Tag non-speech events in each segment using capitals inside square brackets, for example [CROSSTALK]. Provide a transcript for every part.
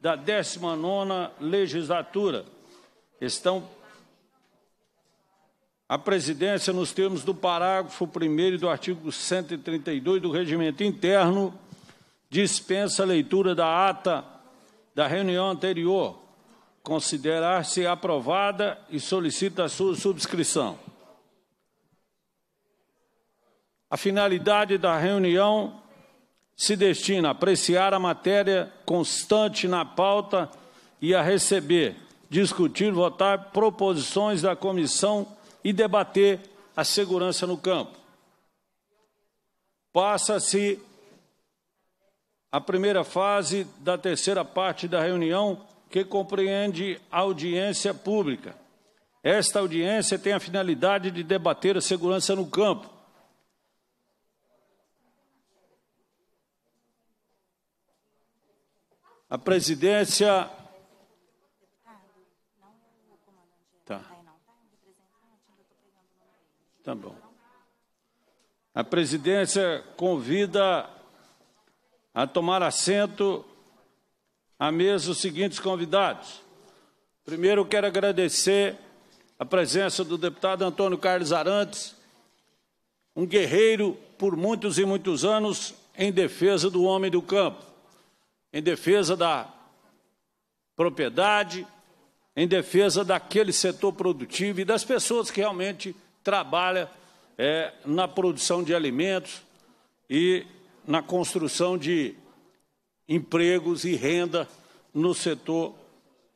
da 19ª legislatura. Estão a presidência, nos termos do parágrafo 1 do artigo 132 do regimento interno, dispensa a leitura da ata da reunião anterior, considerar-se aprovada e solicita a sua subscrição. A finalidade da reunião se destina a apreciar a matéria constante na pauta e a receber, discutir, votar proposições da comissão e debater a segurança no campo. Passa-se a primeira fase da terceira parte da reunião, que compreende a audiência pública. Esta audiência tem a finalidade de debater a segurança no campo, A presidência. Tá. Tá bom. A presidência convida a tomar assento à mesa os seguintes convidados. Primeiro, quero agradecer a presença do deputado Antônio Carlos Arantes, um guerreiro por muitos e muitos anos em defesa do homem do campo em defesa da propriedade, em defesa daquele setor produtivo e das pessoas que realmente trabalham é, na produção de alimentos e na construção de empregos e renda no setor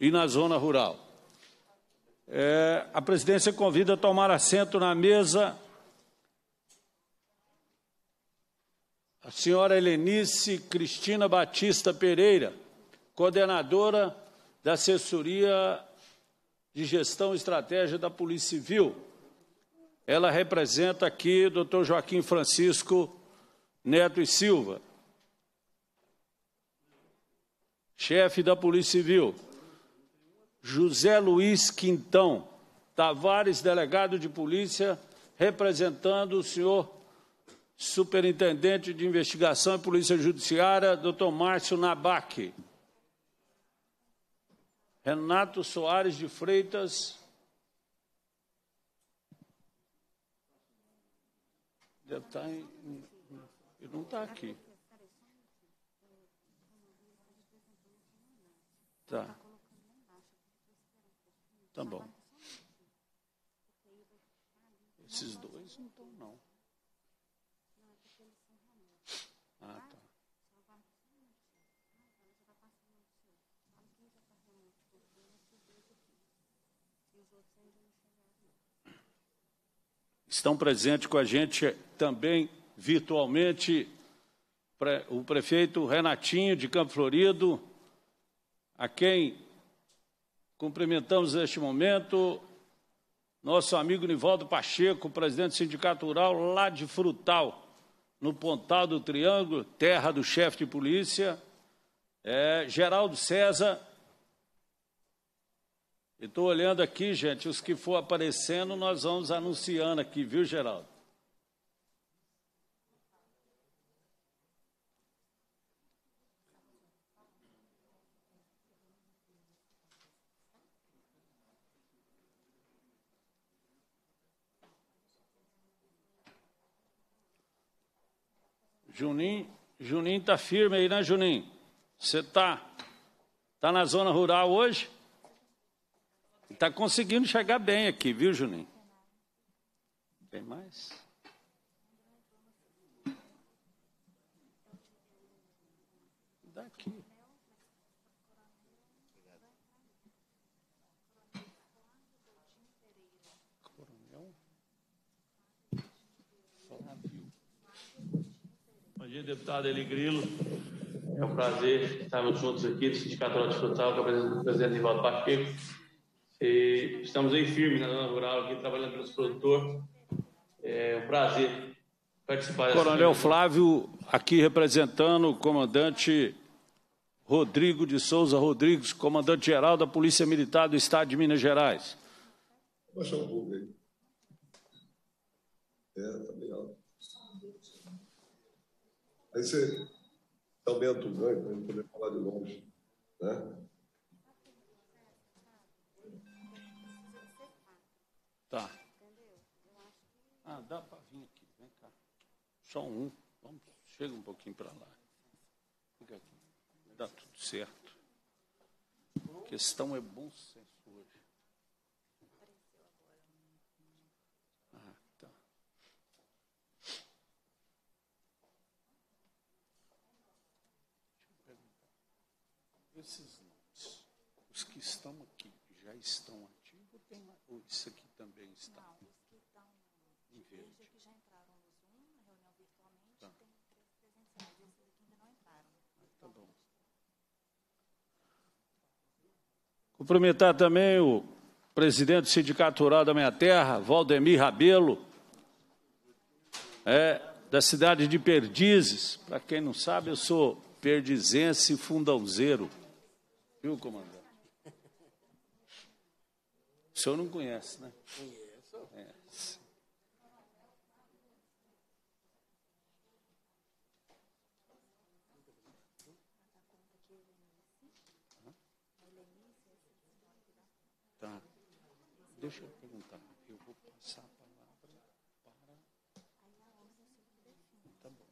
e na zona rural. É, a presidência convida a tomar assento na mesa a senhora Helenice Cristina Batista Pereira, coordenadora da assessoria de gestão e estratégia da Polícia Civil. Ela representa aqui o doutor Joaquim Francisco Neto e Silva, chefe da Polícia Civil. José Luiz Quintão Tavares, delegado de polícia, representando o senhor Superintendente de Investigação e Polícia Judiciária, Dr. Márcio Nabac. Renato Soares de Freitas. Deve estar tá em. Ele não está aqui. Tá. Tá bom. Esses dois não estão, não. Estão presentes com a gente também virtualmente o prefeito Renatinho de Campo Florido, a quem cumprimentamos neste momento, nosso amigo Nivaldo Pacheco, presidente do Sindicato Rural lá de Frutal, no Pontal do Triângulo, terra do chefe de polícia, é, Geraldo César, Estou olhando aqui, gente, os que for aparecendo, nós vamos anunciando aqui, viu, Geraldo? Juninho, Juninho está firme aí, né, Juninho? Você está tá na zona rural hoje? Está conseguindo chegar bem aqui, viu, Juninho? Tem mais? Daqui. Bom dia, deputado Eli Grilo. É um prazer estarmos juntos aqui do Sindicato Rural de Frutal, com a presença do presidente Nivaldo Pacheco e estamos aí firmes na zona rural, aqui trabalhando pelos produtores. É um prazer participar dessa Coronel Flávio, aqui representando o comandante Rodrigo de Souza Rodrigues, comandante-geral da Polícia Militar do Estado de Minas Gerais. Baixar um pouco aí. É, tá bem alto. Aí você. aumenta o ganho para a gente poder falar de longe. Né? Ah, dá para vir aqui. Vem cá. Só um. Vamos, chega um pouquinho para lá. Fica aqui. Dar tudo certo. A questão é bom senso hoje. Ah, tá. Esses nomes, os que estão aqui, já estão ativos? Ou isso aqui também está? Não, os que estão Em verde. Esses aqui já entraram no Zoom, na reunião virtualmente, Tá. tem três presenciais, esses aqui ainda não entraram. Tá bom. Cumprimentar também o presidente do Sindicato Rural da Minha Terra, Valdemir Rabelo, é, da cidade de Perdizes. Para quem não sabe, eu sou perdizense fundãozeiro. Viu, comandante? O senhor não conhece, né? Conheço. Tá. Deixa eu perguntar. Eu vou passar a palavra para. Tá bom.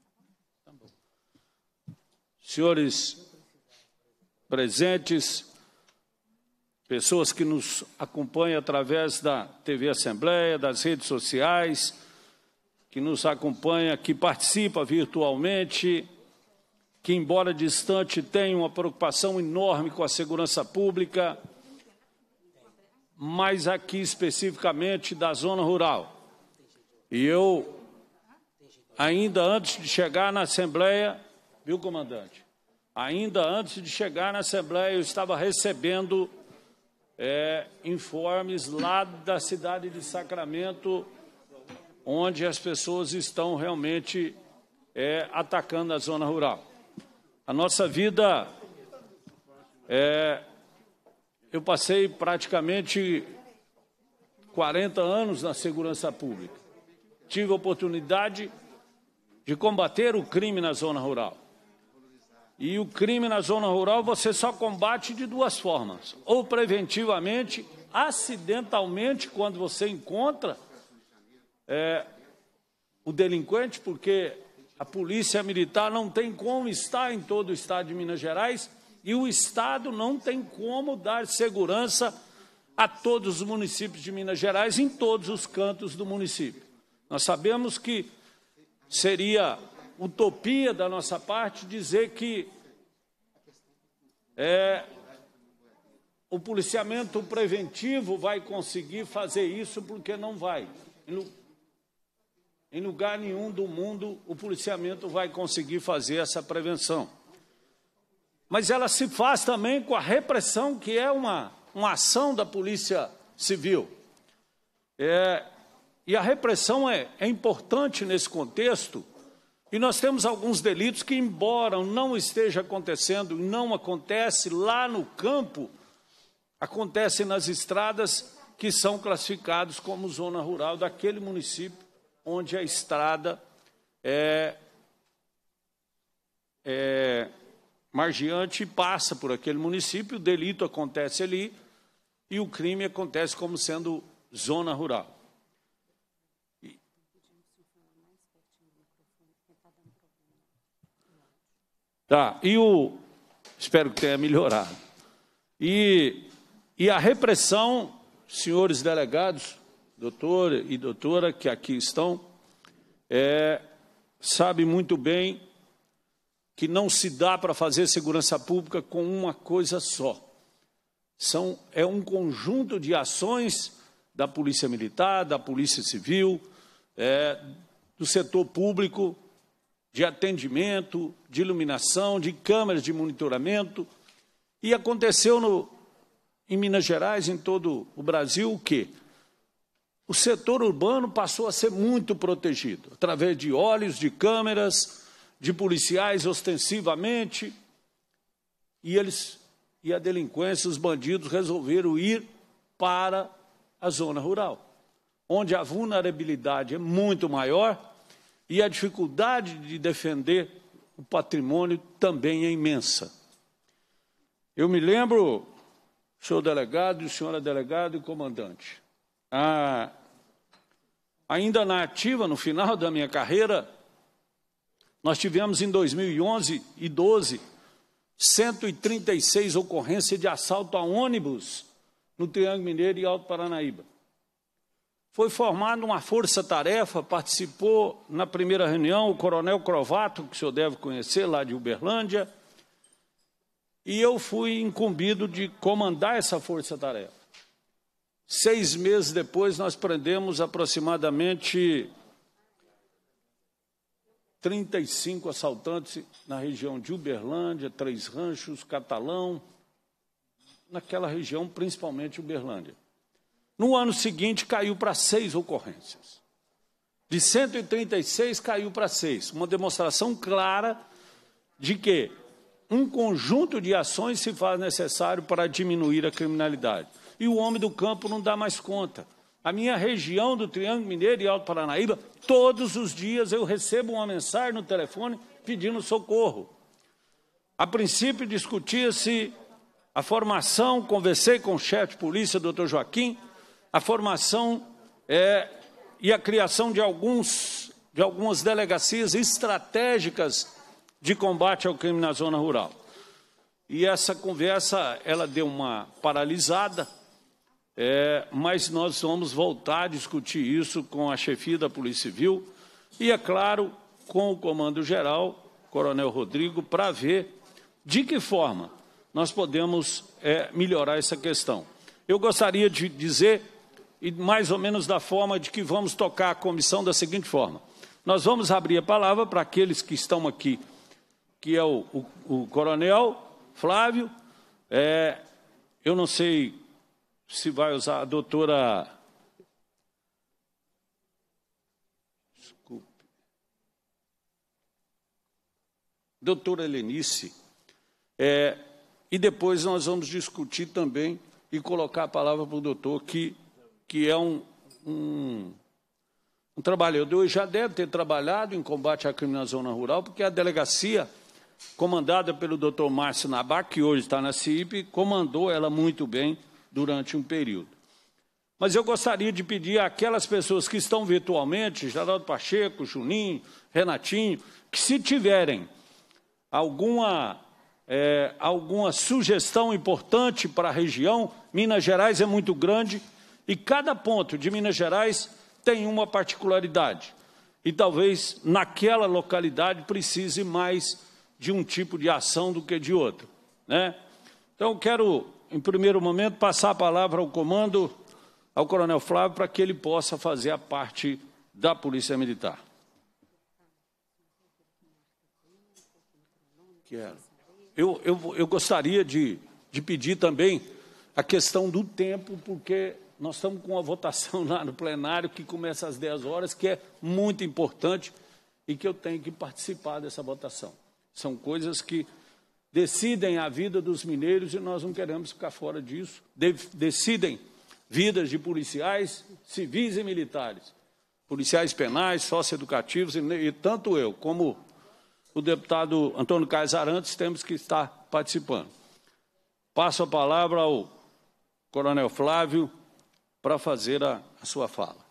Tá bom. Senhores presentes, pessoas que nos acompanham através da TV Assembleia, das redes sociais, que nos acompanha, que participa virtualmente, que, embora distante, tem uma preocupação enorme com a segurança pública, mas aqui especificamente da zona rural. E eu, ainda antes de chegar na Assembleia, viu, comandante? Ainda antes de chegar na Assembleia, eu estava recebendo é, informes lá da cidade de Sacramento, onde as pessoas estão realmente é, atacando a zona rural. A nossa vida, é, eu passei praticamente 40 anos na segurança pública. Tive a oportunidade de combater o crime na zona rural. E o crime na zona rural você só combate de duas formas: ou preventivamente, acidentalmente, quando você encontra é, o delinquente, porque a polícia militar não tem como estar em todo o estado de Minas Gerais e o estado não tem como dar segurança a todos os municípios de Minas Gerais, em todos os cantos do município. Nós sabemos que seria utopia da nossa parte dizer que é, o policiamento preventivo vai conseguir fazer isso, porque não vai. Em lugar nenhum do mundo o policiamento vai conseguir fazer essa prevenção. Mas ela se faz também com a repressão, que é uma, uma ação da Polícia Civil. É, e a repressão é, é importante nesse contexto, e nós temos alguns delitos que, embora não esteja acontecendo, não acontece lá no campo, acontece nas estradas que são classificados como zona rural daquele município onde a estrada é, é margeante e passa por aquele município, o delito acontece ali e o crime acontece como sendo zona rural. Tá, e o. Espero que tenha melhorado. E, e a repressão, senhores delegados, doutor e doutora que aqui estão, é, sabe muito bem que não se dá para fazer segurança pública com uma coisa só. São, é um conjunto de ações da Polícia Militar, da Polícia Civil, é, do setor público, de atendimento, de iluminação, de câmeras de monitoramento. E aconteceu no, em Minas Gerais, em todo o Brasil, o quê? O setor urbano passou a ser muito protegido, através de olhos, de câmeras, de policiais ostensivamente, e eles e a delinquência, os bandidos resolveram ir para a zona rural, onde a vulnerabilidade é muito maior e a dificuldade de defender o patrimônio também é imensa. Eu me lembro, senhor delegado, senhora delegado e comandante, ah, ainda na ativa, no final da minha carreira, nós tivemos em 2011 e 12 136 ocorrências de assalto a ônibus no Triângulo Mineiro e Alto Paranaíba. Foi formada uma força-tarefa, participou na primeira reunião o coronel Crovato, que o senhor deve conhecer, lá de Uberlândia, e eu fui incumbido de comandar essa força-tarefa. Seis meses depois, nós prendemos aproximadamente 35 assaltantes na região de Uberlândia, Três Ranchos, Catalão, naquela região, principalmente Uberlândia. No ano seguinte, caiu para seis ocorrências. De 136, caiu para seis. Uma demonstração clara de que um conjunto de ações se faz necessário para diminuir a criminalidade. E o homem do campo não dá mais conta. A minha região do Triângulo Mineiro e Alto Paranaíba, todos os dias eu recebo uma mensagem no telefone pedindo socorro. A princípio discutia-se a formação, conversei com o chefe de polícia, doutor Joaquim, a formação é, e a criação de, alguns, de algumas delegacias estratégicas de combate ao crime na zona rural. E essa conversa, ela deu uma paralisada, é, mas nós vamos voltar a discutir isso com a chefia da Polícia Civil e, é claro, com o Comando Geral, Coronel Rodrigo, para ver de que forma nós podemos é, melhorar essa questão. Eu gostaria de dizer, e mais ou menos da forma de que vamos tocar a comissão da seguinte forma. Nós vamos abrir a palavra para aqueles que estão aqui que é o, o, o coronel Flávio. É, eu não sei se vai usar a doutora. Desculpe. Doutora Helenice. É, e depois nós vamos discutir também e colocar a palavra para o doutor, que, que é um, um, um trabalhador, já deve ter trabalhado em combate à crime na rural, porque a delegacia comandada pelo Dr. Márcio Nabac, que hoje está na CIP, comandou ela muito bem durante um período. Mas eu gostaria de pedir àquelas pessoas que estão virtualmente, Geraldo Pacheco, Juninho, Renatinho, que se tiverem alguma, é, alguma sugestão importante para a região, Minas Gerais é muito grande e cada ponto de Minas Gerais tem uma particularidade. E talvez naquela localidade precise mais de um tipo de ação do que de outro. Né? Então, quero, em primeiro momento, passar a palavra ao comando, ao Coronel Flávio, para que ele possa fazer a parte da Polícia Militar. Quero. Eu, eu, eu gostaria de, de pedir também a questão do tempo, porque nós estamos com uma votação lá no plenário que começa às 10 horas, que é muito importante e que eu tenho que participar dessa votação. São coisas que decidem a vida dos mineiros e nós não queremos ficar fora disso. De decidem vidas de policiais, civis e militares, policiais penais, socioeducativos, e, e tanto eu como o deputado Antônio Caes Arantes temos que estar participando. Passo a palavra ao Coronel Flávio para fazer a, a sua fala.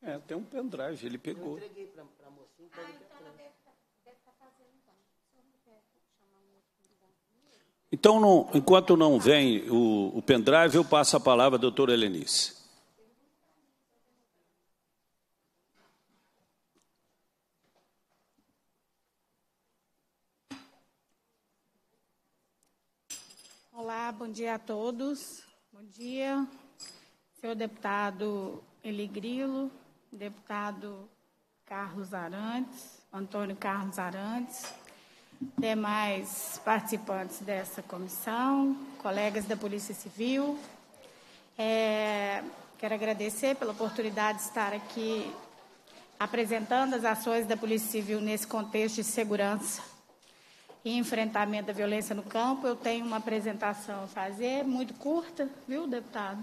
É, tem um pendrive, ele pegou. Eu entreguei para a mocinha. Ah, então deve estar fazendo então. Então, não, enquanto não vem o, o pendrive, eu passo a palavra à doutora Helenice. Olá, bom dia a todos. Bom dia, senhor deputado Eli Grilo, deputado Carlos Arantes, Antônio Carlos Arantes, demais participantes dessa comissão, colegas da Polícia Civil. É, quero agradecer pela oportunidade de estar aqui apresentando as ações da Polícia Civil nesse contexto de segurança e enfrentamento da violência no campo. Eu tenho uma apresentação a fazer, muito curta, viu, deputado?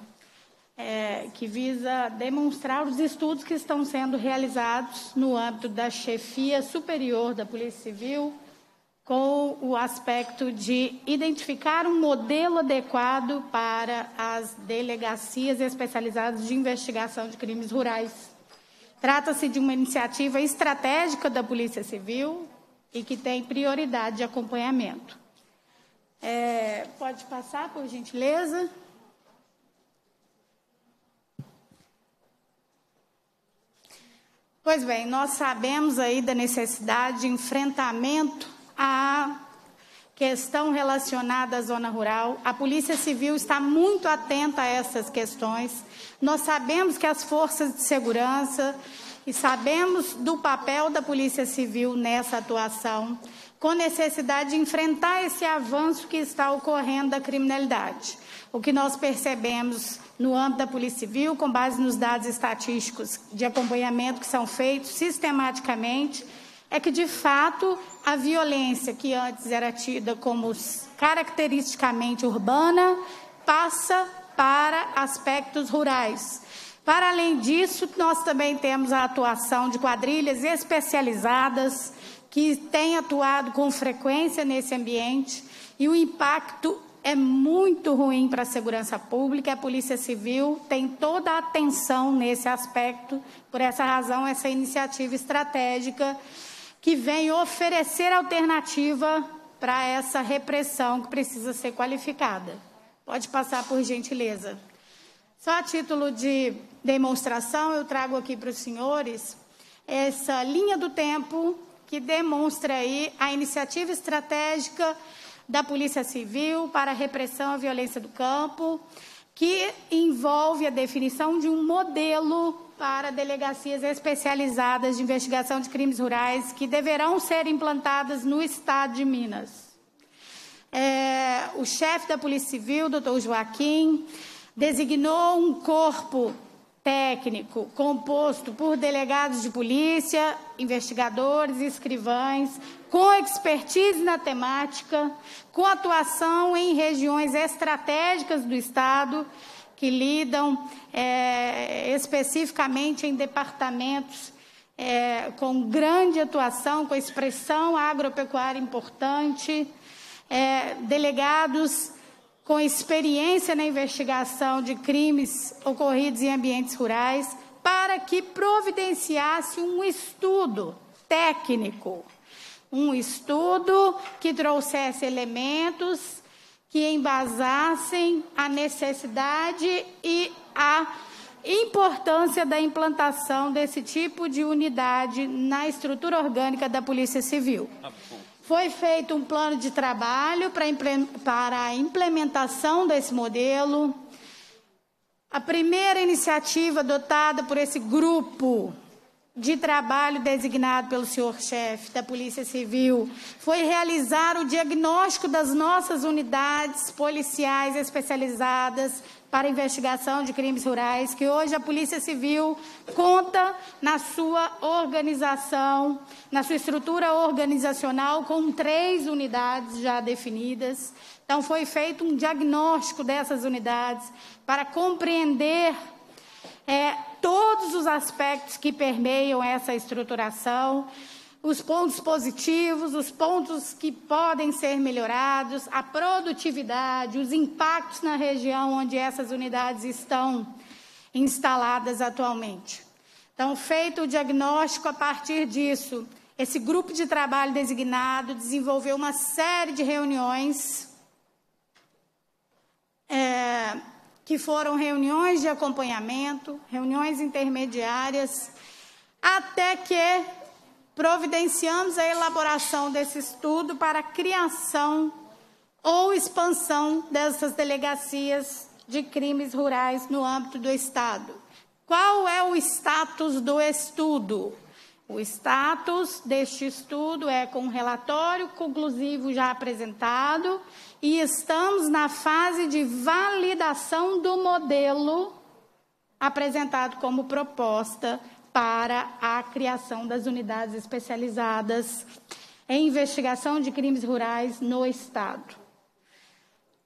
É, que visa demonstrar os estudos que estão sendo realizados no âmbito da chefia superior da Polícia Civil, com o aspecto de identificar um modelo adequado para as delegacias especializadas de investigação de crimes rurais. Trata-se de uma iniciativa estratégica da Polícia Civil e que tem prioridade de acompanhamento. É, pode passar, por gentileza? Pois bem, nós sabemos aí da necessidade de enfrentamento à questão relacionada à zona rural. A Polícia Civil está muito atenta a essas questões. Nós sabemos que as forças de segurança e sabemos do papel da Polícia Civil nessa atuação, com necessidade de enfrentar esse avanço que está ocorrendo da criminalidade. O que nós percebemos no âmbito da Polícia Civil, com base nos dados estatísticos de acompanhamento que são feitos sistematicamente, é que, de fato, a violência que antes era tida como caracteristicamente urbana passa para aspectos rurais. Para além disso, nós também temos a atuação de quadrilhas especializadas que têm atuado com frequência nesse ambiente e o impacto é muito ruim para a segurança pública. A Polícia Civil tem toda a atenção nesse aspecto. Por essa razão, essa iniciativa estratégica que vem oferecer alternativa para essa repressão que precisa ser qualificada. Pode passar, por gentileza. Só a título de demonstração, eu trago aqui para os senhores essa linha do tempo que demonstra aí a iniciativa estratégica da Polícia Civil para a repressão à violência do campo, que envolve a definição de um modelo para delegacias especializadas de investigação de crimes rurais que deverão ser implantadas no estado de Minas. É, o chefe da Polícia Civil, doutor Joaquim, designou um corpo técnico composto por delegados de polícia, investigadores e escrivães, com expertise na temática, com atuação em regiões estratégicas do Estado, que lidam é, especificamente em departamentos é, com grande atuação, com expressão agropecuária importante, é, delegados com experiência na investigação de crimes ocorridos em ambientes rurais, para que providenciasse um estudo técnico, um estudo que trouxesse elementos que embasassem a necessidade e a importância da implantação desse tipo de unidade na estrutura orgânica da Polícia Civil. Ah, foi feito um plano de trabalho para a implementação desse modelo. A primeira iniciativa adotada por esse grupo de trabalho designado pelo senhor chefe da Polícia Civil foi realizar o diagnóstico das nossas unidades policiais especializadas para investigação de crimes rurais, que hoje a Polícia Civil conta na sua organização, na sua estrutura organizacional, com três unidades já definidas. Então, foi feito um diagnóstico dessas unidades para compreender é, todos os aspectos que permeiam essa estruturação os pontos positivos, os pontos que podem ser melhorados, a produtividade, os impactos na região onde essas unidades estão instaladas atualmente. Então, feito o diagnóstico, a partir disso, esse grupo de trabalho designado desenvolveu uma série de reuniões, é, que foram reuniões de acompanhamento, reuniões intermediárias, até que providenciamos a elaboração desse estudo para a criação ou expansão dessas delegacias de crimes rurais no âmbito do Estado. Qual é o status do estudo? O status deste estudo é com relatório conclusivo já apresentado e estamos na fase de validação do modelo apresentado como proposta para a criação das unidades especializadas em investigação de crimes rurais no Estado.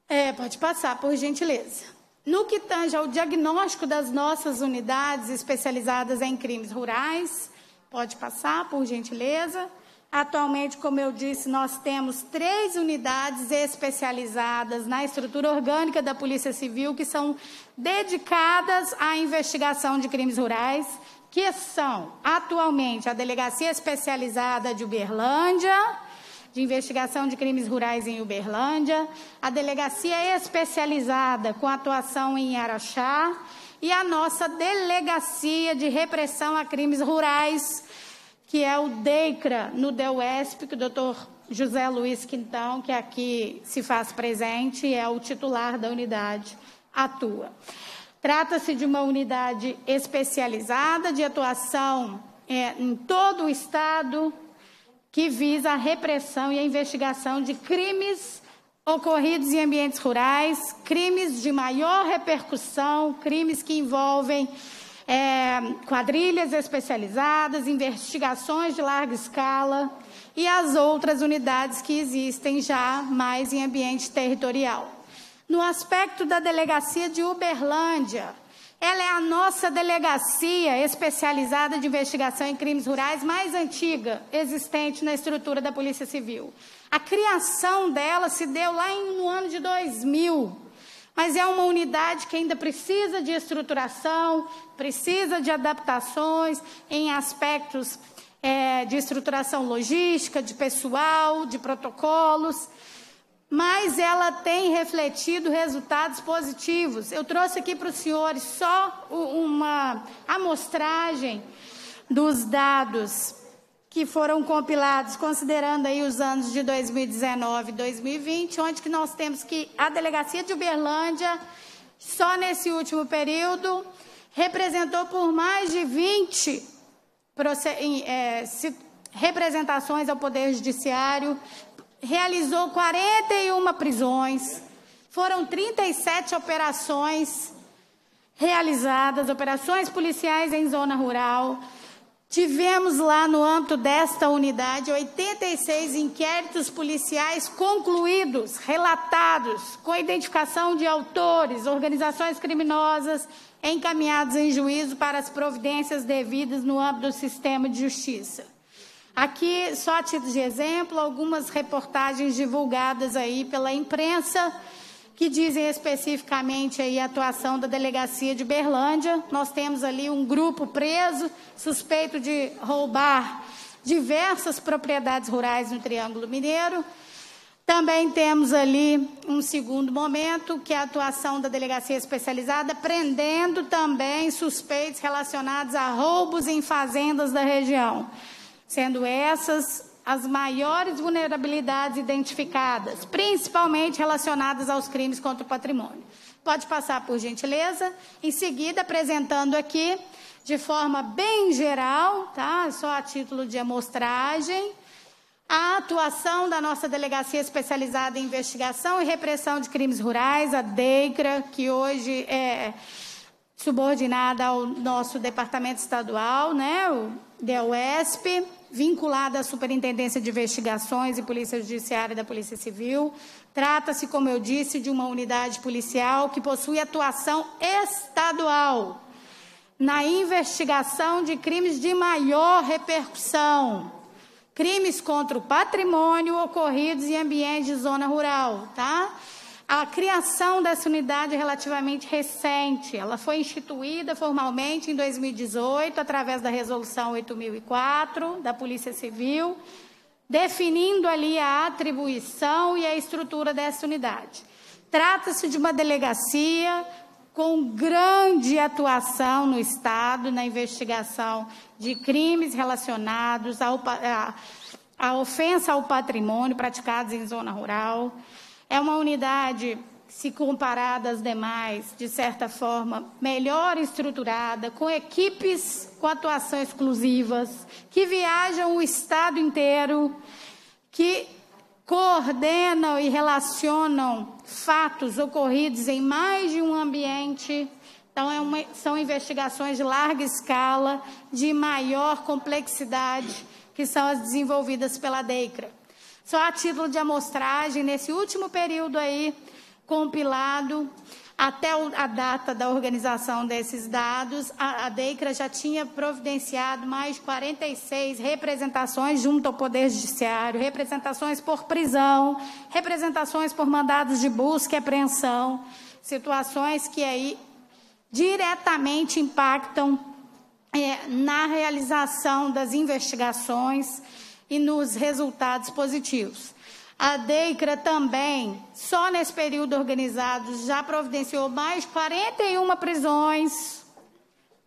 É, pode passar, por gentileza. No que tange ao diagnóstico das nossas unidades especializadas em crimes rurais, pode passar, por gentileza. Atualmente, como eu disse, nós temos três unidades especializadas na estrutura orgânica da Polícia Civil que são dedicadas à investigação de crimes rurais, que são atualmente a Delegacia Especializada de Uberlândia, de Investigação de Crimes Rurais em Uberlândia, a Delegacia Especializada com atuação em Araxá e a nossa Delegacia de Repressão a Crimes Rurais que é o DEICRA no DEUESP, que o doutor José Luiz Quintão, que aqui se faz presente, é o titular da unidade, atua. Trata-se de uma unidade especializada de atuação é, em todo o Estado, que visa a repressão e a investigação de crimes ocorridos em ambientes rurais, crimes de maior repercussão, crimes que envolvem é, quadrilhas especializadas, investigações de larga escala e as outras unidades que existem já mais em ambiente territorial. No aspecto da delegacia de Uberlândia, ela é a nossa delegacia especializada de investigação em crimes rurais mais antiga existente na estrutura da Polícia Civil. A criação dela se deu lá no ano de 2000 mas é uma unidade que ainda precisa de estruturação, precisa de adaptações em aspectos é, de estruturação logística, de pessoal, de protocolos, mas ela tem refletido resultados positivos. Eu trouxe aqui para os senhores só uma amostragem dos dados que foram compilados considerando aí os anos de 2019 e 2020, onde que nós temos que a delegacia de Uberlândia, só nesse último período, representou por mais de 20 é, representações ao Poder Judiciário, realizou 41 prisões, foram 37 operações realizadas, operações policiais em zona rural, Tivemos lá no âmbito desta unidade 86 inquéritos policiais concluídos, relatados, com identificação de autores, organizações criminosas, encaminhados em juízo para as providências devidas no âmbito do sistema de justiça. Aqui, só a título de exemplo, algumas reportagens divulgadas aí pela imprensa que dizem especificamente aí a atuação da delegacia de Berlândia. Nós temos ali um grupo preso, suspeito de roubar diversas propriedades rurais no Triângulo Mineiro. Também temos ali um segundo momento, que é a atuação da delegacia especializada, prendendo também suspeitos relacionados a roubos em fazendas da região, sendo essas as maiores vulnerabilidades identificadas, principalmente relacionadas aos crimes contra o patrimônio. Pode passar, por gentileza. Em seguida, apresentando aqui, de forma bem geral, tá? só a título de amostragem, a atuação da nossa Delegacia Especializada em Investigação e Repressão de Crimes Rurais, a DEICRA, que hoje é subordinada ao nosso Departamento Estadual, né, o DEUESP, vinculada à Superintendência de Investigações e Polícia Judiciária da Polícia Civil. Trata-se, como eu disse, de uma unidade policial que possui atuação estadual na investigação de crimes de maior repercussão, crimes contra o patrimônio ocorridos em ambientes de zona rural, tá? A criação dessa unidade é relativamente recente. Ela foi instituída formalmente em 2018, através da Resolução 8004 da Polícia Civil, definindo ali a atribuição e a estrutura dessa unidade. Trata-se de uma delegacia com grande atuação no Estado na investigação de crimes relacionados ao, à, à ofensa ao patrimônio praticados em zona rural é uma unidade, se comparada às demais, de certa forma, melhor estruturada, com equipes com atuação exclusivas, que viajam o estado inteiro, que coordenam e relacionam fatos ocorridos em mais de um ambiente, Então, é uma, são investigações de larga escala, de maior complexidade, que são as desenvolvidas pela DEICRA. Só a título de amostragem, nesse último período aí, compilado, até a data da organização desses dados, a, a DEICRA já tinha providenciado mais de 46 representações junto ao Poder Judiciário, representações por prisão, representações por mandados de busca e apreensão, situações que aí diretamente impactam é, na realização das investigações e nos resultados positivos. A DEICRA também, só nesse período organizado, já providenciou mais de 41 prisões.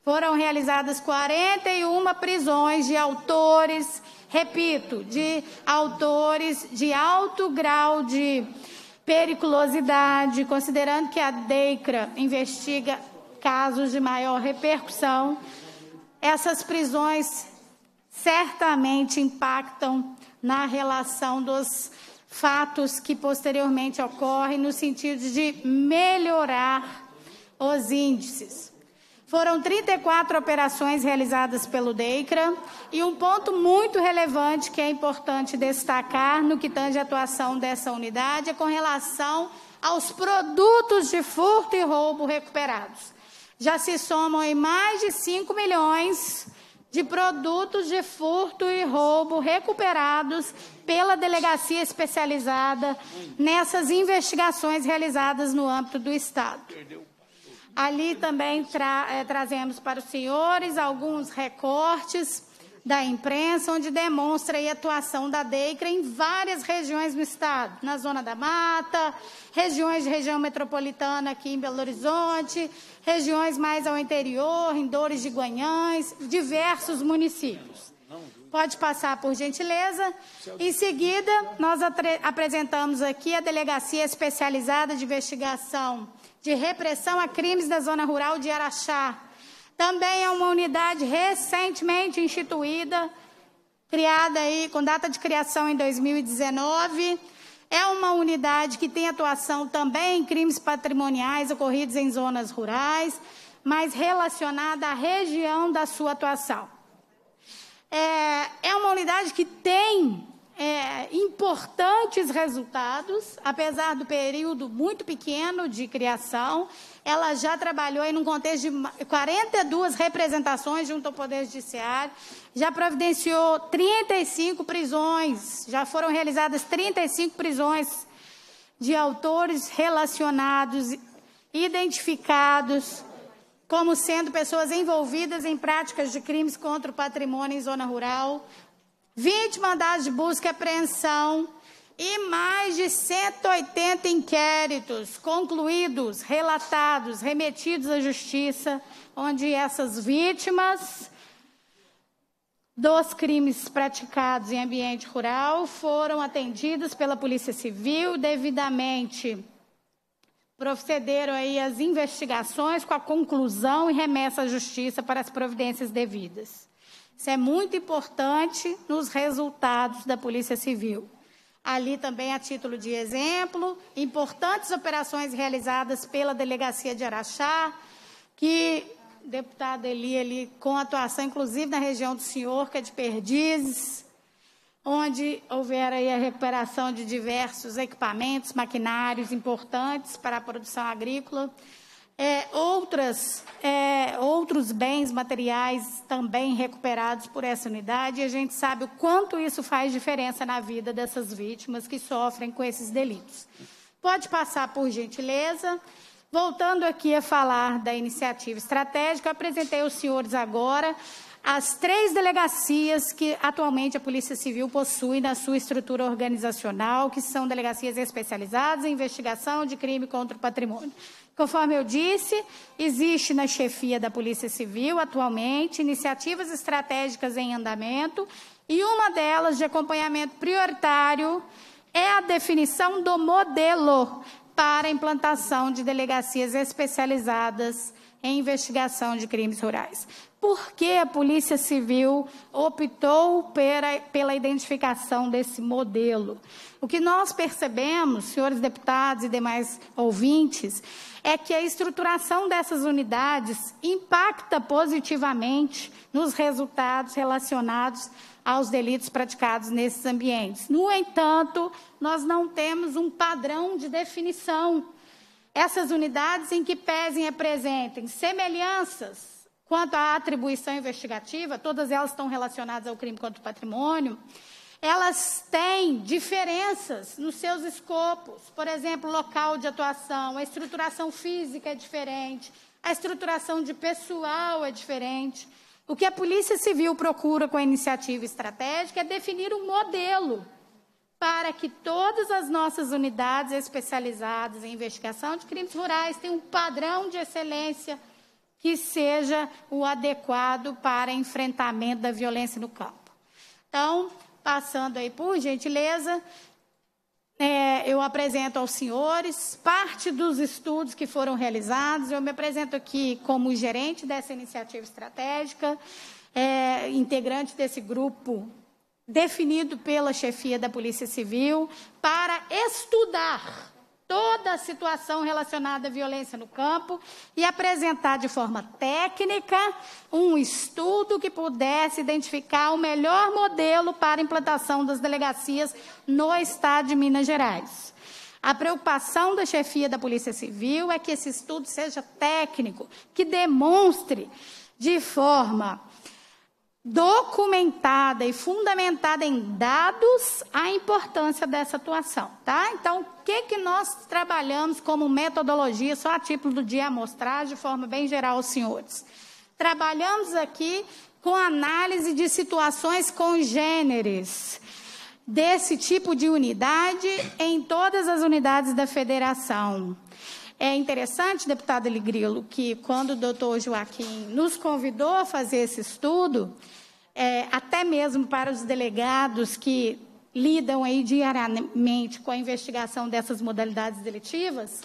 Foram realizadas 41 prisões de autores, repito, de autores de alto grau de periculosidade, considerando que a DEICRA investiga casos de maior repercussão. Essas prisões certamente impactam na relação dos fatos que posteriormente ocorrem no sentido de melhorar os índices. Foram 34 operações realizadas pelo DEICRA e um ponto muito relevante que é importante destacar no que tange a atuação dessa unidade é com relação aos produtos de furto e roubo recuperados. Já se somam em mais de 5 milhões de produtos de furto e roubo recuperados pela delegacia especializada nessas investigações realizadas no âmbito do Estado. Ali também tra é, trazemos para os senhores alguns recortes da imprensa, onde demonstra a atuação da DEICRA em várias regiões do Estado, na Zona da Mata, regiões de região metropolitana aqui em Belo Horizonte, regiões mais ao interior, em Dores de Guanhães, diversos municípios. Pode passar, por gentileza. Em seguida, nós apresentamos aqui a Delegacia Especializada de Investigação de Repressão a Crimes da Zona Rural de Araxá. Também é uma unidade recentemente instituída, criada aí com data de criação em 2019. É uma unidade que tem atuação também em crimes patrimoniais ocorridos em zonas rurais, mas relacionada à região da sua atuação. É, é uma unidade que tem é, importantes resultados, apesar do período muito pequeno de criação. Ela já trabalhou aí num contexto de 42 representações junto ao Poder Judiciário, já providenciou 35 prisões, já foram realizadas 35 prisões de autores relacionados, identificados, como sendo pessoas envolvidas em práticas de crimes contra o patrimônio em zona rural, 20 mandados de busca e apreensão e mais de 180 inquéritos concluídos, relatados, remetidos à justiça, onde essas vítimas dos crimes praticados em ambiente rural foram atendidas pela Polícia Civil devidamente procederam aí as investigações com a conclusão e remessa à justiça para as providências devidas. Isso é muito importante nos resultados da Polícia Civil. Ali também, a título de exemplo, importantes operações realizadas pela Delegacia de Araxá, que deputado Eli, ali, com atuação inclusive na região do senhor, que é de Perdizes, onde houver aí a recuperação de diversos equipamentos, maquinários importantes para a produção agrícola. É, outras, é, outros bens materiais também recuperados por essa unidade, e a gente sabe o quanto isso faz diferença na vida dessas vítimas que sofrem com esses delitos. Pode passar, por gentileza. Voltando aqui a falar da iniciativa estratégica, apresentei aos senhores agora as três delegacias que atualmente a Polícia Civil possui na sua estrutura organizacional, que são delegacias especializadas em investigação de crime contra o patrimônio. Conforme eu disse, existe na chefia da Polícia Civil atualmente iniciativas estratégicas em andamento e uma delas de acompanhamento prioritário é a definição do modelo para a implantação de delegacias especializadas em investigação de crimes rurais. Por que a Polícia Civil optou pela, pela identificação desse modelo? O que nós percebemos, senhores deputados e demais ouvintes, é que a estruturação dessas unidades impacta positivamente nos resultados relacionados aos delitos praticados nesses ambientes. No entanto, nós não temos um padrão de definição. Essas unidades, em que pesem e apresentem semelhanças quanto à atribuição investigativa, todas elas estão relacionadas ao crime contra o patrimônio, elas têm diferenças nos seus escopos. Por exemplo, local de atuação, a estruturação física é diferente, a estruturação de pessoal é diferente. O que a Polícia Civil procura com a iniciativa estratégica é definir um modelo para que todas as nossas unidades especializadas em investigação de crimes rurais tenham um padrão de excelência que seja o adequado para enfrentamento da violência no campo. Então, passando aí por gentileza, é, eu apresento aos senhores parte dos estudos que foram realizados. Eu me apresento aqui como gerente dessa iniciativa estratégica, é, integrante desse grupo definido pela chefia da Polícia Civil para estudar toda a situação relacionada à violência no campo e apresentar de forma técnica um estudo que pudesse identificar o melhor modelo para implantação das delegacias no estado de Minas Gerais. A preocupação da chefia da Polícia Civil é que esse estudo seja técnico, que demonstre de forma documentada e fundamentada em dados a importância dessa atuação, tá? Então, o que que nós trabalhamos como metodologia, só a título de amostragem, de forma bem geral aos senhores? Trabalhamos aqui com análise de situações congêneres desse tipo de unidade em todas as unidades da federação. É interessante, deputado Ligrilo, que quando o doutor Joaquim nos convidou a fazer esse estudo, é, até mesmo para os delegados que lidam aí diariamente com a investigação dessas modalidades delitivas,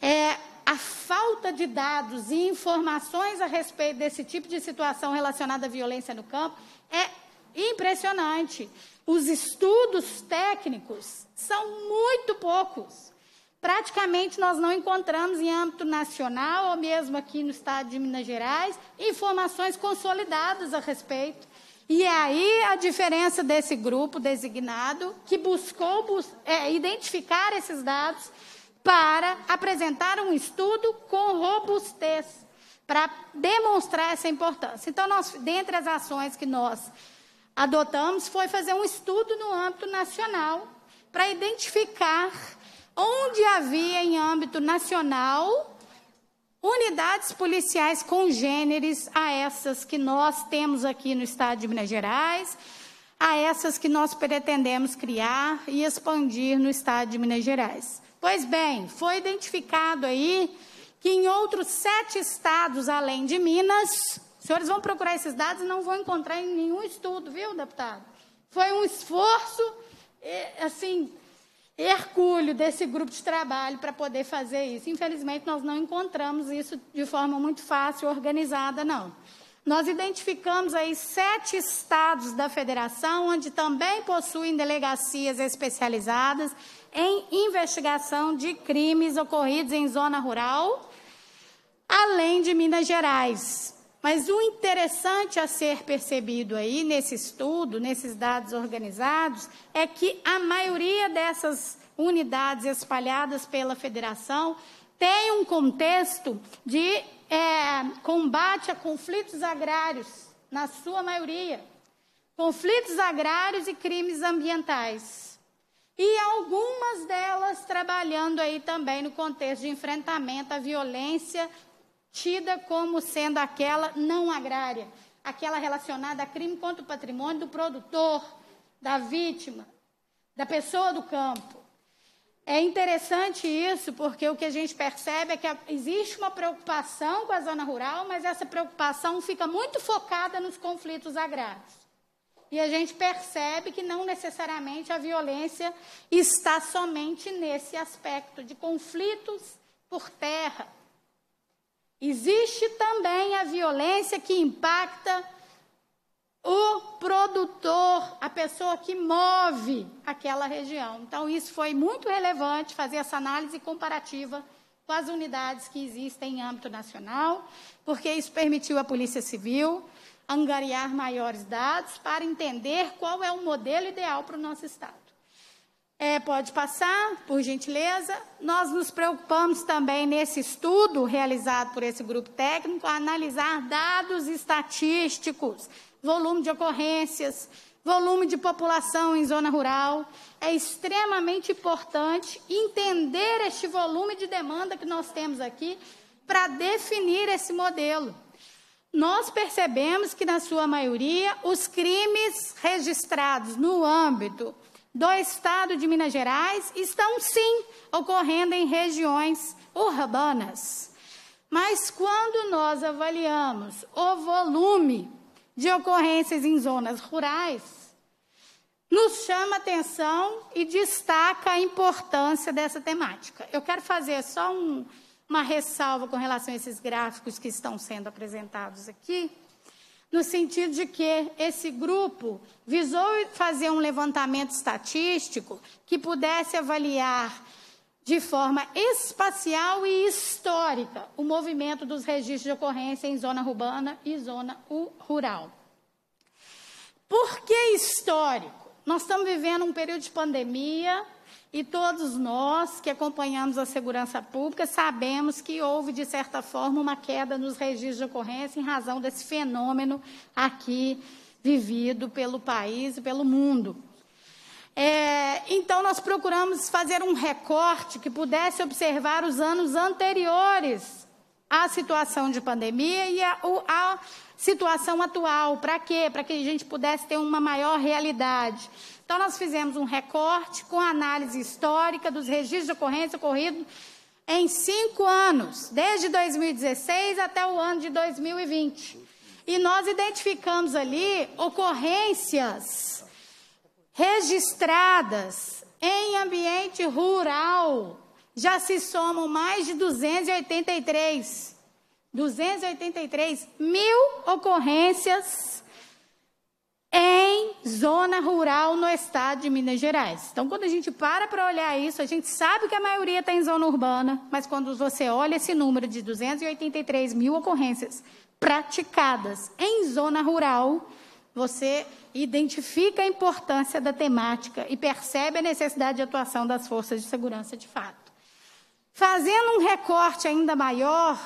é, a falta de dados e informações a respeito desse tipo de situação relacionada à violência no campo é impressionante. Os estudos técnicos são muito poucos. Praticamente nós não encontramos em âmbito nacional, ou mesmo aqui no estado de Minas Gerais, informações consolidadas a respeito. E é aí a diferença desse grupo designado que buscou bus é, identificar esses dados para apresentar um estudo com robustez, para demonstrar essa importância. Então, nós, dentre as ações que nós adotamos, foi fazer um estudo no âmbito nacional para identificar onde havia em âmbito nacional unidades policiais congêneres a essas que nós temos aqui no estado de Minas Gerais, a essas que nós pretendemos criar e expandir no estado de Minas Gerais. Pois bem, foi identificado aí que em outros sete estados além de Minas, os senhores vão procurar esses dados e não vão encontrar em nenhum estudo, viu, deputado? Foi um esforço, assim, hercúleo desse grupo de trabalho para poder fazer isso. Infelizmente, nós não encontramos isso de forma muito fácil, organizada, não. Nós identificamos aí sete estados da federação, onde também possuem delegacias especializadas em investigação de crimes ocorridos em zona rural, além de Minas Gerais. Mas o interessante a ser percebido aí nesse estudo, nesses dados organizados, é que a maioria dessas unidades espalhadas pela federação tem um contexto de é, combate a conflitos agrários, na sua maioria. Conflitos agrários e crimes ambientais. E algumas delas trabalhando aí também no contexto de enfrentamento à violência tida como sendo aquela não agrária, aquela relacionada a crime contra o patrimônio do produtor, da vítima, da pessoa do campo. É interessante isso, porque o que a gente percebe é que existe uma preocupação com a zona rural, mas essa preocupação fica muito focada nos conflitos agrários. E a gente percebe que não necessariamente a violência está somente nesse aspecto de conflitos por terra, Existe também a violência que impacta o produtor, a pessoa que move aquela região. Então, isso foi muito relevante fazer essa análise comparativa com as unidades que existem em âmbito nacional, porque isso permitiu à Polícia Civil angariar maiores dados para entender qual é o modelo ideal para o nosso Estado. É, pode passar, por gentileza. Nós nos preocupamos também nesse estudo realizado por esse grupo técnico a analisar dados estatísticos, volume de ocorrências, volume de população em zona rural. É extremamente importante entender este volume de demanda que nós temos aqui para definir esse modelo. Nós percebemos que, na sua maioria, os crimes registrados no âmbito do Estado de Minas Gerais estão, sim, ocorrendo em regiões urbanas. Mas quando nós avaliamos o volume de ocorrências em zonas rurais, nos chama atenção e destaca a importância dessa temática. Eu quero fazer só um, uma ressalva com relação a esses gráficos que estão sendo apresentados aqui no sentido de que esse grupo visou fazer um levantamento estatístico que pudesse avaliar de forma espacial e histórica o movimento dos registros de ocorrência em zona urbana e zona rural. Por que histórico? Nós estamos vivendo um período de pandemia e todos nós que acompanhamos a segurança pública sabemos que houve, de certa forma, uma queda nos registros de ocorrência em razão desse fenômeno aqui vivido pelo país e pelo mundo. É, então, nós procuramos fazer um recorte que pudesse observar os anos anteriores à situação de pandemia e a, a situação atual. Para quê? Para que a gente pudesse ter uma maior realidade. Então, nós fizemos um recorte com análise histórica dos registros de ocorrência ocorridos em cinco anos, desde 2016 até o ano de 2020. E nós identificamos ali ocorrências registradas em ambiente rural. Já se somam mais de 283. 283 mil ocorrências em zona rural no estado de Minas Gerais. Então, quando a gente para para olhar isso, a gente sabe que a maioria está em zona urbana, mas quando você olha esse número de 283 mil ocorrências praticadas em zona rural, você identifica a importância da temática e percebe a necessidade de atuação das forças de segurança de fato. Fazendo um recorte ainda maior,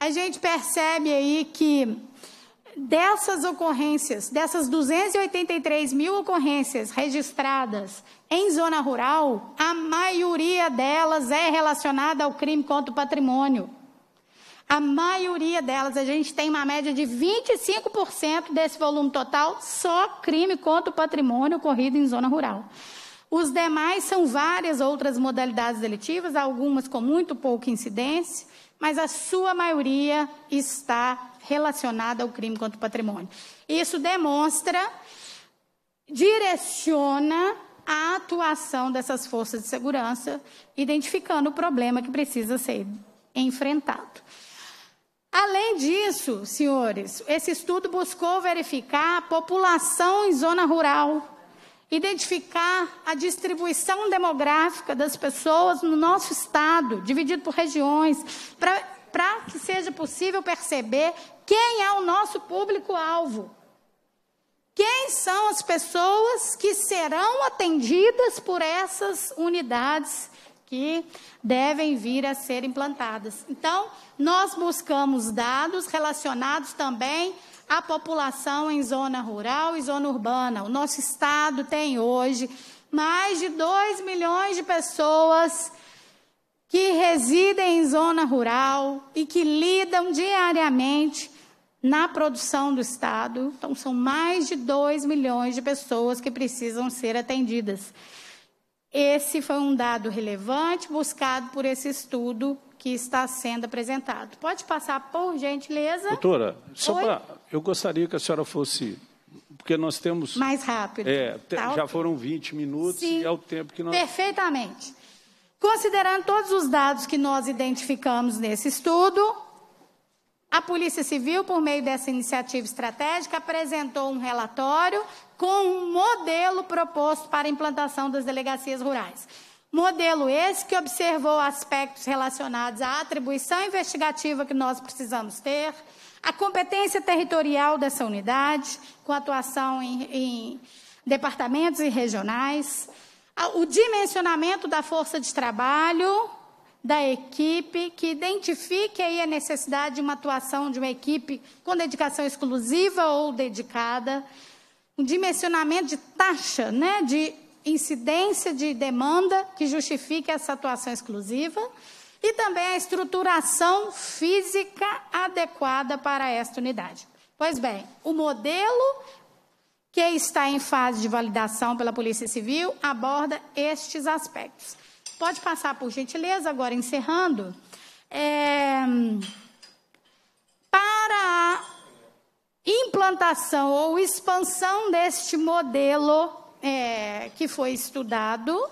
a gente percebe aí que dessas ocorrências, dessas 283 mil ocorrências registradas em zona rural, a maioria delas é relacionada ao crime contra o patrimônio. A maioria delas, a gente tem uma média de 25% desse volume total, só crime contra o patrimônio ocorrido em zona rural. Os demais são várias outras modalidades delitivas, algumas com muito pouca incidência, mas a sua maioria está relacionada ao crime contra o patrimônio. Isso demonstra, direciona a atuação dessas forças de segurança, identificando o problema que precisa ser enfrentado. Além disso, senhores, esse estudo buscou verificar a população em zona rural, identificar a distribuição demográfica das pessoas no nosso estado, dividido por regiões, para que seja possível perceber quem é o nosso público-alvo. Quem são as pessoas que serão atendidas por essas unidades que devem vir a ser implantadas? Então, nós buscamos dados relacionados também à população em zona rural e zona urbana. O nosso estado tem hoje mais de 2 milhões de pessoas que residem em zona rural e que lidam diariamente na produção do Estado. Então, são mais de 2 milhões de pessoas que precisam ser atendidas. Esse foi um dado relevante buscado por esse estudo que está sendo apresentado. Pode passar, por gentileza? Doutora, só para. Eu gostaria que a senhora fosse. Porque nós temos. Mais rápido. É, tá, já foram 20 minutos Sim, e é o tempo que nós. Perfeitamente. Considerando todos os dados que nós identificamos nesse estudo, A Polícia Civil, por meio dessa iniciativa estratégica, apresentou um relatório com um modelo proposto para a implantação das delegacias rurais. Modelo esse que observou aspectos relacionados à atribuição investigativa que nós precisamos ter, a competência territorial dessa unidade, com atuação em, em departamentos e regionais, o dimensionamento da força de trabalho da equipe, que identifique aí a necessidade de uma atuação de uma equipe com dedicação exclusiva ou dedicada, um dimensionamento de taxa, né, de incidência de demanda que justifique essa atuação exclusiva e também a estruturação física adequada para esta unidade. Pois bem, o modelo que está em fase de validação pela Polícia Civil aborda estes aspectos. Pode passar, por gentileza, agora encerrando. É, para a implantação ou expansão deste modelo é, que foi estudado,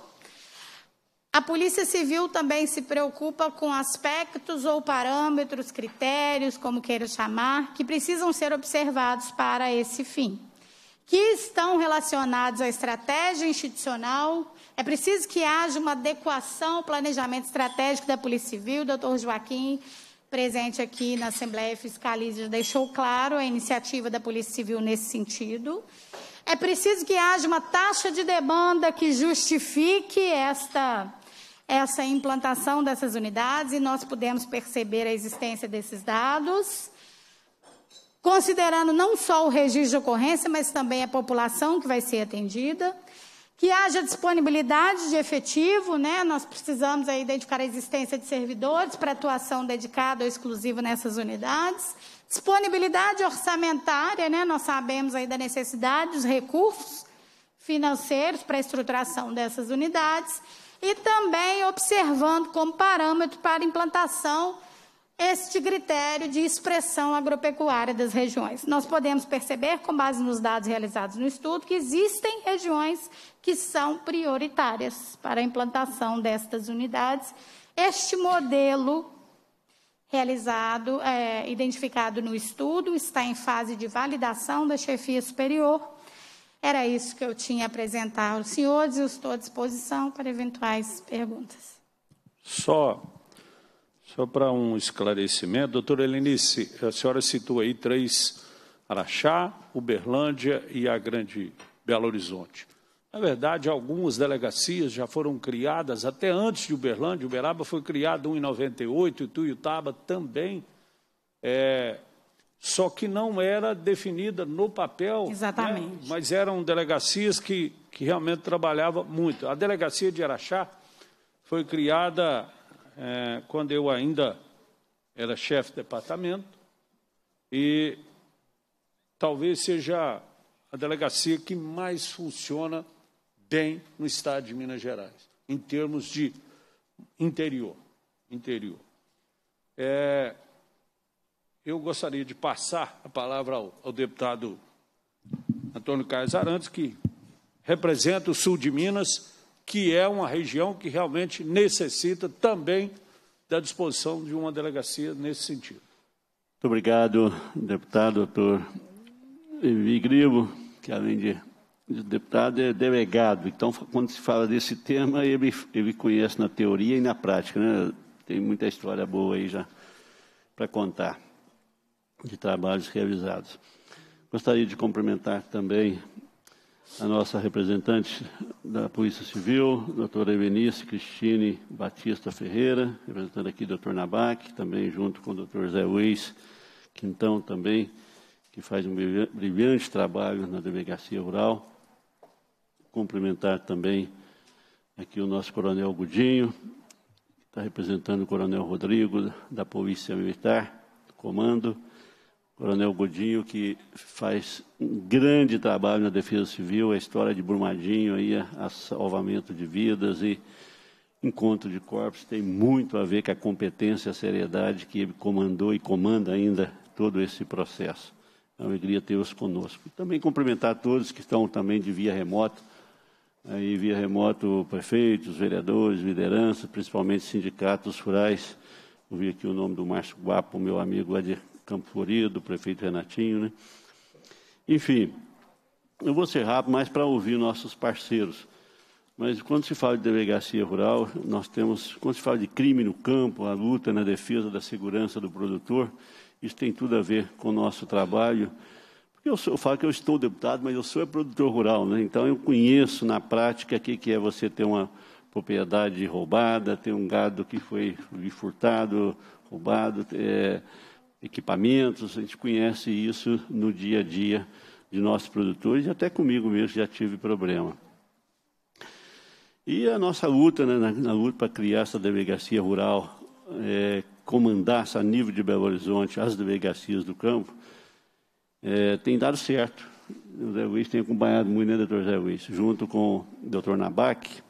a Polícia Civil também se preocupa com aspectos ou parâmetros, critérios, como queira chamar, que precisam ser observados para esse fim, que estão relacionados à estratégia institucional, é preciso que haja uma adequação ao planejamento estratégico da Polícia Civil. O doutor Joaquim, presente aqui na Assembleia Fiscaliza, deixou claro a iniciativa da Polícia Civil nesse sentido. É preciso que haja uma taxa de demanda que justifique esta, essa implantação dessas unidades, e nós podemos perceber a existência desses dados considerando não só o registro de ocorrência, mas também a população que vai ser atendida que haja disponibilidade de efetivo, né? Nós precisamos aí identificar a existência de servidores para atuação dedicada ou exclusiva nessas unidades. Disponibilidade orçamentária, né? Nós sabemos aí da necessidade dos recursos financeiros para a estruturação dessas unidades e também observando como parâmetro para implantação este critério de expressão agropecuária das regiões. Nós podemos perceber, com base nos dados realizados no estudo, que existem regiões que são prioritárias para a implantação destas unidades. Este modelo realizado, é, identificado no estudo, está em fase de validação da chefia superior. Era isso que eu tinha a apresentar aos senhores e estou à disposição para eventuais perguntas. Só só para um esclarecimento, doutora Helenice, a senhora citou aí três, Araxá, Uberlândia e a Grande Belo Horizonte. Na verdade, algumas delegacias já foram criadas até antes de Uberlândia. Uberaba foi criado em 98, e Tuiutaba também. É, só que não era definida no papel. Né? Exatamente. Né? Mas eram delegacias que, que realmente trabalhavam muito. A delegacia de Araxá foi criada é, quando eu ainda era chefe de departamento, e talvez seja a delegacia que mais funciona bem no estado de Minas Gerais, em termos de interior. interior. É, eu gostaria de passar a palavra ao, ao deputado Antônio Carlos Arantes, que representa o sul de Minas que é uma região que realmente necessita também da disposição de uma delegacia nesse sentido. Muito obrigado, deputado doutor Vigribo, que além de, de, deputado é delegado. Então, quando se fala desse tema, ele, ele conhece na teoria e na prática. Né? Tem muita história boa aí já para contar de trabalhos realizados. Gostaria de cumprimentar também a nossa representante da Polícia Civil, doutora Evenice Cristine Batista Ferreira, representando aqui o doutor Nabac, também junto com o doutor Zé Weiss Quintão também, que faz um brilhante trabalho na delegacia rural. Cumprimentar também aqui o nosso coronel Gudinho, que está representando o coronel Rodrigo, da Polícia Militar, do comando, Coronel Godinho, que faz um grande trabalho na Defesa Civil, a história de Brumadinho, aí, a, salvamento de vidas e encontro de corpos, tem muito a ver com a competência a seriedade que ele comandou e comanda ainda todo esse processo. É uma alegria tê-los conosco. E também cumprimentar todos que estão também de via remota, aí via remoto prefeitos, vereadores, lideranças, principalmente sindicatos rurais. Eu vi aqui o nome do Márcio Guapo, meu amigo lá de Campo Florido, prefeito Renatinho, né? Enfim, eu vou ser rápido, mais para ouvir nossos parceiros. Mas quando se fala de delegacia rural, nós temos, quando se fala de crime no campo, a luta na defesa da segurança do produtor, isso tem tudo a ver com o nosso trabalho. Eu, sou, eu falo que eu estou deputado, mas eu sou é produtor rural, né? então eu conheço na prática o que, que é você ter uma propriedade roubada, ter um gado que foi furtado, roubado, é, equipamentos, a gente conhece isso no dia a dia de nossos produtores e até comigo mesmo já tive problema. E a nossa luta, né, na, na luta para criar essa delegacia rural, é, comandar a nível de Belo Horizonte as delegacias do campo, é, tem dado certo. O Zé Luiz tem acompanhado muito, né, doutor Zé Luiz? Junto com o doutor Nabac,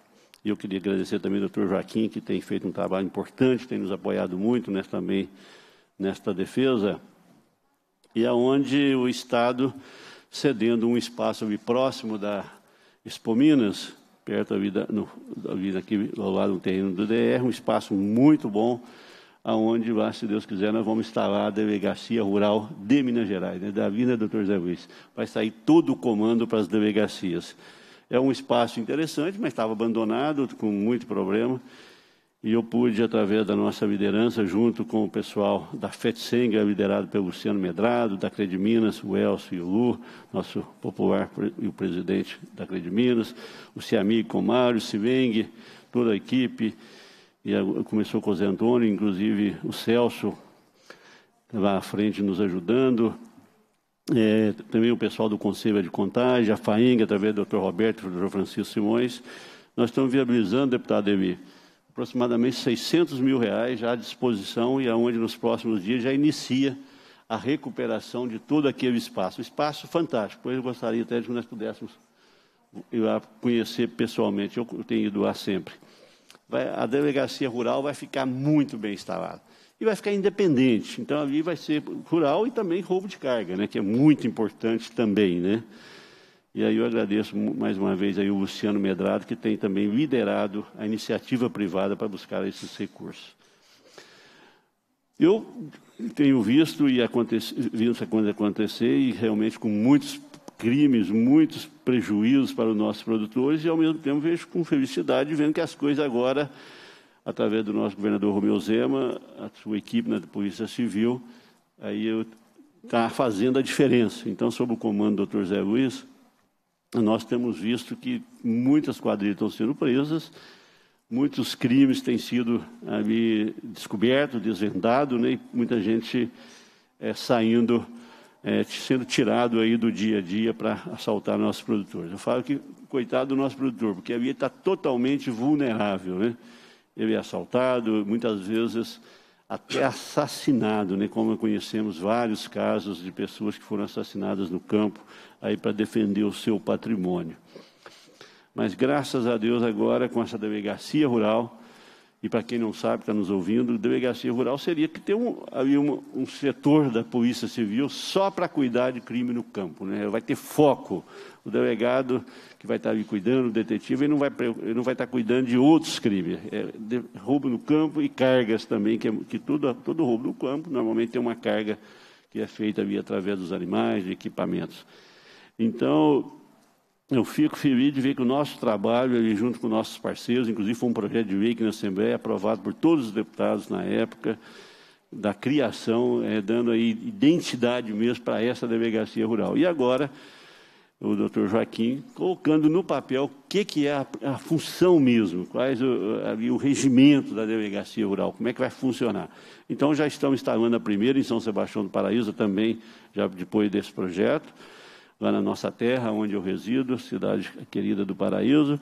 e eu queria agradecer também ao doutor Joaquim, que tem feito um trabalho importante, tem nos apoiado muito nessa, também nesta defesa, e aonde o Estado, cedendo um espaço ali próximo da Expo Minas, perto da vida, no, da vida aqui ao lado do terreno do DR, um espaço muito bom, aonde lá, se Deus quiser, nós vamos instalar a delegacia rural de Minas Gerais, né, da Vila Doutor Zé Luiz. Vai sair todo o comando para as delegacias. É um espaço interessante, mas estava abandonado, com muito problema. E eu pude, através da nossa liderança, junto com o pessoal da FETSENG, liderado pelo Luciano Medrado, da Minas, o Elcio e o Lu, nosso popular e o presidente da Minas, o Ciami Comário, o Civeng, toda a equipe, e começou com o Zé Antônio, inclusive o Celso lá à frente nos ajudando, é, também o pessoal do Conselho de Contagem, a FAENG, através do Dr. Roberto e do Dr. Francisco Simões, nós estamos viabilizando, deputado Emi, aproximadamente 600 mil reais já à disposição e aonde nos próximos dias já inicia a recuperação de todo aquele espaço. Um espaço fantástico, pois eu gostaria até de que nós pudéssemos ir lá conhecer pessoalmente, eu tenho ido lá sempre. Vai, a delegacia rural vai ficar muito bem instalada e vai ficar independente. Então, ali vai ser rural e também roubo de carga, né, que é muito importante também. Né? E aí eu agradeço mais uma vez aí o Luciano Medrado, que tem também liderado a iniciativa privada para buscar esses recursos. Eu tenho visto e acontecer, visto acontecer e realmente com muitos crimes, muitos prejuízos para os nossos produtores e ao mesmo tempo vejo com felicidade vendo que as coisas agora através do nosso governador Romeu Zema, a sua equipe na Polícia Civil, aí está fazendo a diferença. Então, sob o comando do Dr. Zé Luiz, nós temos visto que muitas quadrilhas estão sendo presas, muitos crimes têm sido ali descobertos, desvendados, né, e muita gente é, saindo, é, sendo tirado aí do dia a dia para assaltar nossos produtores. Eu falo que, coitado do nosso produtor, porque ali está totalmente vulnerável, né? ele é assaltado, muitas vezes até assassinado, né? como conhecemos vários casos de pessoas que foram assassinadas no campo aí para defender o seu patrimônio. Mas graças a Deus agora com essa delegacia rural e para quem não sabe, está nos ouvindo, delegacia rural seria que ter um, ali um, um setor da Polícia Civil só para cuidar de crime no campo. Né? Vai ter foco. O delegado que vai estar ali cuidando, o detetive, ele não vai, ele não vai estar cuidando de outros crimes. É, de, roubo no campo e cargas também, que, é, que tudo, todo roubo no campo normalmente tem uma carga que é feita ali através dos animais, de equipamentos. Então, eu fico feliz de ver que o nosso trabalho, ali, junto com nossos parceiros, inclusive foi um projeto de lei aqui na Assembleia, aprovado por todos os deputados na época, da criação, é, dando aí identidade mesmo para essa delegacia rural. E agora, o doutor Joaquim colocando no papel o que, que é a, a função mesmo, quais o, ali, o regimento da delegacia rural, como é que vai funcionar. Então, já estamos instalando a primeira em São Sebastião do Paraíso também, já depois desse projeto lá na nossa terra, onde eu resido, cidade querida do Paraíso.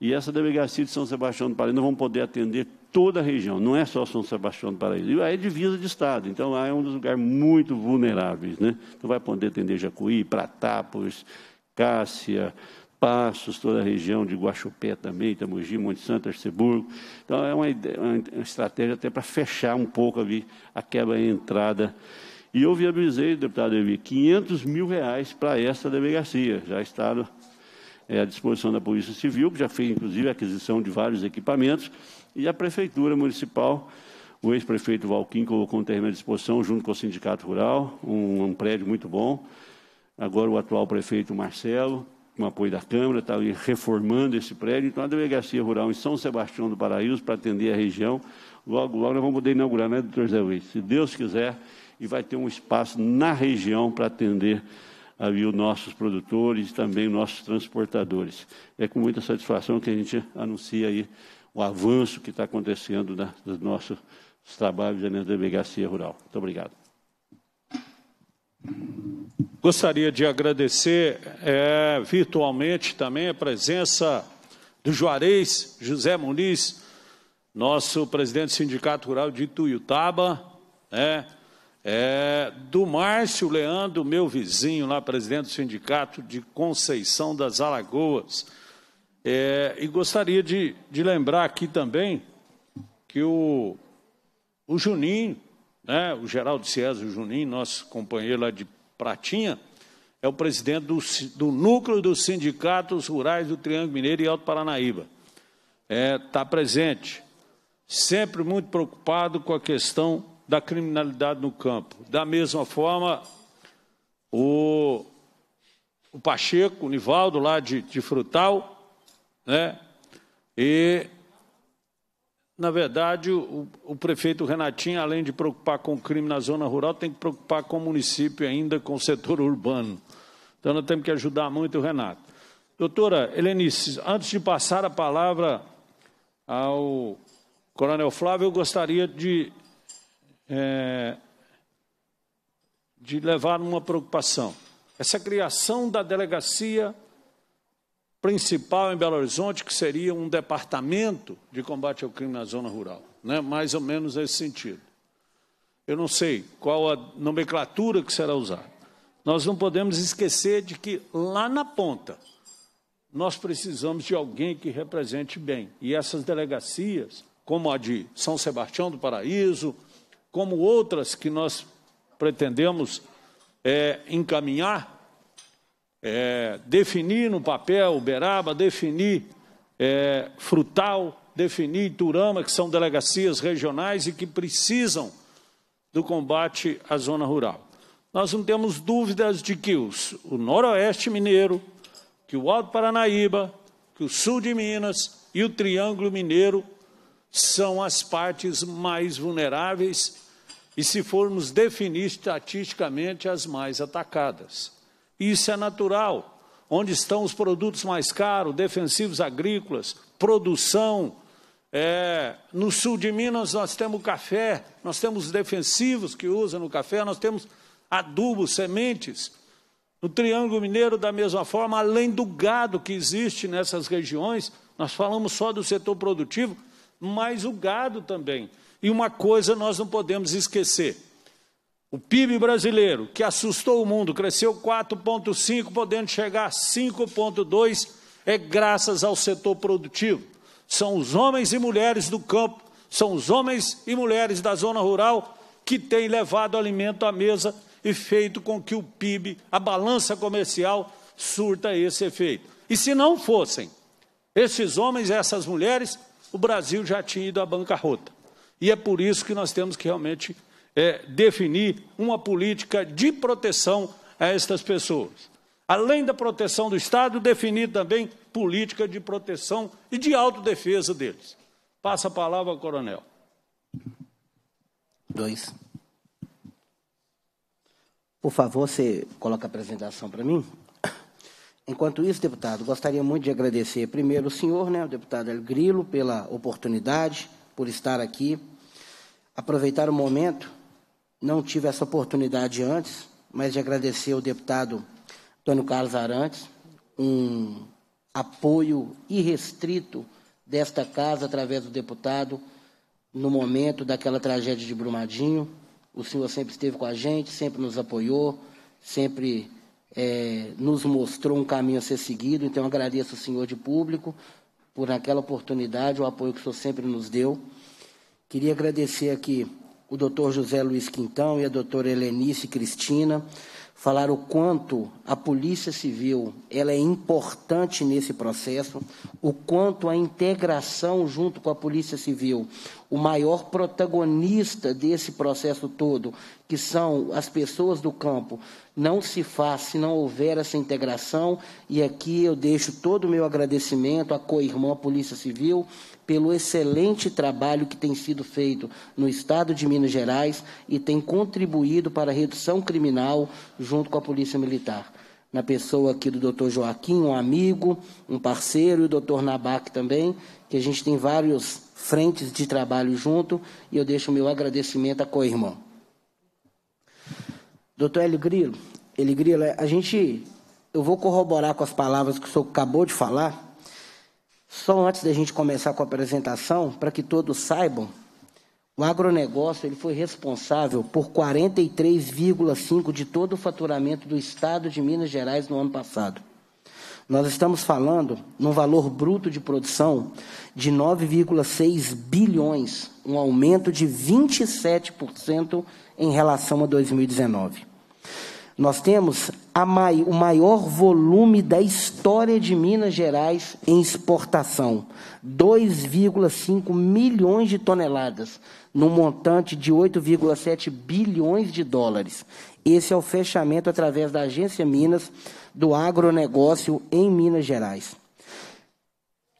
E essa delegacia de São Sebastião do Paraíso nós vamos poder atender toda a região, não é só São Sebastião do Paraíso. E lá é divisa de estado, então lá é um dos lugares muito vulneráveis. Né? Então vai poder atender Jacuí, Pratápolis, Cássia, Passos, toda a região de Guaxupé também, Itamogi, Monte Santo, Arceburgo. Então é uma, ideia, uma estratégia até para fechar um pouco ali aquela entrada e eu viabilizei, deputado Evi, 500 mil reais para essa delegacia. Já está é, à disposição da Polícia Civil, que já fez, inclusive, a aquisição de vários equipamentos, e a Prefeitura Municipal, O ex-prefeito Valquim colocou um terreno à disposição, junto com o Sindicato Rural, um, um prédio muito bom. Agora o atual prefeito Marcelo, com apoio da Câmara, está reformando esse prédio. Então, a Delegacia Rural em São Sebastião do Paraíso, para atender a região, logo, logo nós vamos poder inaugurar, né, doutor Zé Luiz? Se Deus quiser, e vai ter um espaço na região para atender ali os nossos produtores e também os nossos transportadores. É com muita satisfação que a gente anuncia aí o avanço que está acontecendo na, nos nossos trabalhos na delegacia rural. Muito obrigado. Gostaria de agradecer é, virtualmente também a presença do Juarez José Muniz, nosso presidente do Sindicato Rural de Ituiutaba, né? É, do Márcio Leandro, meu vizinho lá, presidente do Sindicato de Conceição das Alagoas. É, e gostaria de, de, lembrar aqui também que o, o Juninho, né, o Geraldo César Juninho, nosso companheiro lá de Pratinha, é o presidente do, do núcleo dos sindicatos rurais do Triângulo Mineiro e Alto Paranaíba. Está é, tá presente, sempre muito preocupado com a questão da criminalidade no campo. Da mesma forma, o, o Pacheco, o Nivaldo, lá de, de Frutal, né? E, na verdade, o, o, prefeito Renatinho, além de preocupar com o crime na zona rural, tem que preocupar com o município ainda, com o setor urbano. Então, nós temos que ajudar muito o Renato. Doutora Helenice, antes de passar a palavra ao Coronel Flávio, eu gostaria de é, de levar uma preocupação. Essa criação da delegacia principal em Belo Horizonte, que seria um departamento de combate ao crime na zona rural, né? mais ou menos nesse sentido. Eu não sei qual a nomenclatura que será usada. Nós não podemos esquecer de que lá na ponta nós precisamos de alguém que represente bem. E essas delegacias, como a de São Sebastião do Paraíso, como outras que nós pretendemos é, encaminhar, é, definir no papel Uberaba, definir é, Frutal, definir Turama, que são delegacias regionais e que precisam do combate à zona rural. Nós não temos dúvidas de que os, o Noroeste Mineiro, que o Alto Paranaíba, que o Sul de Minas e o Triângulo Mineiro são as partes mais vulneráveis e, se formos definir estatisticamente, as mais atacadas. Isso é natural. Onde estão os produtos mais caros, defensivos agrícolas, produção. É, no sul de Minas nós temos café, nós temos defensivos que usam no café, nós temos adubos, sementes. No Triângulo Mineiro, da mesma forma, além do gado que existe nessas regiões, nós falamos só do setor produtivo, mas o gado também. E uma coisa nós não podemos esquecer: o PIB brasileiro, que assustou o mundo, cresceu 4,5, podendo chegar a 5,2, é graças ao setor produtivo. São os homens e mulheres do campo, são os homens e mulheres da zona rural que têm levado alimento à mesa e feito com que o PIB, a balança comercial, surta esse efeito. E se não fossem esses homens e essas mulheres, o Brasil já tinha ido à bancarrota. E é por isso que nós temos que realmente é, definir uma política de proteção a estas pessoas. Além da proteção do Estado, definir também política de proteção e de autodefesa deles. Passa a palavra ao coronel. Dois. Por favor, você coloca a apresentação para mim. Enquanto isso, deputado, gostaria muito de agradecer primeiro o senhor, né, o deputado El Grilo, pela oportunidade, por estar aqui. Aproveitar o momento, não tive essa oportunidade antes, mas de agradecer ao deputado Antônio Carlos Arantes, um apoio irrestrito desta casa através do deputado no momento daquela tragédia de Brumadinho. O senhor sempre esteve com a gente, sempre nos apoiou, sempre é, nos mostrou um caminho a ser seguido, então agradeço ao senhor de público por aquela oportunidade, o apoio que o senhor sempre nos deu. Queria agradecer aqui o doutor José Luiz Quintão e a doutora Helenice Cristina, falar o quanto a Polícia Civil ela é importante nesse processo, o quanto a integração junto com a Polícia Civil, o maior protagonista desse processo todo, que são as pessoas do campo, não se faz se não houver essa integração. E aqui eu deixo todo o meu agradecimento à co-irmã Polícia Civil pelo excelente trabalho que tem sido feito no Estado de Minas Gerais e tem contribuído para a redução criminal junto com a Polícia Militar. Na pessoa aqui do doutor Joaquim, um amigo, um parceiro, e o doutor Nabac também, que a gente tem vários frentes de trabalho junto, e eu deixo o meu agradecimento à co-irmã. Doutor Hélio Grilo, Hélio Grilo, a gente, eu vou corroborar com as palavras que o senhor acabou de falar, só antes da gente começar com a apresentação, para que todos saibam, o agronegócio ele foi responsável por 43,5% de todo o faturamento do Estado de Minas Gerais no ano passado. Nós estamos falando num valor bruto de produção de 9,6 bilhões, um aumento de 27% em relação a 2019. Nós temos mai, o maior volume da história de Minas Gerais em exportação, 2,5 milhões de toneladas, num montante de 8,7 bilhões de dólares. Esse é o fechamento através da Agência Minas do agronegócio em Minas Gerais.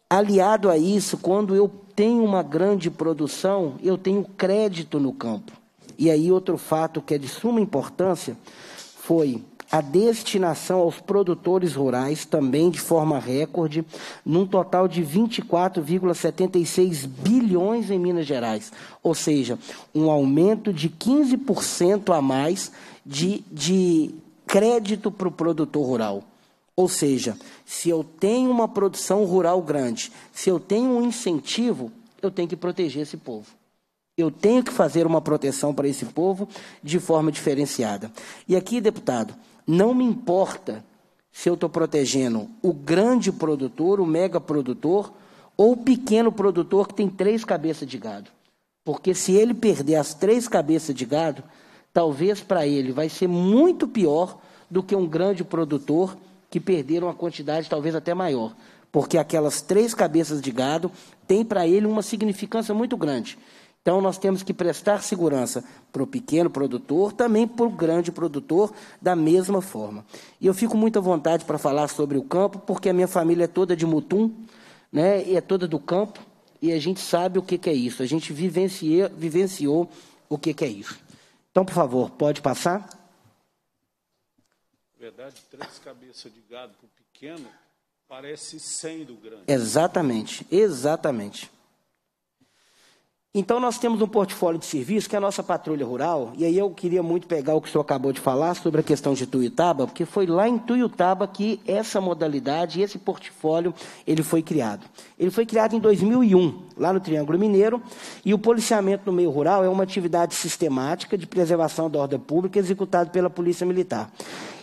Aliado a isso, quando eu tenho uma grande produção, eu tenho crédito no campo. E aí, outro fato que é de suma importância foi a destinação aos produtores rurais, também de forma recorde, num total de 24,76 bilhões em Minas Gerais. Ou seja, um aumento de 15% a mais de, de crédito para o produtor rural. Ou seja, se eu tenho uma produção rural grande, se eu tenho um incentivo, eu tenho que proteger esse povo. Eu tenho que fazer uma proteção para esse povo de forma diferenciada. E aqui, deputado, não me importa se eu estou protegendo o grande produtor, o mega produtor, ou o pequeno produtor que tem três cabeças de gado. Porque se ele perder as três cabeças de gado, talvez para ele vai ser muito pior do que um grande produtor que perder uma quantidade talvez até maior. Porque aquelas três cabeças de gado têm para ele uma significância muito grande. Então, nós temos que prestar segurança para o pequeno produtor, também para o grande produtor, da mesma forma. E eu fico muito à vontade para falar sobre o campo, porque a minha família é toda de Mutum, né, e é toda do campo, e a gente sabe o que, que é isso. A gente vivenciou, vivenciou o que, que é isso. Então, por favor, pode passar? Na verdade, três cabeças de gado para o pequeno parece cem do grande. Exatamente, exatamente. Então, nós temos um portfólio de serviço, que é a nossa patrulha rural, e aí eu queria muito pegar o que o senhor acabou de falar sobre a questão de Tuiutaba, porque foi lá em Tuiutaba que essa modalidade, esse portfólio, ele foi criado. Ele foi criado em 2001, lá no Triângulo Mineiro, e o policiamento no meio rural é uma atividade sistemática de preservação da ordem pública executada pela Polícia Militar.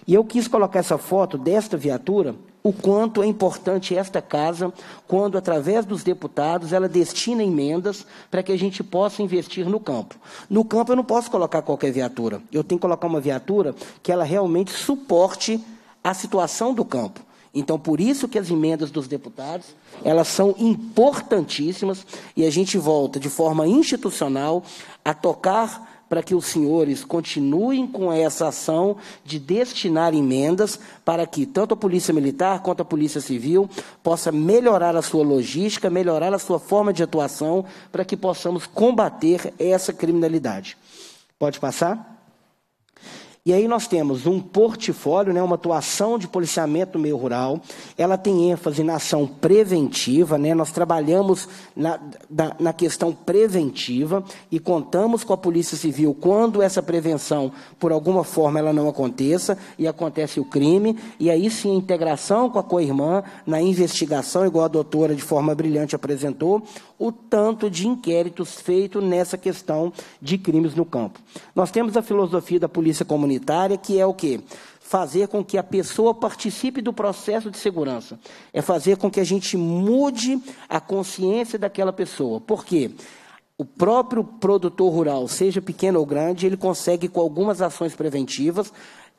E eu quis colocar essa foto desta viatura, o quanto é importante esta casa, quando, através dos deputados, ela destina emendas para que a gente possa investir no campo. No campo eu não posso colocar qualquer viatura. Eu tenho que colocar uma viatura que ela realmente suporte a situação do campo. Então, por isso que as emendas dos deputados, elas são importantíssimas e a gente volta de forma institucional a tocar para que os senhores continuem com essa ação de destinar emendas para que tanto a Polícia Militar quanto a Polícia Civil possa melhorar a sua logística, melhorar a sua forma de atuação, para que possamos combater essa criminalidade. Pode passar? E aí nós temos um portfólio, né, uma atuação de policiamento no meio rural. Ela tem ênfase na ação preventiva, né? Nós trabalhamos na, na, na, questão preventiva e contamos com a Polícia Civil quando essa prevenção, por alguma forma, ela não aconteça e acontece o crime. E aí sim a integração com a co-irmã na investigação, igual a doutora de forma brilhante apresentou, o tanto de inquéritos feitos nessa questão de crimes no campo. Nós temos a filosofia da polícia comunitária, que é o quê? Fazer com que a pessoa participe do processo de segurança. É fazer com que a gente mude a consciência daquela pessoa. Por quê? O próprio produtor rural, seja pequeno ou grande, ele consegue, com algumas ações preventivas,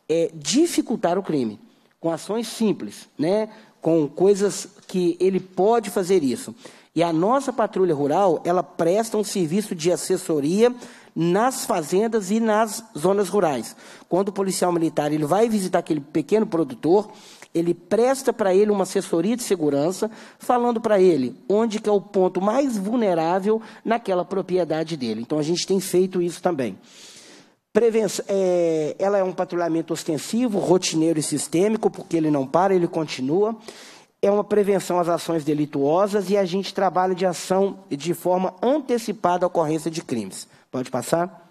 é dificultar o crime, com ações simples, né? com coisas que ele pode fazer isso. E a nossa patrulha rural, ela presta um serviço de assessoria nas fazendas e nas zonas rurais. Quando o policial militar ele vai visitar aquele pequeno produtor, ele presta para ele uma assessoria de segurança, falando para ele onde que é o ponto mais vulnerável naquela propriedade dele. Então a gente tem feito isso também. Prevenção, é, ela é um patrulhamento ostensivo, rotineiro e sistêmico, porque ele não para, ele continua. É uma prevenção às ações delituosas e a gente trabalha de ação de forma antecipada à ocorrência de crimes. Pode passar?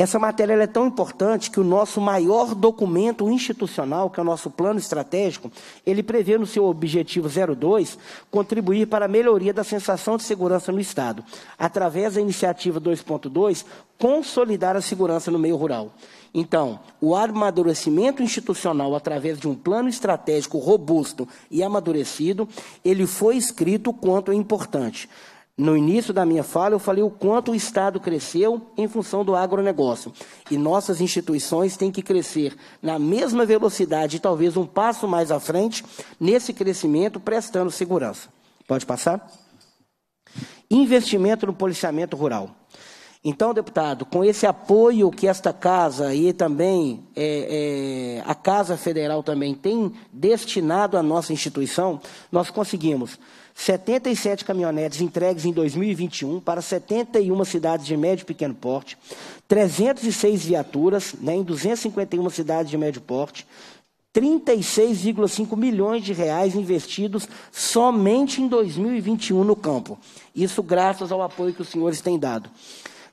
Essa matéria é tão importante que o nosso maior documento institucional, que é o nosso plano estratégico, ele prevê no seu objetivo 02 contribuir para a melhoria da sensação de segurança no Estado, através da iniciativa 2.2, consolidar a segurança no meio rural. Então, o amadurecimento institucional através de um plano estratégico robusto e amadurecido, ele foi escrito quanto é importante. No início da minha fala, eu falei o quanto o Estado cresceu em função do agronegócio. E nossas instituições têm que crescer na mesma velocidade, talvez um passo mais à frente, nesse crescimento, prestando segurança. Pode passar? Investimento no policiamento rural. Então, deputado, com esse apoio que esta casa e também é, é, a Casa Federal também tem destinado à nossa instituição, nós conseguimos 77 caminhonetes entregues em 2021 para 71 cidades de médio e pequeno porte, 306 viaturas né, em 251 cidades de médio porte, 36,5 milhões de reais investidos somente em 2021 no campo. Isso graças ao apoio que os senhores têm dado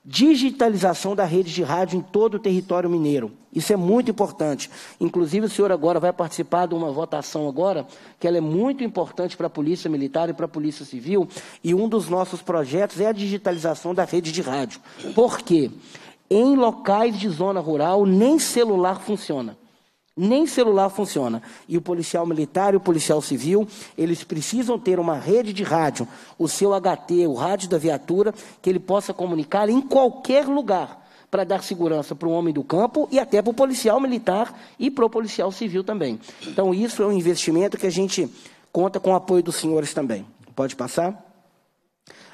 digitalização da rede de rádio em todo o território mineiro. Isso é muito importante. Inclusive, o senhor agora vai participar de uma votação agora, que ela é muito importante para a Polícia Militar e para a Polícia Civil, e um dos nossos projetos é a digitalização da rede de rádio. Por quê? Em locais de zona rural, nem celular funciona. Nem celular funciona. E o policial militar e o policial civil, eles precisam ter uma rede de rádio, o seu HT, o rádio da viatura, que ele possa comunicar em qualquer lugar para dar segurança para o homem do campo e até para o policial militar e para o policial civil também. Então, isso é um investimento que a gente conta com o apoio dos senhores também. Pode passar?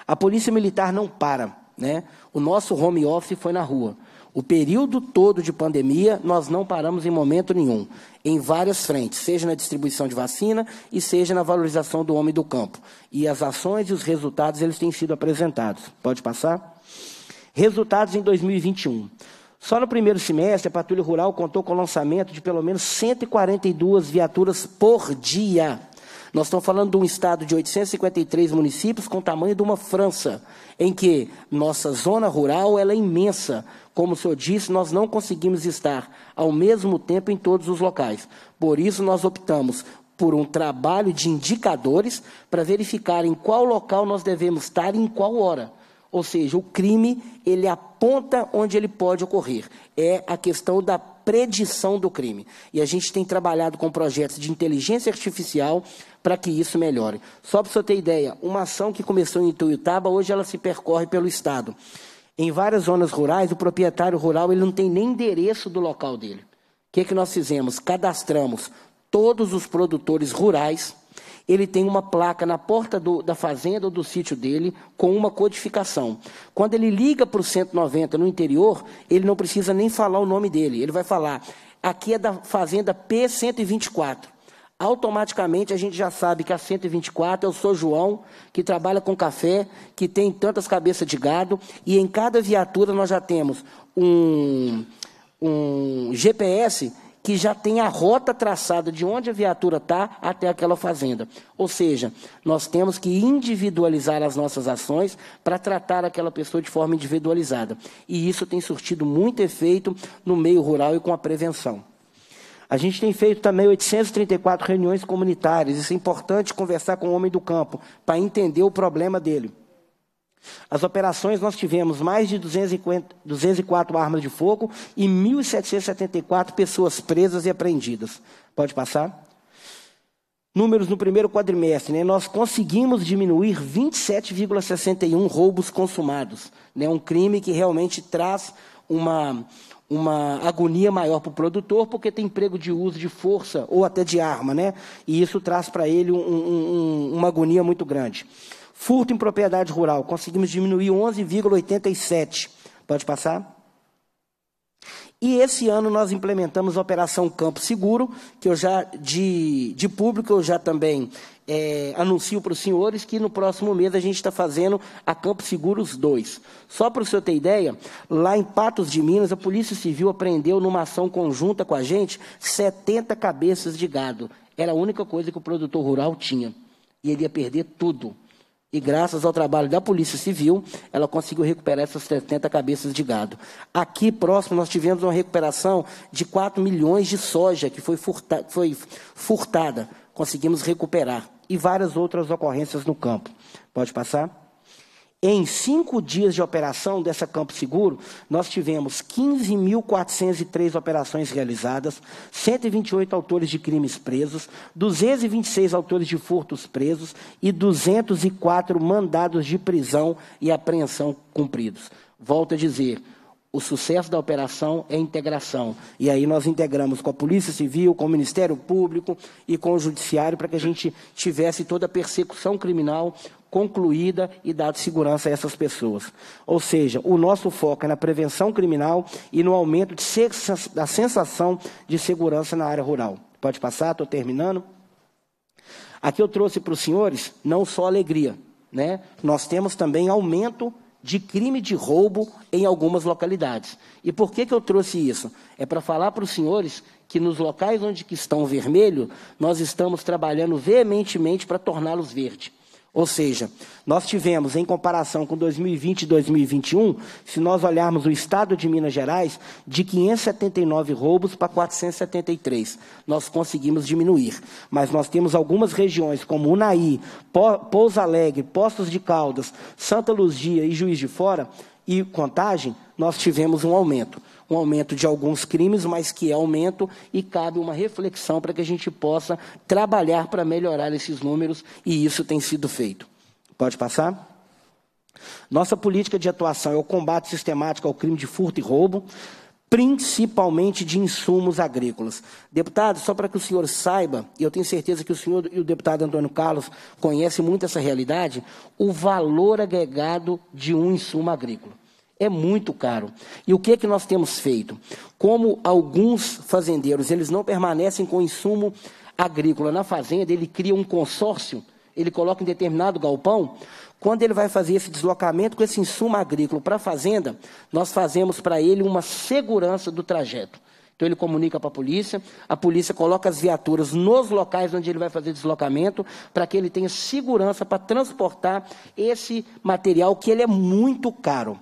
A polícia militar não para. Né? O nosso home office foi na rua. O período todo de pandemia, nós não paramos em momento nenhum, em várias frentes, seja na distribuição de vacina e seja na valorização do homem do campo. E as ações e os resultados, eles têm sido apresentados. Pode passar? Resultados em 2021. Só no primeiro semestre, a Patrulha Rural contou com o lançamento de pelo menos 142 viaturas por dia nós estamos falando de um estado de 853 municípios com o tamanho de uma França, em que nossa zona rural ela é imensa. Como o senhor disse, nós não conseguimos estar ao mesmo tempo em todos os locais. Por isso, nós optamos por um trabalho de indicadores para verificar em qual local nós devemos estar e em qual hora. Ou seja, o crime, ele aponta onde ele pode ocorrer. É a questão da predição do crime. E a gente tem trabalhado com projetos de inteligência artificial para que isso melhore. Só para você ter ideia, uma ação que começou em Ituiutaba, hoje ela se percorre pelo Estado. Em várias zonas rurais, o proprietário rural ele não tem nem endereço do local dele. O que, que nós fizemos? Cadastramos todos os produtores rurais ele tem uma placa na porta do, da fazenda ou do sítio dele com uma codificação. Quando ele liga para o 190 no interior, ele não precisa nem falar o nome dele. Ele vai falar: aqui é da fazenda P124. Automaticamente a gente já sabe que a 124 é o Sr. João, que trabalha com café, que tem tantas cabeças de gado, e em cada viatura nós já temos um, um GPS que já tem a rota traçada de onde a viatura está até aquela fazenda. Ou seja, nós temos que individualizar as nossas ações para tratar aquela pessoa de forma individualizada. E isso tem surtido muito efeito no meio rural e com a prevenção. A gente tem feito também 834 reuniões comunitárias. Isso é importante conversar com o homem do campo para entender o problema dele. As operações nós tivemos mais de 250, 204 armas de fogo e 1.774 pessoas presas e apreendidas. Pode passar? Números no primeiro quadrimestre, né? Nós conseguimos diminuir 27,61 roubos consumados, né? Um crime que realmente traz uma uma agonia maior para o produtor, porque tem emprego de uso de força ou até de arma, né? E isso traz para ele um, um, uma agonia muito grande. Furto em propriedade rural, conseguimos diminuir 11,87. Pode passar? E esse ano nós implementamos a Operação Campo Seguro, que eu já, de, de público, eu já também é, anuncio para os senhores que no próximo mês a gente está fazendo a Campo Seguros 2. Só para o senhor ter ideia, lá em Patos de Minas, a Polícia Civil apreendeu numa ação conjunta com a gente 70 cabeças de gado. Era a única coisa que o produtor rural tinha. E ele ia perder tudo. E graças ao trabalho da Polícia Civil, ela conseguiu recuperar essas 70 cabeças de gado. Aqui próximo, nós tivemos uma recuperação de 4 milhões de soja que foi, furta, foi furtada. Conseguimos recuperar. E várias outras ocorrências no campo. Pode passar? Em cinco dias de operação dessa Campo Seguro, nós tivemos 15.403 operações realizadas, 128 autores de crimes presos, 226 autores de furtos presos e 204 mandados de prisão e apreensão cumpridos. Volto a dizer, o sucesso da operação é integração. E aí nós integramos com a Polícia Civil, com o Ministério Público e com o Judiciário para que a gente tivesse toda a persecução criminal concluída e dado segurança a essas pessoas. Ou seja, o nosso foco é na prevenção criminal e no aumento da sensação de segurança na área rural. Pode passar, estou terminando. Aqui eu trouxe para os senhores não só alegria, né? Nós temos também aumento de crime de roubo em algumas localidades. E por que, que eu trouxe isso? É para falar para os senhores que nos locais onde estão vermelho, nós estamos trabalhando veementemente para torná-los verde. Ou seja, nós tivemos, em comparação com 2020 e 2021, se nós olharmos o estado de Minas Gerais, de 579 roubos para 473. Nós conseguimos diminuir. Mas nós temos algumas regiões, como Unai, Pouso Alegre, Postos de Caldas, Santa Luzia e Juiz de Fora, e Contagem, nós tivemos um aumento um aumento de alguns crimes, mas que é aumento e cabe uma reflexão para que a gente possa trabalhar para melhorar esses números e isso tem sido feito. Pode passar? Nossa política de atuação é o combate sistemático ao crime de furto e roubo, principalmente de insumos agrícolas. Deputado, só para que o senhor saiba, e eu tenho certeza que o senhor e o deputado Antônio Carlos conhecem muito essa realidade, o valor agregado de um insumo agrícola é muito caro. E o que é que nós temos feito? Como alguns fazendeiros, eles não permanecem com insumo agrícola na fazenda, ele cria um consórcio, ele coloca em determinado galpão, quando ele vai fazer esse deslocamento com esse insumo agrícola para a fazenda, nós fazemos para ele uma segurança do trajeto. Então ele comunica para a polícia, a polícia coloca as viaturas nos locais onde ele vai fazer deslocamento, para que ele tenha segurança para transportar esse material que ele é muito caro.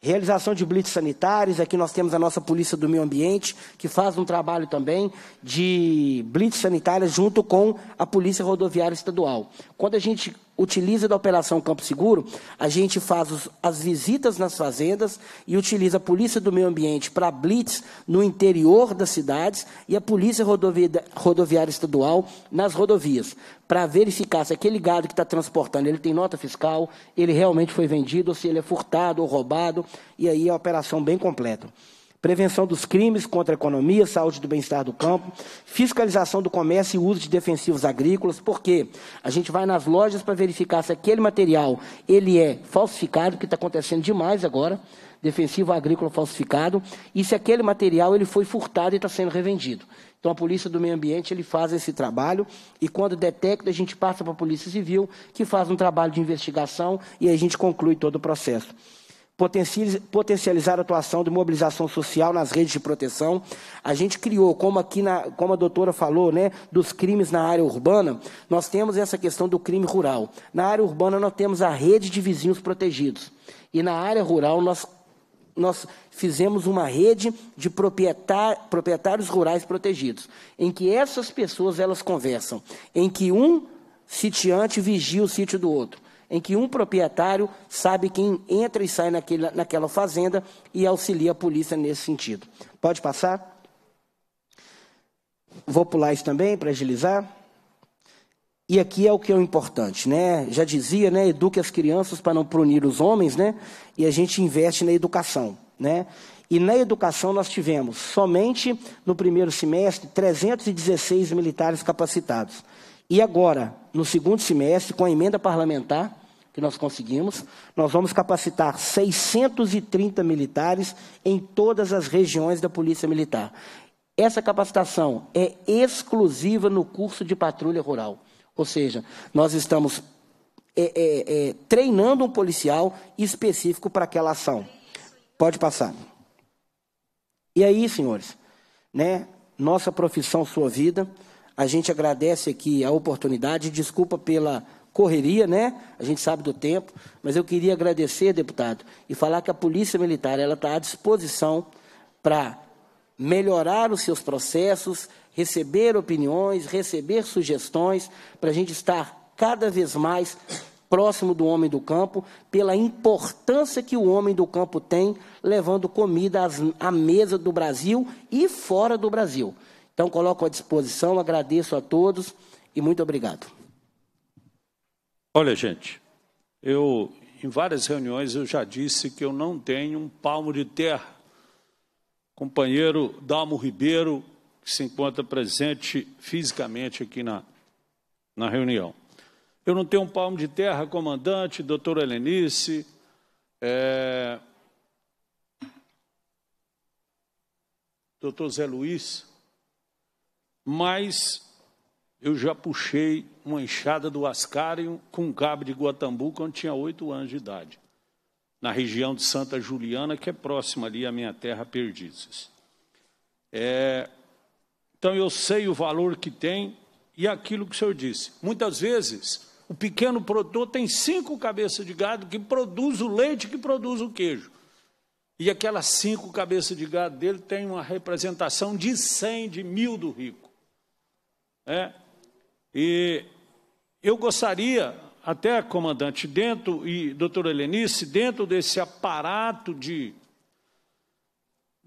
Realização de blitz sanitários, aqui nós temos a nossa Polícia do Meio Ambiente, que faz um trabalho também de blitz sanitárias junto com a Polícia Rodoviária Estadual. Quando a gente utiliza da Operação Campo Seguro, a gente faz os, as visitas nas fazendas e utiliza a Polícia do Meio Ambiente para blitz no interior das cidades e a Polícia Rodoviária Estadual nas rodovias, para verificar se aquele gado que está transportando ele tem nota fiscal, ele realmente foi vendido, ou se ele é furtado ou roubado, e aí é uma operação bem completa prevenção dos crimes contra a economia, saúde do bem-estar do campo, fiscalização do comércio e uso de defensivos agrícolas, porque a gente vai nas lojas para verificar se aquele material ele é falsificado, que está acontecendo demais agora, defensivo agrícola falsificado, e se aquele material ele foi furtado e está sendo revendido. Então a Polícia do Meio Ambiente ele faz esse trabalho e quando detecta a gente passa para a Polícia Civil que faz um trabalho de investigação e a gente conclui todo o processo potencializar a atuação de mobilização social nas redes de proteção. A gente criou, como aqui na, como a doutora falou, né, dos crimes na área urbana, nós temos essa questão do crime rural. Na área urbana nós temos a rede de vizinhos protegidos. E na área rural nós nós fizemos uma rede de proprietários rurais protegidos, em que essas pessoas elas conversam, em que um sitiante vigia o sítio do outro em que um proprietário sabe quem entra e sai naquele, naquela fazenda e auxilia a polícia nesse sentido. Pode passar? Vou pular isso também para agilizar. E aqui é o que é o importante, né? Já dizia, né? Eduque as crianças para não punir os homens, né? E a gente investe na educação, né? E na educação nós tivemos somente no primeiro semestre 316 militares capacitados. E agora, no segundo semestre, com a emenda parlamentar que nós conseguimos, nós vamos capacitar 630 militares em todas as regiões da Polícia Militar. Essa capacitação é exclusiva no curso de patrulha rural. Ou seja, nós estamos é, é, é, treinando um policial específico para aquela ação. Pode passar. E aí, senhores, né? Nossa profissão, sua vida. A gente agradece aqui a oportunidade. Desculpa pela correria, né? A gente sabe do tempo, mas eu queria agradecer, deputado, e falar que a Polícia Militar ela está à disposição para melhorar os seus processos, receber opiniões, receber sugestões, para a gente estar cada vez mais próximo do homem do campo, pela importância que o homem do campo tem, levando comida às, à mesa do Brasil e fora do Brasil. Então, coloco à disposição, agradeço a todos e muito obrigado. Olha, gente, eu, em várias reuniões, eu já disse que eu não tenho um palmo de terra. Companheiro Dalmo Ribeiro que se encontra presente fisicamente aqui na, na reunião. Eu não tenho um palmo de terra, comandante, doutor Helenice, é, doutor Zé Luiz, mas eu já puxei uma enxada do Ascário com um cabo de Guatambu quando tinha oito anos de idade, na região de Santa Juliana, que é próxima ali à minha terra Perdizes. É, então eu sei o valor que tem e aquilo que o senhor disse. Muitas vezes o pequeno produtor tem cinco cabeças de gado que produz o leite que produz o queijo. E aquelas cinco cabeças de gado dele tem uma representação de cem, de mil do rico. É? E eu gostaria, até comandante, dentro, e doutor Helenice, dentro desse aparato de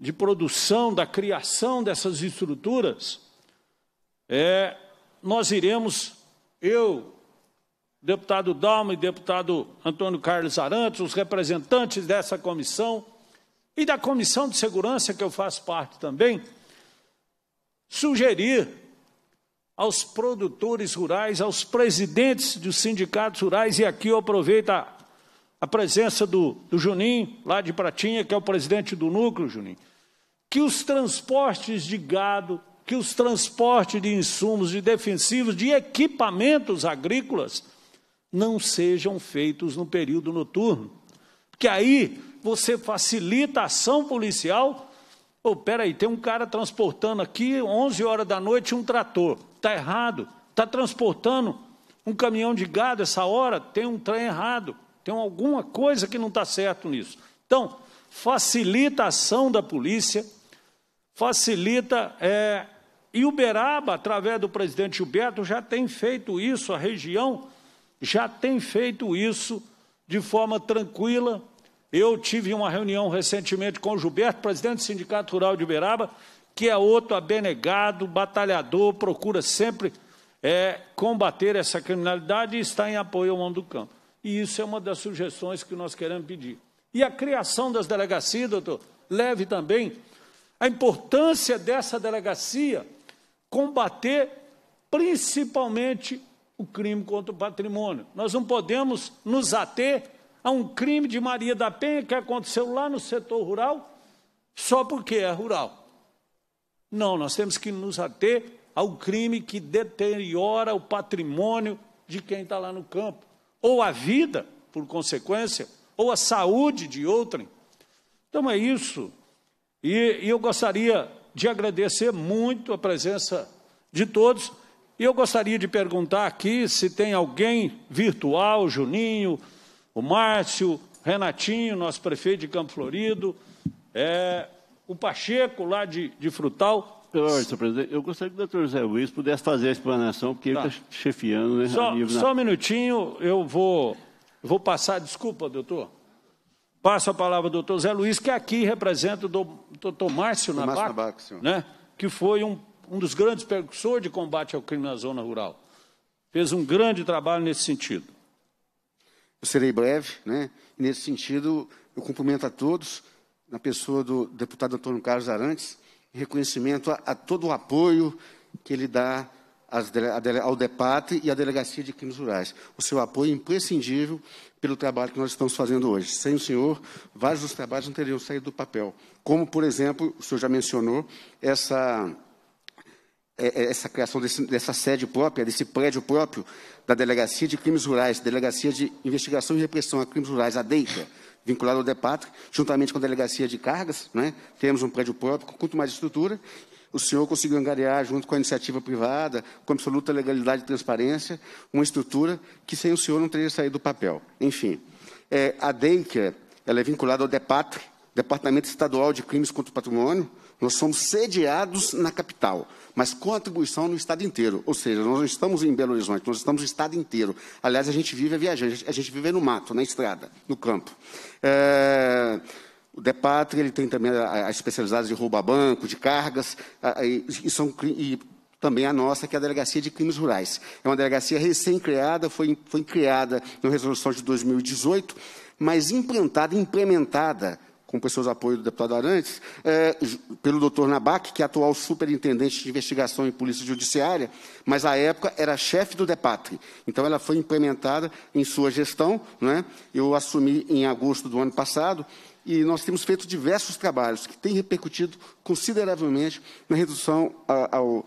de produção, da criação dessas estruturas, é, nós iremos, eu, deputado Dalma e deputado Antônio Carlos Arantes, os representantes dessa comissão e da comissão de segurança, que eu faço parte também, sugerir aos produtores rurais, aos presidentes dos sindicatos rurais, e aqui eu aproveito a, a presença do, do Juninho, lá de Pratinha, que é o presidente do núcleo, Juninho, que os transportes de gado, que os transportes de insumos, de defensivos, de equipamentos agrícolas não sejam feitos no período noturno. Porque aí você facilita a ação policial. Oh, peraí, tem um cara transportando aqui 11 horas da noite um trator. Está errado. Está transportando um caminhão de gado essa hora, tem um trem errado. Tem alguma coisa que não está certo nisso. Então, facilita a ação da polícia, facilita. É, e Uberaba, através do presidente Gilberto, já tem feito isso, a região já tem feito isso de forma tranquila. Eu tive uma reunião recentemente com o Gilberto, presidente do Sindicato Rural de Uberaba, que é outro abnegado, batalhador, procura sempre é, combater essa criminalidade e está em apoio ao mundo do campo. E isso é uma das sugestões que nós queremos pedir. E a criação das delegacias, doutor, leve também a importância dessa delegacia combater principalmente o crime contra o patrimônio. Nós não podemos nos ater a um crime de Maria da Penha que aconteceu lá no setor rural só porque é rural. Não, nós temos que nos ater ao crime que deteriora o patrimônio de quem está lá no campo, ou a vida, por consequência, ou a saúde de outrem. Então é isso e, e eu gostaria de agradecer muito a presença de todos. E eu gostaria de perguntar aqui se tem alguém virtual, Juninho, o Márcio, Renatinho, nosso prefeito de Campo Florido, é, o Pacheco, lá de, de Frutal. Senhor presidente, eu gostaria que o doutor Zé Luiz pudesse fazer a explanação, porque tá. ele está chefiando. Né, só, só um minutinho, eu vou, vou passar. Desculpa, doutor. Passo a palavra ao doutor Zé Luiz, que aqui representa o doutor Márcio Nabac, né, que foi um, um dos grandes percussores de combate ao crime na zona rural. fez um grande trabalho nesse sentido. Eu serei breve, né? Nesse sentido, eu cumprimento a todos, na pessoa do deputado Antônio Carlos Arantes, em reconhecimento a, a todo o apoio que ele dá ao DEPAT e à Delegacia de Crimes Rurais. O seu apoio é imprescindível pelo trabalho que nós estamos fazendo hoje. Sem o senhor, vários dos trabalhos não teriam saído do papel. Como, por exemplo, o senhor já mencionou, essa, essa criação desse, dessa sede própria, desse prédio próprio da Delegacia de Crimes Rurais, Delegacia de Investigação e Repressão a Crimes Rurais, a DEICA, vinculado ao DEPATRE, juntamente com a Delegacia de Cargas, né? temos um prédio próprio com muito mais estrutura, o senhor conseguiu angariar, junto com a iniciativa privada, com absoluta legalidade e transparência, uma estrutura que sem o senhor não teria saído do papel. Enfim, é, a DEICA ela é vinculada ao DEPATRE, Departamento Estadual de Crimes contra o Patrimônio, nós somos sediados na capital, mas com atribuição no estado inteiro. Ou seja, nós não estamos em Belo Horizonte, nós estamos no estado inteiro. Aliás, a gente vive viajando, a gente vive no mato, na estrada, no campo. É... O DEPATRE ele tem também as especialidades de roubo a banco, de cargas, e, e, são, e também a nossa, que é a Delegacia de Crimes Rurais. É uma delegacia recém-criada, foi, foi criada na resolução de 2018, mas implantada, implementada com de apoio do deputado Arantes, é, pelo doutor Nabac, que é atual superintendente de investigação em polícia judiciária, mas à época era chefe do DEPATRE. Então, ela foi implementada em sua gestão. Né? Eu assumi em agosto do ano passado e nós temos feito diversos trabalhos que têm repercutido consideravelmente na redução ao,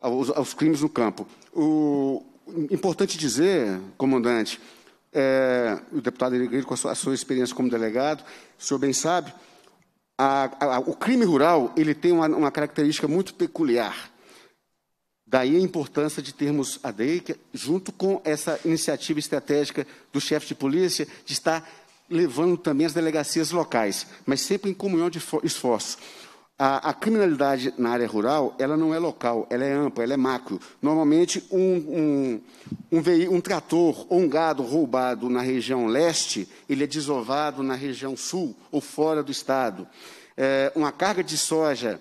aos, aos, crimes no campo. O, importante dizer, comandante, é, o deputado Erigrilo, com a sua, a sua, experiência como delegado, o senhor bem sabe, a, a, o crime rural ele tem uma, uma, característica muito peculiar. Daí a importância de termos a DEIC, junto com essa iniciativa estratégica do chefe de polícia, de estar levando também as delegacias locais, mas sempre em comunhão de esforços. A, a, criminalidade na área rural, ela não é local, ela é ampla, ela é macro. Normalmente, um, um, um, um trator ou um gado roubado na região leste, ele é desovado na região sul ou fora do estado. É, uma carga de soja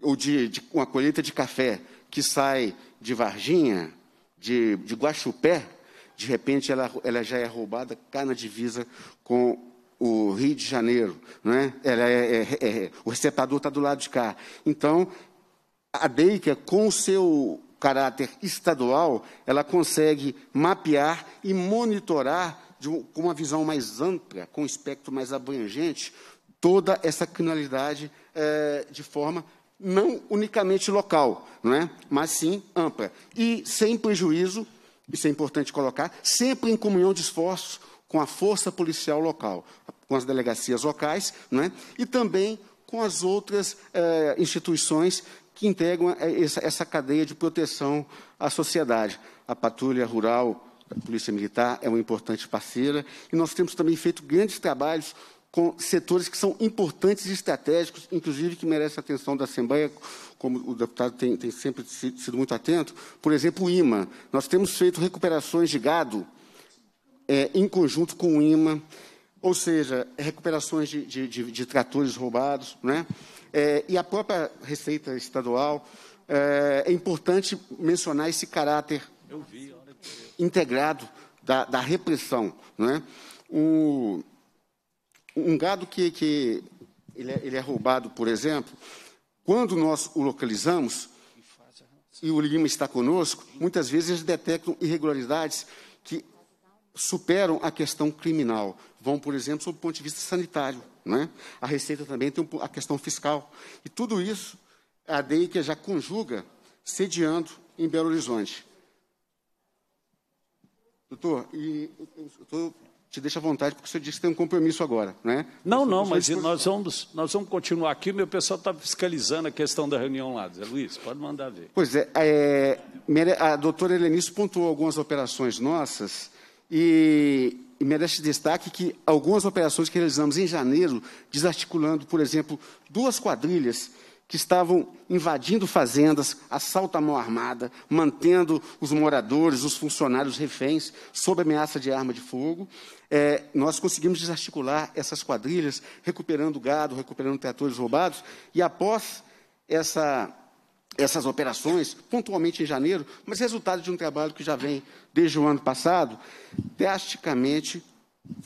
ou de, de, uma colheita de café que sai de Varginha, de, de Guaxupé, de repente ela, ela já é roubada, cai na divisa com o Rio de Janeiro, né? Ela é, é, é, o receptador está do lado de cá. Então, a DEICA, com o seu caráter estadual, ela consegue mapear e monitorar um, com uma visão mais ampla, com um espectro mais abrangente, toda essa criminalidade é, de forma não unicamente local, não é? mas sim ampla. E sem prejuízo, isso é importante colocar, sempre em comunhão de esforços com a força policial local, com as delegacias locais, né? e também com as outras eh, instituições que integram eh, essa, essa, cadeia de proteção à sociedade. A Patrulha Rural, a Polícia Militar é uma importante parceira, e nós temos também feito grandes trabalhos com setores que são importantes e estratégicos, inclusive que merecem a atenção da Assembleia, como o deputado tem, tem sempre sido muito atento. Por exemplo, o IMA. Nós temos feito recuperações de gado é, em conjunto com o IMA, ou seja, recuperações de, de, de, de tratores roubados, né? É, e a própria Receita Estadual, é, é importante mencionar esse caráter integrado da, da repressão. Né? O, um gado que, que ele, é, ele é roubado, por exemplo, quando nós o localizamos, e o Lima está conosco, muitas vezes eles detectam irregularidades superam a questão criminal. Vão, por exemplo, sob o ponto de vista sanitário. Né? A Receita também tem a questão fiscal. E tudo isso a DEIC já conjuga sediando em Belo Horizonte. Doutor, e eu te deixa à vontade, porque você disse que tem um compromisso agora, né? Não, não, mas nós vamos, nós vamos continuar aqui. Meu pessoal está fiscalizando a questão da reunião lá. Zé Luiz, pode mandar ver. Pois é, é a doutora Helenice pontuou algumas operações nossas e, e merece destaque que algumas operações que realizamos em janeiro, desarticulando, por exemplo, duas quadrilhas que estavam invadindo fazendas, assalto à mão armada, mantendo os moradores, os funcionários reféns, sob ameaça de arma de fogo. É, nós conseguimos desarticular essas quadrilhas, recuperando gado, recuperando tratores roubados, e após essa, essas operações, pontualmente em janeiro, mas resultado de um trabalho que já vem desde o ano passado, drasticamente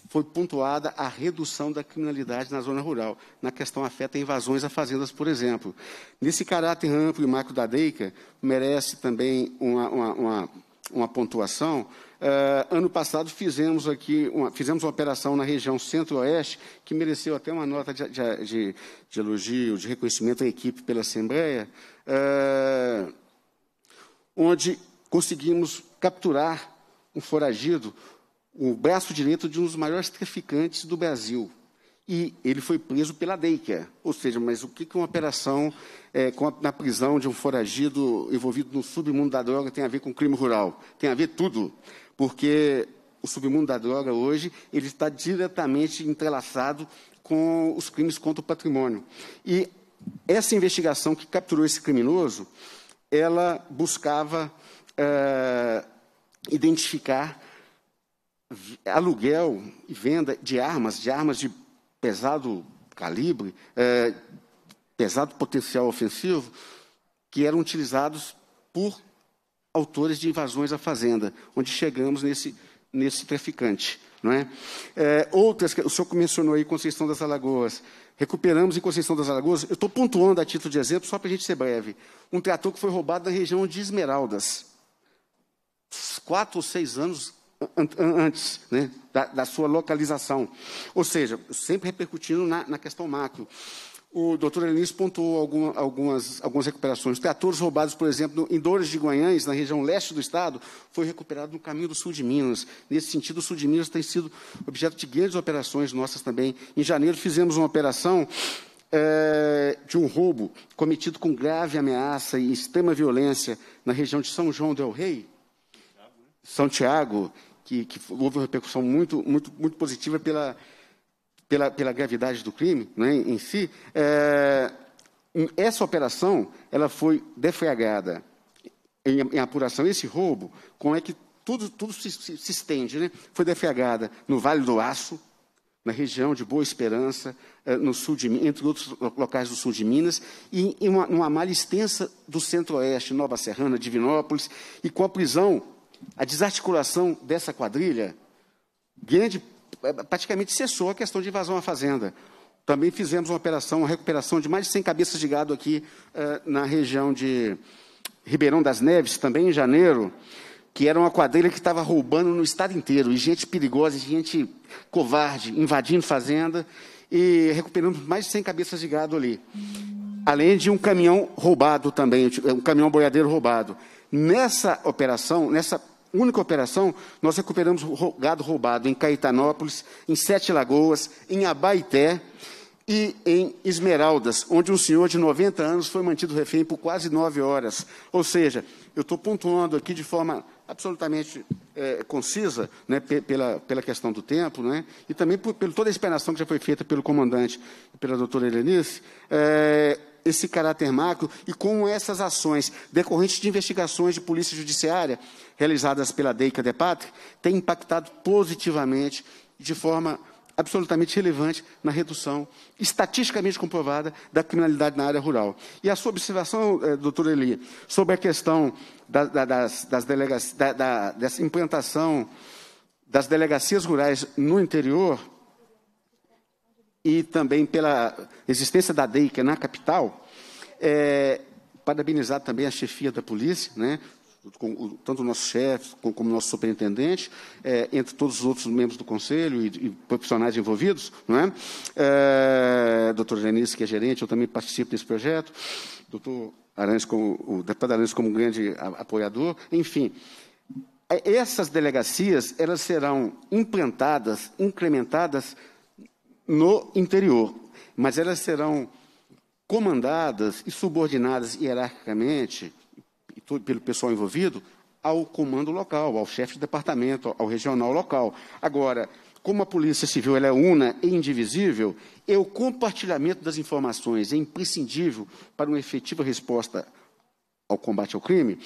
foi pontuada a redução da criminalidade na zona rural. Na questão afeta invasões a fazendas, por exemplo. Nesse caráter amplo e macro da DEICA, merece também uma, uma, uma, uma pontuação. Uh, ano passado fizemos aqui uma, fizemos uma operação na região centro-oeste que mereceu até uma nota de, de, de, elogio, de reconhecimento à equipe pela Assembleia, uh, onde conseguimos capturar um foragido o braço direito de um dos maiores traficantes do Brasil. E ele foi preso pela DEICA. Ou seja, mas o que, que uma operação é, na prisão de um foragido envolvido no submundo da droga tem a ver com crime rural? Tem a ver tudo. Porque o submundo da droga hoje ele está diretamente entrelaçado com os crimes contra o patrimônio. E essa investigação que capturou esse criminoso, ela buscava é, identificar aluguel e venda de armas, de armas de pesado calibre, é, pesado potencial ofensivo, que eram utilizados por autores de invasões à fazenda, onde chegamos nesse, nesse traficante. Não é? É, outras, o senhor mencionou aí Conceição das Alagoas. Recuperamos em Conceição das Alagoas, eu estou pontuando a título de exemplo, só para a gente ser breve, um trator que foi roubado na região de Esmeraldas. Quatro ou seis anos antes né, da, da, sua localização. Ou seja, sempre repercutindo na, na questão macro. O doutor Elis pontuou alguma, algumas, algumas recuperações. Tratores roubados, por exemplo, em Dores de Guanhães, na região leste do estado, foi recuperado no caminho do sul de Minas. Nesse sentido, o sul de Minas tem sido objeto de grandes operações nossas também. Em janeiro, fizemos uma operação é, de um roubo cometido com grave ameaça e extrema violência na região de São João del Rei, São Tiago, que, que houve uma repercussão muito, muito, muito positiva pela, pela, pela gravidade do crime né, em si, é, essa operação ela foi deflagrada em, em, apuração. Esse roubo, como é que tudo, tudo se, se, se estende, né? foi deflagrada no Vale do Aço, na região de Boa Esperança, é, no sul de, entre outros locais do sul de Minas, e em uma, uma malha extensa do centro-oeste, Nova Serrana, Divinópolis, e com a prisão a desarticulação dessa quadrilha, grande, é, praticamente cessou a questão de invasão à fazenda. Também fizemos uma operação, uma recuperação de mais de 100 cabeças de gado aqui eh, na região de Ribeirão das Neves, também em janeiro, que era uma quadrilha que estava roubando no estado inteiro, e gente perigosa, gente covarde, invadindo fazenda, e recuperamos mais de 100 cabeças de gado ali. Além de um caminhão roubado também, um caminhão boiadeiro roubado. Nessa operação, nessa única operação, nós recuperamos gado roubado em Caetanópolis, em Sete Lagoas, em Abaité e em Esmeraldas, onde um senhor de 90 anos foi mantido refém por quase nove horas. Ou seja, eu estou pontuando aqui de forma absolutamente é, concisa, né, pela, pela questão do tempo, né, e também por, por, toda a explanação que já foi feita pelo comandante e pela doutora Helenice, é, esse caráter macro e como essas ações decorrentes de investigações de polícia judiciária realizadas pela DEICA DEPATRI têm impactado positivamente de forma absolutamente relevante na redução estatisticamente comprovada da criminalidade na área rural. E a sua observação, eh, doutor Eli, sobre a questão da, da, das, das da, dessa implantação das delegacias rurais no interior, e também pela existência da DEICA na capital, é, parabenizar também a chefia da polícia, né, tanto o nosso chefe como, como o nosso superintendente, é, entre todos os outros membros do conselho e, e profissionais envolvidos, não é? é doutor Janice, que é gerente, eu também participo desse projeto, doutor Arantes, como, o deputado Arantes como um grande apoiador, enfim. É, essas delegacias, elas serão implantadas, incrementadas no interior, mas elas serão comandadas e subordinadas hierarquicamente pelo pessoal envolvido ao comando local, ao chefe de departamento, ao regional local. Agora, como a Polícia Civil é una e indivisível, e o compartilhamento das informações é imprescindível para uma efetiva resposta ao combate ao crime,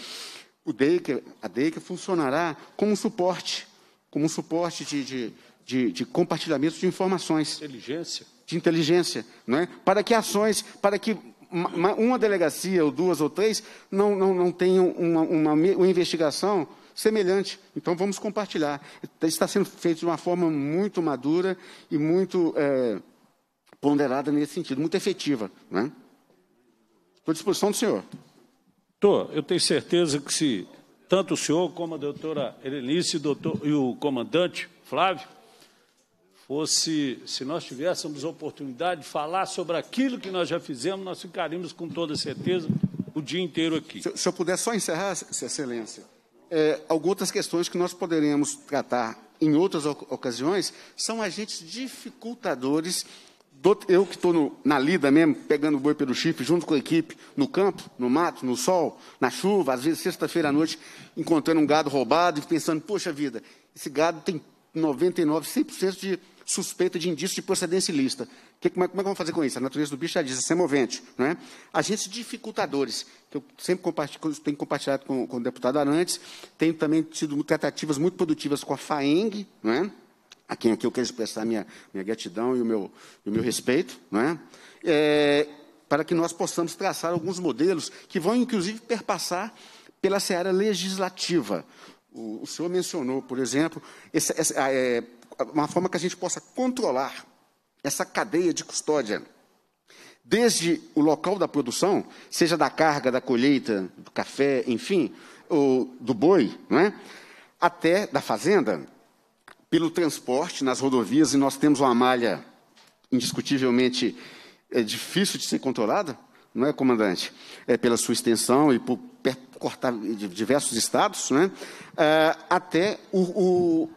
o DEICA, a DEICA funcionará como um suporte, como um suporte de, de de, de compartilhamento de informações. Inteligência. De inteligência, não é? para que ações, para que uma, delegacia, ou duas ou três, não, não, não tenham uma, uma, uma investigação semelhante. Então, vamos compartilhar. Está sendo feito de uma forma muito madura e muito é, ponderada nesse sentido, muito efetiva. Né? Estou à disposição do senhor. Doutor, eu tenho certeza que se tanto o senhor como a doutora Helenice doutor, e o comandante Flávio fosse, se nós tivéssemos oportunidade de falar sobre aquilo que nós já fizemos, nós ficaríamos com toda certeza o dia inteiro aqui. Se, se eu puder só encerrar, Excelência, é, algumas questões que nós poderemos tratar em outras ocasiões são agentes dificultadores do, eu que estou na lida mesmo, pegando o boi pelo chifre, junto com a equipe, no campo, no mato, no sol, na chuva, às vezes sexta-feira à noite, encontrando um gado roubado e pensando, poxa vida, esse gado tem 99, 100% de suspeita de indício de procedência ilícita. Que, como, é, como é que vamos fazer com isso? A natureza do bicho já diz, é semovente. Não é? Agentes dificultadores, que eu sempre compartilho, tenho compartilhado com, com o deputado Arantes, tenho também tido tratativas muito produtivas com a FAENG, não é? a quem aqui eu quero expressar minha, minha gratidão e o meu, o meu respeito, né? é, para que nós possamos traçar alguns modelos que vão, inclusive, perpassar pela seara legislativa. O, o senhor mencionou, por exemplo, essa, essa, é, uma forma que a gente possa controlar essa cadeia de custódia, desde o local da produção, seja da carga, da colheita, do café, enfim, ou do boi, né? até da fazenda, pelo transporte nas rodovias, e nós temos uma malha indiscutivelmente é, difícil de ser controlada, não é, comandante? É, pela sua extensão e por cortar diversos estados, né? Até o, o,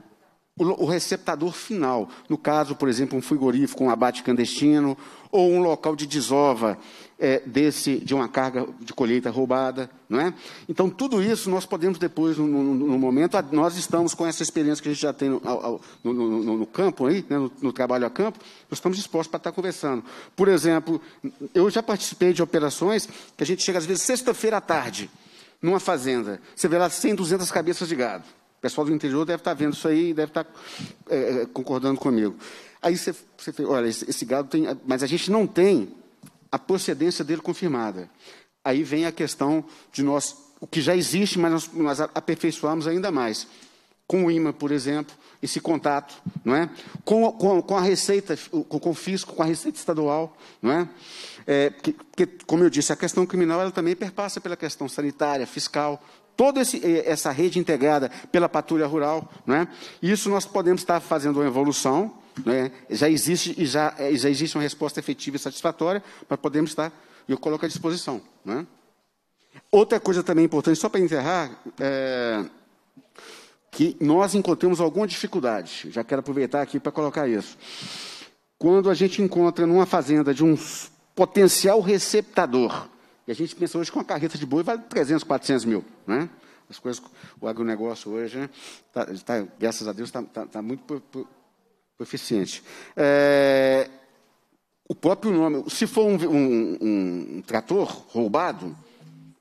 o, receptador final. No caso, por exemplo, um frigorífico um abate clandestino ou um local de desova é, desse, de uma carga de colheita roubada. Não é? Então, tudo isso nós podemos depois, no, no, no momento, nós estamos com essa experiência que a gente já tem no, no, no campo, aí, né, no, trabalho a campo, nós estamos dispostos para estar conversando. Por exemplo, eu já participei de operações que a gente chega, às vezes, sexta-feira à tarde, numa fazenda, você vê lá 100, 200 cabeças de gado. Pessoal do interior deve estar vendo isso aí e deve estar é, é concordando comigo. Aí você, você olha, esse, esse gado tem. Mas a gente não tem a procedência dele confirmada. Aí vem a questão de nós, o que já existe, mas nós, nós aperfeiçoamos ainda mais. Com o IMA, por exemplo, esse contato, não é? Com, com, com a Receita, com, o Fisco, com a Receita Estadual, não é? é que, que, como eu disse, a questão criminal ela também perpassa pela questão sanitária, fiscal, toda esse, essa rede integrada pela patrulha rural, não é? Isso nós podemos estar fazendo uma evolução, né? Já existe já, é, já existe uma resposta efetiva e satisfatória para podermos estar, eu coloco à disposição. Né? Outra coisa também importante, só para encerrar, é que nós encontramos alguma dificuldade. Já quero aproveitar aqui para colocar isso. Quando a gente encontra numa fazenda de um potencial receptador, e a gente pensa hoje que uma carreta de boi vale 300, 400 mil, né? As coisas, o agronegócio hoje, né, tá, tá, graças a Deus, está tá, tá muito coeficiente. É, o próprio nome, se for um, um, um, trator roubado,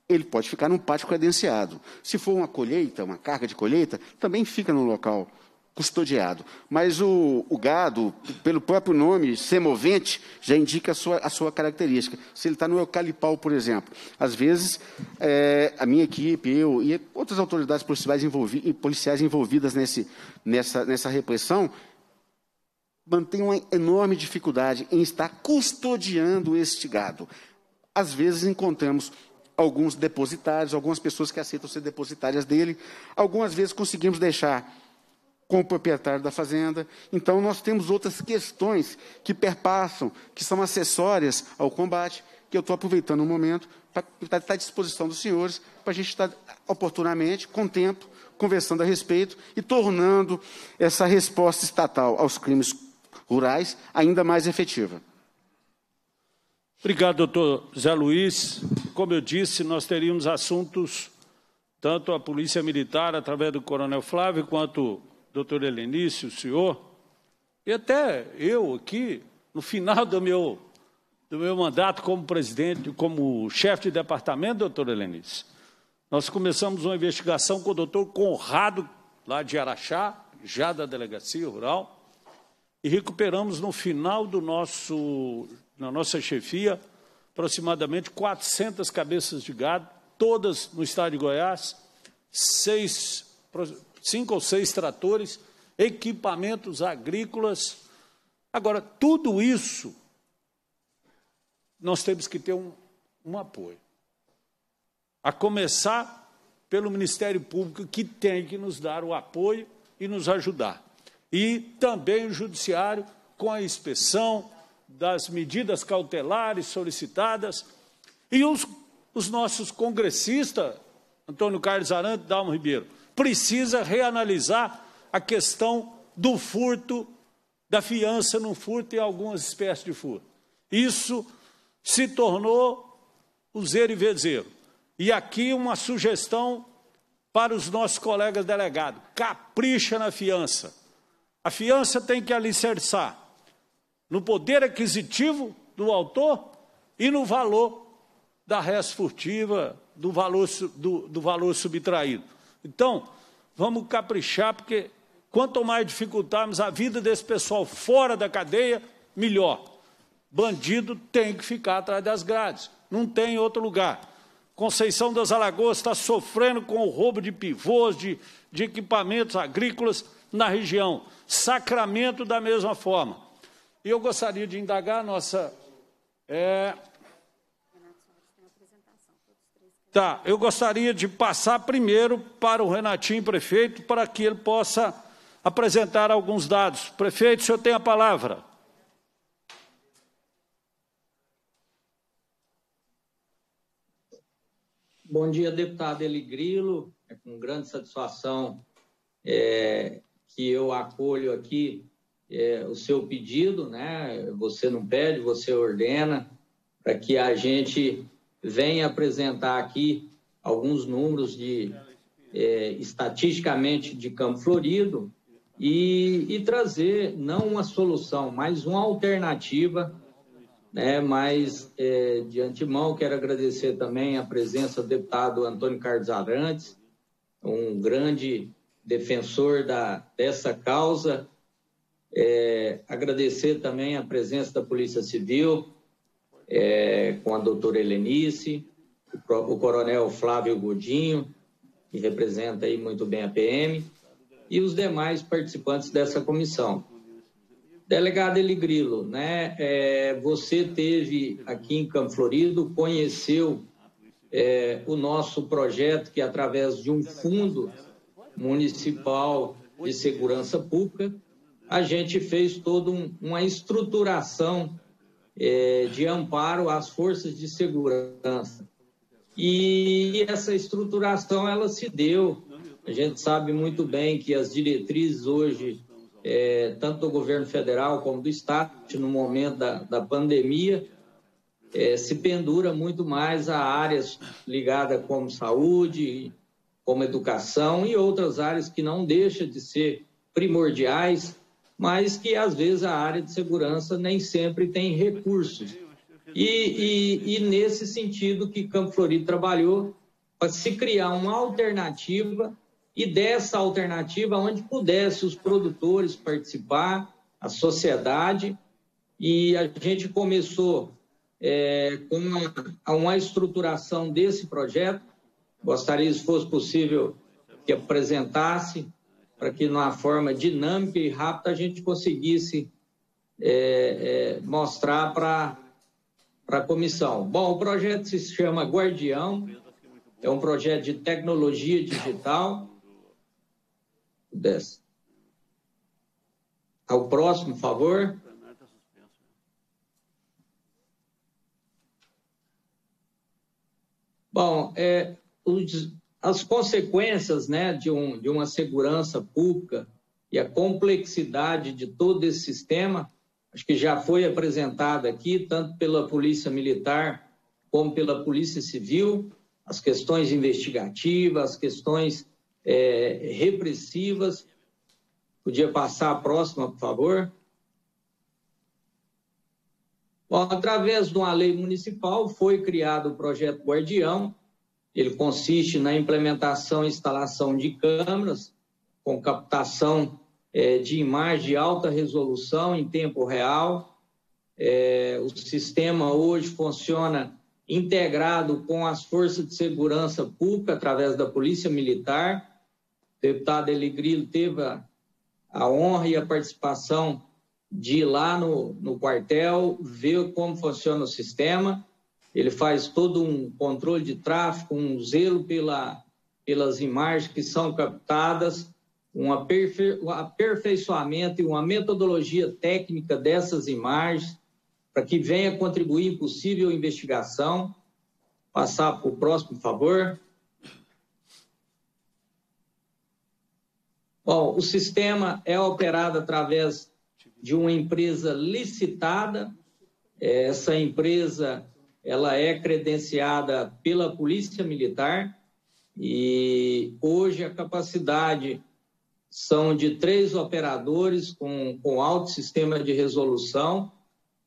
ele pode ficar num pátio credenciado. Se for uma colheita, uma carga de colheita, também fica no local custodiado. Mas o, o, gado, pelo próprio nome, semovente, já indica a sua, a sua característica. Se ele está no eucalipau, por exemplo. Às vezes, é, a minha equipe, eu e outras autoridades policiais, envolvi, policiais envolvidas nesse, nessa, nessa repressão, mantém uma enorme dificuldade em estar custodiando este gado. Às vezes encontramos alguns depositários, algumas pessoas que aceitam ser depositárias dele, algumas vezes conseguimos deixar com o proprietário da fazenda. Então, nós temos outras questões que perpassam, que são acessórias ao combate, que eu estou aproveitando o um momento para estar à disposição dos senhores, para a gente estar oportunamente, com tempo, conversando a respeito e tornando essa resposta estatal aos crimes rurais ainda mais efetiva. Obrigado, doutor Zé Luiz. Como eu disse, nós teríamos assuntos, tanto a Polícia Militar, através do Coronel Flávio, quanto o doutor Helenício, o senhor, e até eu aqui, no final do meu, do meu mandato como presidente, como chefe de departamento, doutor Helenício, nós começamos uma investigação com o doutor Conrado, lá de Araxá, já da Delegacia Rural, e recuperamos no final do nosso, na nossa chefia aproximadamente 400 cabeças de gado, todas no estado de Goiás, seis, cinco ou seis tratores, equipamentos agrícolas. Agora, tudo isso nós temos que ter um, um apoio. A começar pelo Ministério Público, que tem que nos dar o apoio e nos ajudar. E também o Judiciário, com a inspeção das medidas cautelares solicitadas. E os, os nossos congressistas, Antônio Carlos Arantes e Dalmo Ribeiro, precisa reanalisar a questão do furto, da fiança no furto e algumas espécies de furto. Isso se tornou o zero e vezeiro. E aqui uma sugestão para os nossos colegas delegados: capricha na fiança. A fiança tem que alicerçar no poder aquisitivo do autor e no valor da res furtiva, do valor, do, do valor subtraído. Então, vamos caprichar, porque quanto mais dificultarmos a vida desse pessoal fora da cadeia, melhor. Bandido tem que ficar atrás das grades, não tem outro lugar. Conceição das Alagoas está sofrendo com o roubo de pivôs, de, de equipamentos agrícolas na região. Sacramento da mesma forma. E eu gostaria de indagar a nossa. É... Tá, eu gostaria de passar primeiro para o Renatinho, prefeito, para que ele possa apresentar alguns dados. Prefeito, o senhor tem a palavra. Bom dia, deputado Eli Grilo. É com grande satisfação é, que eu acolho aqui é, o seu pedido, né? Você não pede, você ordena, para que a gente venha apresentar aqui alguns números de é, estatisticamente de Campo Florido e, e trazer não uma solução, mas uma alternativa né? Mas é, de antemão quero agradecer também a presença do deputado Antônio Carlos Arantes, um grande defensor da, dessa causa. É, agradecer também a presença da Polícia Civil, é, com a doutora Helenice, o, o coronel Flávio Godinho, que representa aí muito bem a PM, e os demais participantes dessa comissão. Delegado Eligrilo, né, é, você teve aqui em Campo Florido, conheceu é, o nosso projeto que através de um fundo municipal de segurança pública, a gente fez toda um, uma estruturação é, de amparo às forças de segurança. E essa estruturação ela se deu. A gente sabe muito bem que as diretrizes hoje é, tanto do governo federal como do Estado, no momento da, da pandemia, é, se pendura muito mais a áreas ligadas como saúde, como educação e outras áreas que não deixam de ser primordiais, mas que às vezes a área de segurança nem sempre tem recursos. E, e, e nesse sentido que Campo Florido trabalhou para se criar uma alternativa e dessa alternativa onde pudesse os produtores participar, a sociedade, e a gente começou é, com uma, uma estruturação desse projeto. Gostaria, se fosse possível, que apresentasse para que, numa forma dinâmica e rápida, a gente conseguisse é, é, mostrar para a comissão. Bom, o projeto se chama Guardião, é um projeto de tecnologia digital pudesse. Ao próximo, por favor. Bom, é, os, as consequências né, de, um, de uma segurança pública e a complexidade de todo esse sistema, acho que já foi apresentada aqui, tanto pela Polícia Militar como pela Polícia Civil, as questões investigativas, as questões é, repressivas. Podia passar a próxima, por favor? Bom, através de uma lei municipal foi criado o projeto Guardião. Ele consiste na implementação e instalação de câmeras com captação é, de imagem de alta resolução em tempo real, É, o sistema hoje funciona integrado com as forças de segurança pública através da Polícia Militar. O deputado Eli Grillo teve a, a honra e a participação de ir lá no, no quartel, ver como funciona o sistema. Ele faz todo um controle de tráfego, um zelo pela, pelas imagens que são captadas, um aperfei aperfeiçoamento e uma metodologia técnica dessas imagens para que venha contribuir em possível investigação. Passar para o próximo, por favor. Bom, o sistema é operado através de uma empresa licitada. Essa empresa ela é credenciada pela Polícia Militar e hoje a capacidade são de três operadores com, com alto sistema de resolução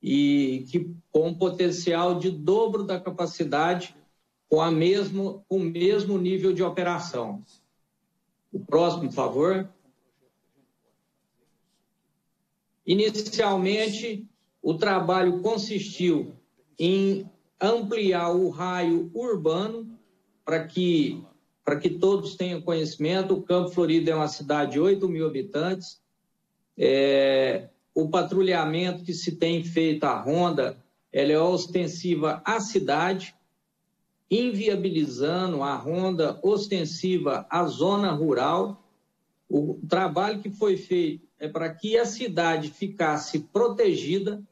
e que com potencial de dobro da capacidade com, a mesmo, o mesmo nível de operação. O próximo, por favor. Inicialmente, o trabalho consistiu em ampliar o raio urbano para que, que todos tenham conhecimento. O Campo Florido é uma cidade de 8 mil habitantes. É, o patrulhamento que se tem feito à ronda ela é ostensiva à cidade, inviabilizando a ronda ostensiva à zona rural. O trabalho que foi feito é para que a cidade ficasse protegida,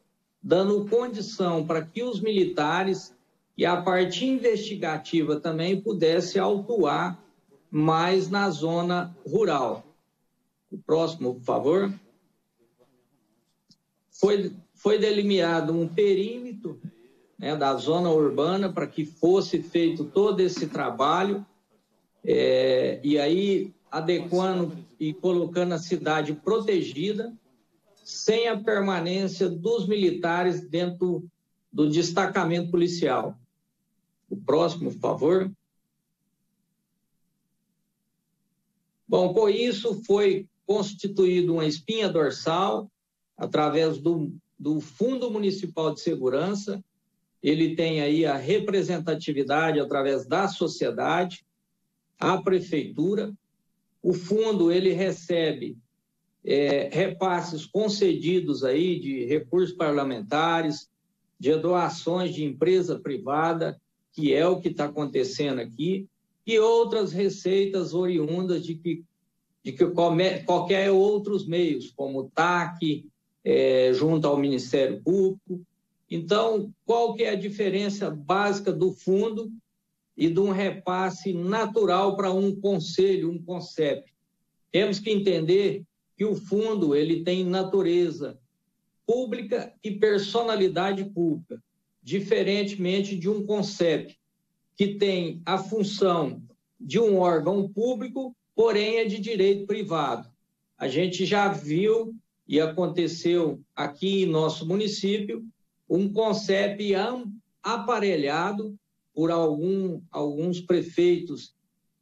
dando condição para que os militares e a parte investigativa também pudesse autuar mais na zona rural. O próximo, por favor foi, foi delimitado um perímetro né, da zona urbana para que fosse feito todo esse trabalho, é, e aí adequando e colocando a cidade protegida, sem a permanência dos militares dentro do destacamento policial. O próximo, por favor. Bom, com isso foi constituído uma espinha dorsal através do, do Fundo Municipal de Segurança. Ele tem aí a representatividade através da sociedade, a prefeitura. O fundo ele recebe é, repasses concedidos aí de recursos parlamentares, de doações de empresa privada, que é o que está acontecendo aqui, e outras receitas oriundas de que, de que qualquer outros meios, como TAC, é, junto ao Ministério Público. Então, qual que é a diferença básica do fundo e de um repasse natural para um conselho, um CONCEP? Temos que entender que o fundo ele tem natureza pública e personalidade pública, diferentemente de um CONCEP, que tem a função de um órgão público, porém é de direito privado. A gente já viu e aconteceu aqui em nosso município um CONCEP aparelhado por algum, alguns prefeitos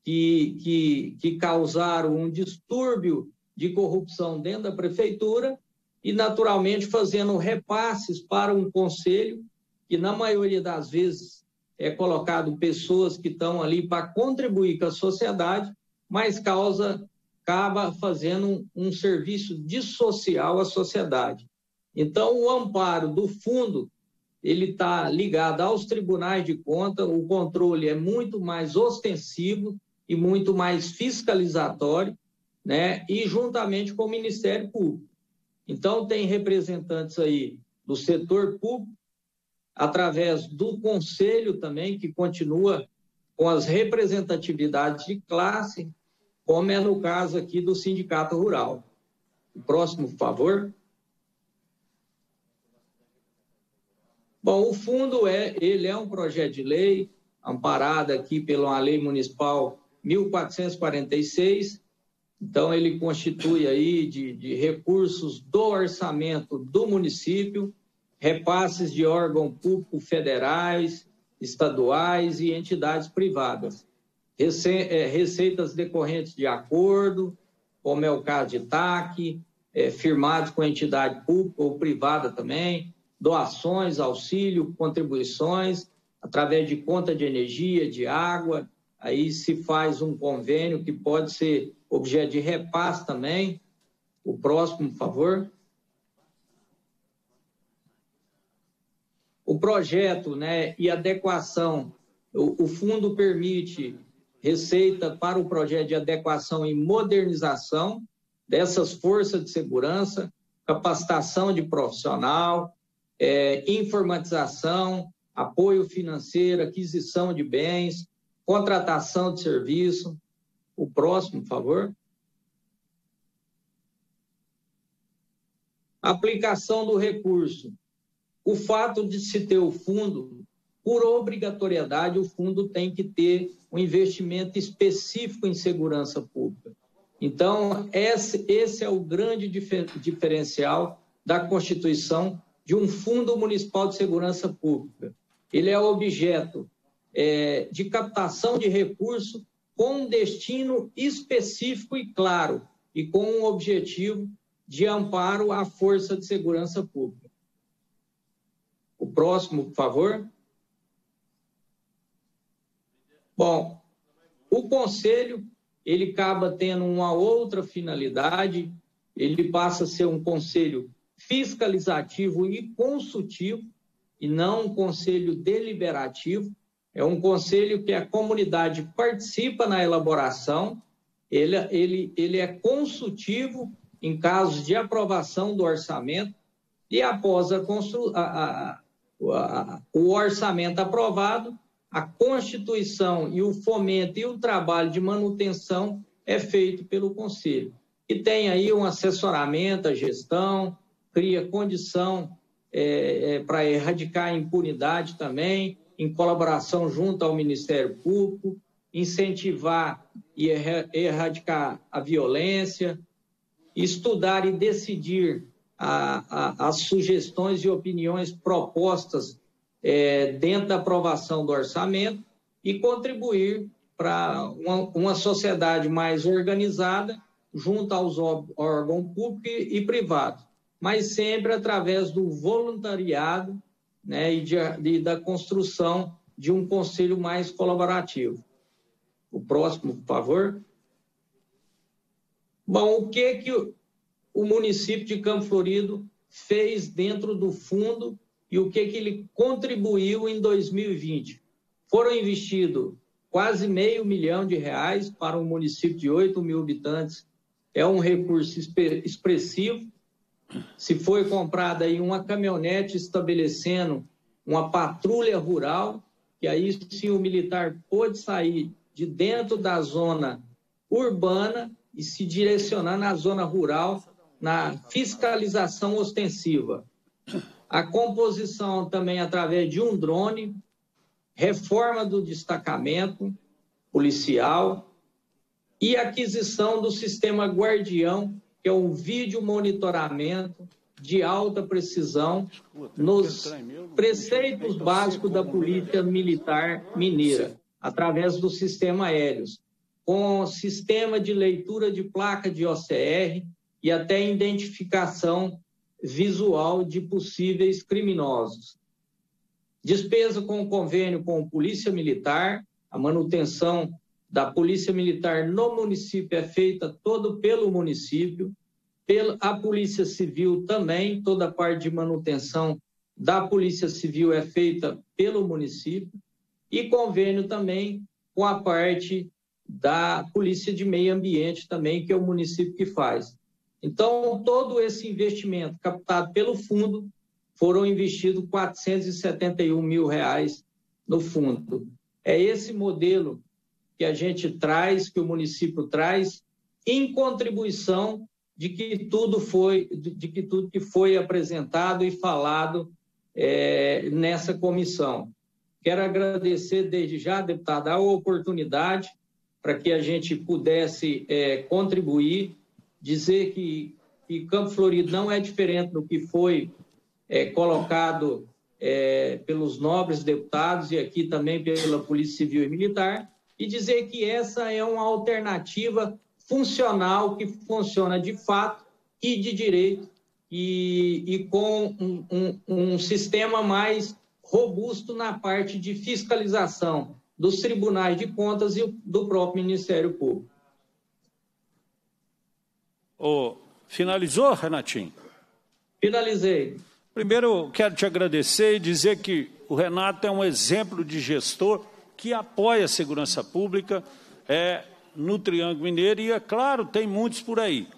que, que, que causaram um distúrbio de corrupção dentro da prefeitura e, naturalmente, fazendo repasses para um conselho que, na maioria das vezes, é colocado pessoas que estão ali para contribuir com a sociedade, mas causa acaba fazendo um, um serviço dissocial à sociedade. Então, o amparo do fundo ele está ligado aos tribunais de conta, o controle é muito mais ostensivo e muito mais fiscalizatório, né? E juntamente com o Ministério Público. Então, tem representantes aí do setor público, através do conselho também, que continua com as representatividades de classe, como é no caso aqui do Sindicato Rural. O próximo, por favor. Bom, o fundo é, ele é um projeto de lei amparado aqui pela lei municipal 1446. Então, ele constitui aí de, de recursos do orçamento do município, repasses de órgãos públicos federais, estaduais e entidades privadas. É, receitas decorrentes de acordo, como é o caso de TAC, é, firmados com entidade pública ou privada também, doações, auxílio, contribuições, através de conta de energia, de água. Aí se faz um convênio que pode ser objeto de repasse também. O próximo, por favor. O projeto né, e adequação, o, o fundo permite receita para o projeto de adequação e modernização dessas forças de segurança, capacitação de profissional, é, informatização, apoio financeiro, aquisição de bens, contratação de serviço. O próximo, por favor. Aplicação do recurso. O fato de se ter o fundo, por obrigatoriedade, o fundo tem que ter um investimento específico em segurança pública. Então, esse, esse é o grande difer, diferencial da Constituição de um Fundo Municipal de Segurança Pública. Ele é objeto é, de captação de recursos com um destino específico e claro, e com um objetivo de amparo à força de segurança pública. O próximo, por favor. Bom, o conselho ele acaba tendo uma outra finalidade, ele passa a ser um conselho fiscalizativo e consultivo, e não um conselho deliberativo. É um conselho que a comunidade participa na elaboração, ele, ele, ele é consultivo em casos de aprovação do orçamento, e após a, a, a, o orçamento aprovado, a constituição e o fomento e o trabalho de manutenção é feito pelo Conselho. E tem aí um assessoramento, a gestão, cria condição é, é, para erradicar a impunidade também, em colaboração junto ao Ministério Público, incentivar e erradicar a violência, estudar e decidir a, a, as sugestões e opiniões propostas é, dentro da aprovação do orçamento e contribuir para uma, uma, sociedade mais organizada junto aos órgãos públicos e, e privados, mas sempre através do voluntariado né, e de, de, da construção de um conselho mais colaborativo. O próximo, por favor. Bom, o que que o, o município de Campo Florido fez dentro do fundo e o que, que ele contribuiu em 2020. Foram investidos quase meio milhão de reais para um município de 8 mil habitantes. É um recurso expressivo. Se foi comprada aí uma caminhonete estabelecendo uma patrulha rural, que aí sim o militar pôde sair de dentro da zona urbana e se direcionar na zona rural na fiscalização ostensiva. A composição também através de um drone, reforma do destacamento policial e aquisição do sistema Guardião, que é um vídeo monitoramento de alta precisão nos preceitos básicos da polícia militar mineira, através do sistema aéreos, com sistema de leitura de placa de OCR e até identificação visual de possíveis criminosos. Despesa com o convênio com a Polícia Militar, a manutenção da Polícia Militar no município é feita todo pelo município, pela a Polícia Civil também, toda a parte de manutenção da Polícia Civil é feita pelo município e convênio também com a parte da Polícia de Meio Ambiente também, que é o município que faz. Então, todo esse investimento captado pelo fundo foram investidos 471 mil reais no fundo. É esse modelo que a gente traz, que o município traz, em contribuição de que tudo foi, de que tudo que foi apresentado e falado é, nessa comissão. Quero agradecer desde já, deputada, a oportunidade para que a gente pudesse é, contribuir dizer que, que Campo Florido não é diferente do que foi é, colocado é, pelos nobres deputados e aqui também pela Polícia Civil e Militar, e dizer que essa é uma alternativa funcional que funciona de fato e de direito, e, e com um, um, um sistema mais robusto na parte de fiscalização dos tribunais de contas e do próprio Ministério Público. Oh, finalizou, Renatinho? Finalizei. Primeiro, quero te agradecer e dizer que o Renato é um exemplo de gestor que apoia a segurança pública é, no Triângulo Mineiro e, é claro, tem muitos por aí.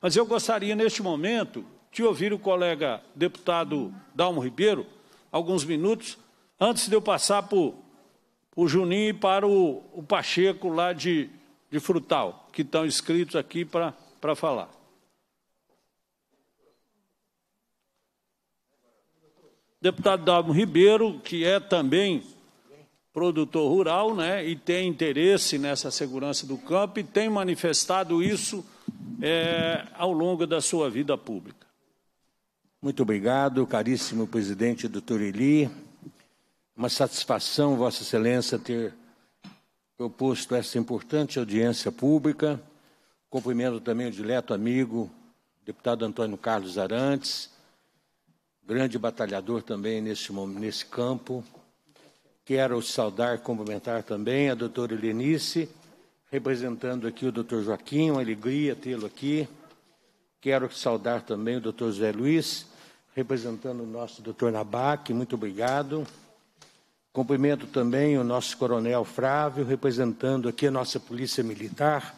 Mas eu gostaria, neste momento, de ouvir o colega deputado Dalmo Ribeiro, alguns minutos, antes de eu passar para o Juninho e para o, o Pacheco lá de, de Frutal, que estão inscritos aqui para falar. Deputado Dalmo Ribeiro, que é também produtor rural, né, e tem interesse nessa segurança do campo e tem manifestado isso é, ao longo da sua vida pública. Muito obrigado, caríssimo presidente doutor Eli. Uma satisfação, Vossa Excelência, ter proposto essa importante audiência pública. Cumprimento também o dileto amigo, deputado Antônio Carlos Arantes, grande batalhador também nesse, nesse campo. Quero saudar cumprimentar também a doutora Helenice, representando aqui o doutor Joaquim, uma alegria tê-lo aqui. Quero saudar também o doutor Zé Luiz, representando o nosso doutor Nabac, muito obrigado. Cumprimento também o nosso coronel Frávio, representando aqui a nossa Polícia Militar,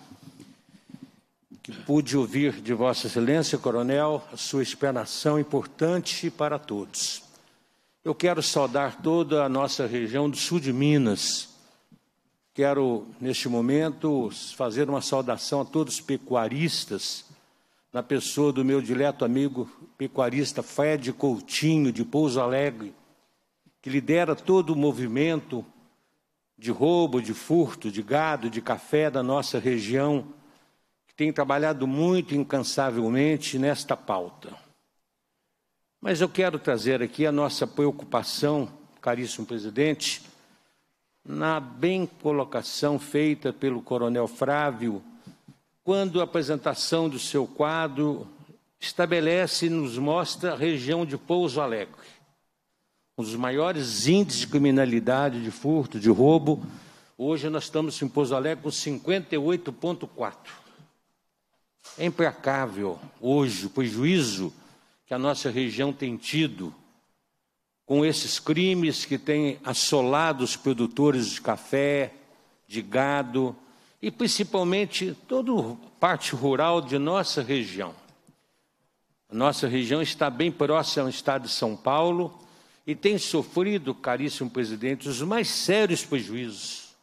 que pude ouvir de Vossa Excelência, coronel, a sua explanação importante para todos. Eu quero saudar toda a nossa região do sul de Minas. Quero, neste momento, fazer uma saudação a todos os pecuaristas na pessoa do meu dileto amigo pecuarista Fred Coutinho, de Pouso Alegre, que lidera todo o movimento de roubo, de furto, de gado, de café da nossa região, que tem trabalhado muito incansavelmente nesta pauta. Mas eu quero trazer aqui a nossa preocupação, caríssimo presidente, na bem colocação feita pelo coronel Frávio quando a apresentação do seu quadro estabelece e nos mostra a região de Pouso Alegre, um dos maiores índices de criminalidade, de furto, de roubo. Hoje nós estamos em Pouso Alegre com 58,4. É implacável hoje o prejuízo que a nossa região tem tido com esses crimes que têm assolado os produtores de café, de gado, e principalmente toda parte rural de nossa região. A nossa região está bem próxima ao estado de São Paulo e tem sofrido, caríssimo presidente, os mais sérios prejuízos.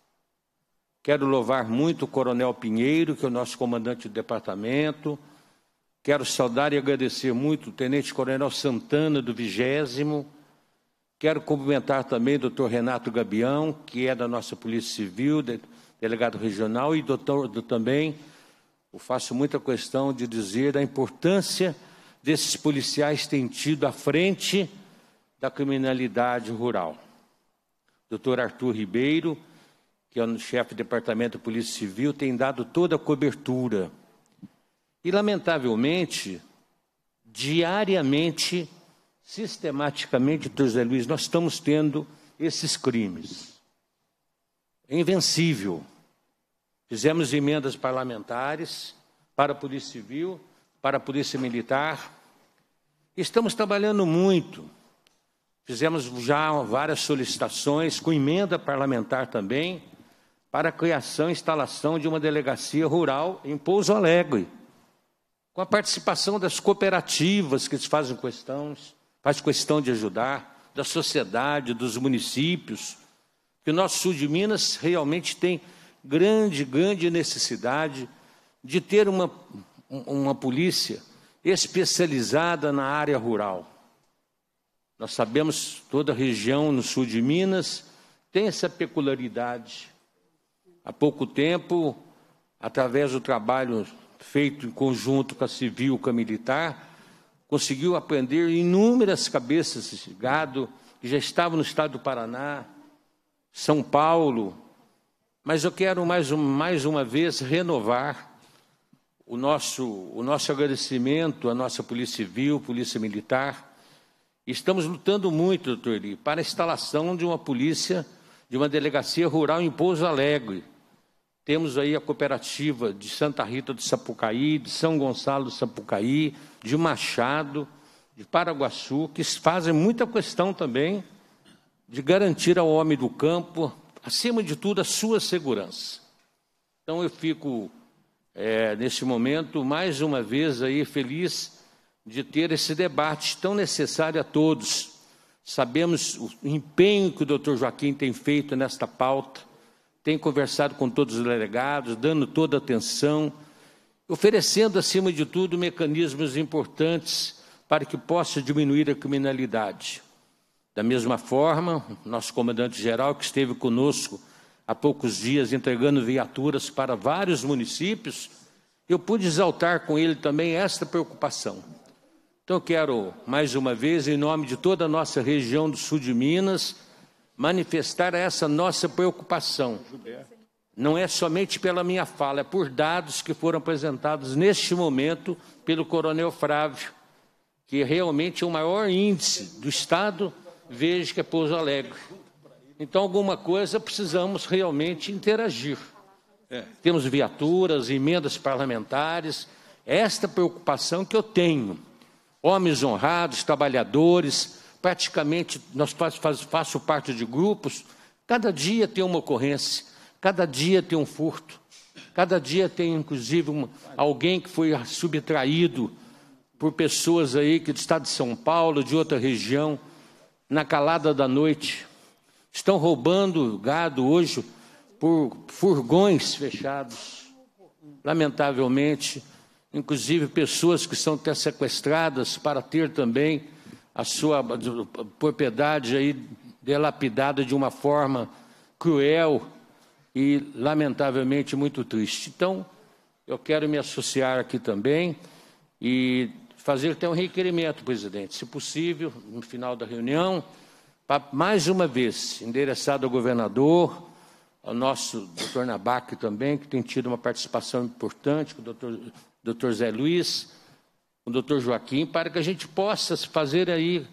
Quero louvar muito o Coronel Pinheiro, que é o nosso comandante do departamento. Quero saudar e agradecer muito o Tenente Coronel Santana, do vigésimo. Quero cumprimentar também o doutor Renato Gabião, que é da nossa Polícia Civil, delegado regional, e doutor, do, também, eu faço muita questão de dizer da importância desses policiais terem tido à frente da criminalidade rural. Doutor Arthur Ribeiro, que é o chefe do Departamento de Polícia Civil, tem dado toda a cobertura. E, lamentavelmente, diariamente, sistematicamente, José Luiz, nós estamos tendo esses crimes é invencível. Fizemos emendas parlamentares para a Polícia Civil, para a Polícia Militar. Estamos trabalhando muito. Fizemos já várias solicitações, com emenda parlamentar também, para a criação e instalação de uma delegacia rural em Pouso Alegre, com a participação das cooperativas que fazem questões, faz questão de ajudar, da sociedade, dos municípios, que o nosso sul de Minas realmente tem grande, grande necessidade de ter uma, uma polícia especializada na área rural. Nós sabemos toda a região no sul de Minas tem essa peculiaridade. Há pouco tempo, através do trabalho feito em conjunto com a civil, com a militar, conseguiu aprender inúmeras cabeças de gado que já estavam no estado do Paraná, são Paulo, mas eu quero mais, um, mais uma vez renovar o nosso, o nosso agradecimento à nossa Polícia Civil, Polícia Militar. Estamos lutando muito, doutor Eli, para a instalação de uma polícia, de uma delegacia rural em Pouso Alegre. Temos aí a cooperativa de Santa Rita do Sapucaí, de São Gonçalo do Sapucaí, de Machado, de Paraguaçu, que fazem muita questão também de garantir ao homem do campo, acima de tudo, a sua segurança. Então eu fico é, neste momento, mais uma vez aí feliz de ter esse debate tão necessário a todos. Sabemos o empenho que o doutor Joaquim tem feito nesta pauta, tem conversado com todos os delegados, dando toda atenção, oferecendo, acima de tudo, mecanismos importantes para que possa diminuir a criminalidade. Da mesma forma, nosso comandante-geral, que esteve conosco há poucos dias entregando viaturas para vários municípios, eu pude exaltar com ele também esta preocupação. Então, quero, mais uma vez, em nome de toda a nossa região do sul de Minas, manifestar essa nossa preocupação. Não é somente pela minha fala, é por dados que foram apresentados neste momento pelo Coronel Frávio, que realmente é o maior índice do Estado, veja que é Pouso Alegre. Então, alguma coisa precisamos realmente interagir. É. Temos viaturas, emendas parlamentares, esta preocupação que eu tenho. Homens honrados, trabalhadores, praticamente nós faz, faço parte de grupos, cada dia tem uma ocorrência, cada dia tem um furto, cada dia tem inclusive um, alguém que foi subtraído por pessoas aí que do estado de São Paulo, de outra região, na calada da noite. Estão roubando gado hoje por furgões fechados. Lamentavelmente, inclusive pessoas que são até sequestradas para ter também a sua propriedade aí delapidada de uma forma cruel e lamentavelmente muito triste. Então, eu quero me associar aqui também e fazer até um requerimento, presidente, se possível, no final da reunião, mais uma vez, endereçado ao governador, ao nosso doutor Nabac também, que tem tido uma participação importante, com o doutor, doutor Zé Luiz, com o doutor Joaquim, para que a gente possa fazer aí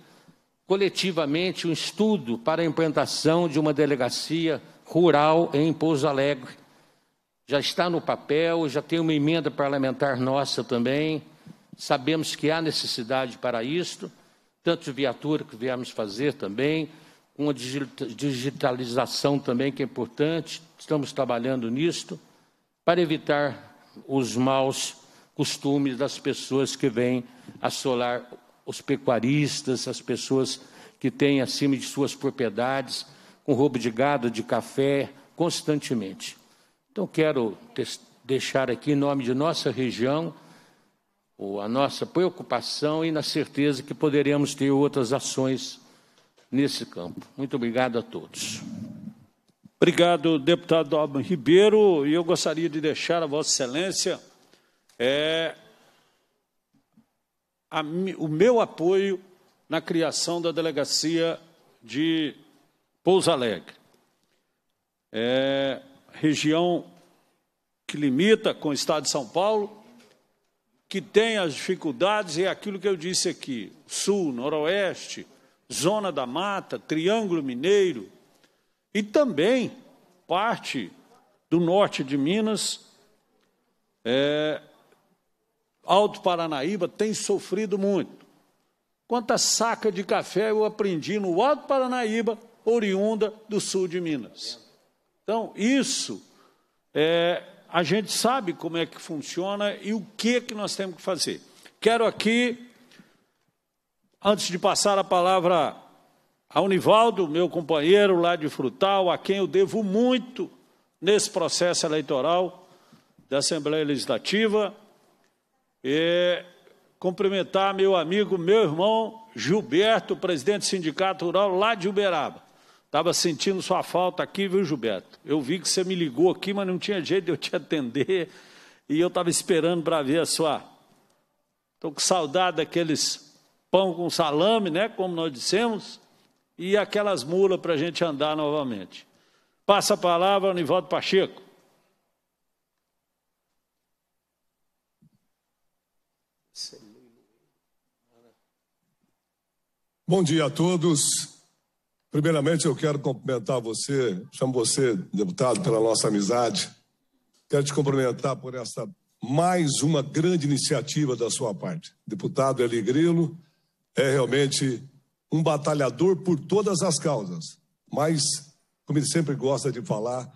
coletivamente um estudo para a implantação de uma delegacia rural em Pouso Alegre. Já está no papel, já tem uma emenda parlamentar nossa também. Sabemos que há necessidade para isto tanto de viatura que viemos fazer também, uma digitalização também que é importante, estamos trabalhando nisto, para evitar os maus costumes das pessoas que vêm assolar os pecuaristas, as pessoas que têm acima de suas propriedades, com roubo de gado, de café, constantemente. Então, quero deixar aqui, em nome de nossa região, a nossa preocupação e na certeza que poderemos ter outras ações nesse campo. Muito obrigado a todos. Obrigado, deputado Alban Ribeiro. E eu gostaria de deixar a Vossa Excelência é, a, o meu apoio na criação da delegacia de Pouso Alegre. É, região que limita com o estado de São Paulo, que tem as dificuldades é aquilo que eu disse aqui: sul, noroeste, zona da mata, triângulo mineiro e também parte do norte de Minas. É, Alto Paranaíba tem sofrido muito. Quanta saca de café eu aprendi no Alto Paranaíba, oriunda do sul de Minas. Então, isso é, a gente sabe como é que funciona e o que que nós temos que fazer. Quero aqui, antes de passar a palavra ao Nivaldo, meu companheiro lá de Frutal, a quem eu devo muito nesse processo eleitoral da Assembleia Legislativa, e cumprimentar meu amigo, meu irmão Gilberto, presidente do Sindicato Rural lá de Uberaba. Estava sentindo sua falta aqui, viu, Gilberto? Eu vi que você me ligou aqui, mas não tinha jeito de eu te atender. E eu estava esperando para ver a sua. Estou com saudade daqueles pão com salame, né? Como nós dissemos, e aquelas mulas para a gente andar novamente. Passa a palavra Nivaldo Pacheco. Bom dia a todos. Primeiramente, eu quero cumprimentar você, chamo você, deputado, pela nossa amizade. Quero te cumprimentar por essa mais uma grande iniciativa da sua parte. Deputado Eli Grilo é realmente um batalhador por todas as causas, mas, como ele sempre gosta de falar,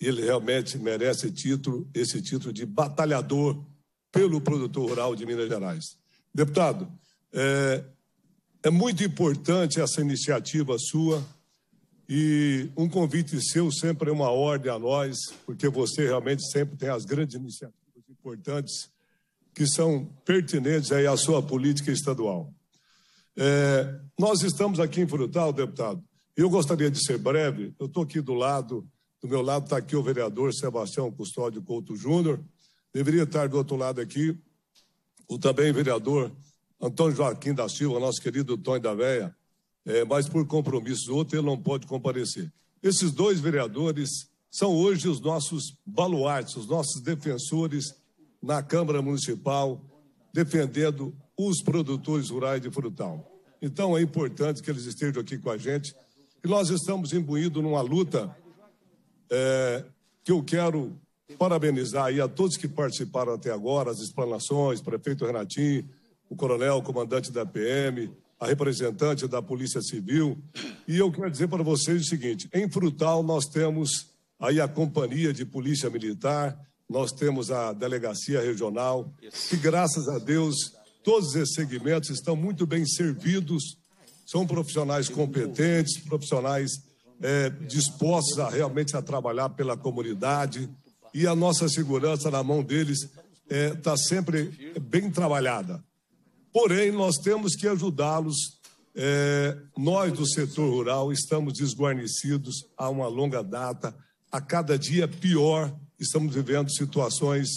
ele realmente merece título, esse título de batalhador pelo produtor rural de Minas Gerais. Deputado, é, é muito importante essa iniciativa sua e um convite seu sempre é uma ordem a nós, porque você realmente sempre tem as grandes iniciativas importantes que são pertinentes aí à sua política estadual. É, nós estamos aqui em Frutal, deputado, eu gostaria de ser breve. Eu estou aqui do lado, do meu lado está aqui o vereador Sebastião Custódio Couto Júnior, deveria estar do outro lado aqui o também vereador Antônio Joaquim da Silva, nosso querido Tony da Véia, é, mas por compromissos outro ele não pode comparecer. Esses dois vereadores são hoje os nossos baluartes, os nossos defensores na Câmara Municipal, defendendo os produtores rurais de frutal. Então é importante que eles estejam aqui com a gente. E nós estamos imbuídos numa luta é, que eu quero parabenizar aí a todos que participaram até agora, as explanações, prefeito Renatinho, o coronel, o comandante da PM, a representante da Polícia Civil. E eu quero dizer para vocês o seguinte: em Frutal nós temos aí a Companhia de Polícia Militar, nós temos a Delegacia Regional, que graças a Deus todos esses segmentos estão muito bem servidos, são profissionais competentes, profissionais é, dispostos a realmente a trabalhar pela comunidade e a nossa segurança na mão deles está é, tá sempre bem trabalhada. Porém, nós temos que ajudá-los. É, nós do setor rural estamos desguarnecidos há uma longa data, a cada dia pior, estamos vivendo situações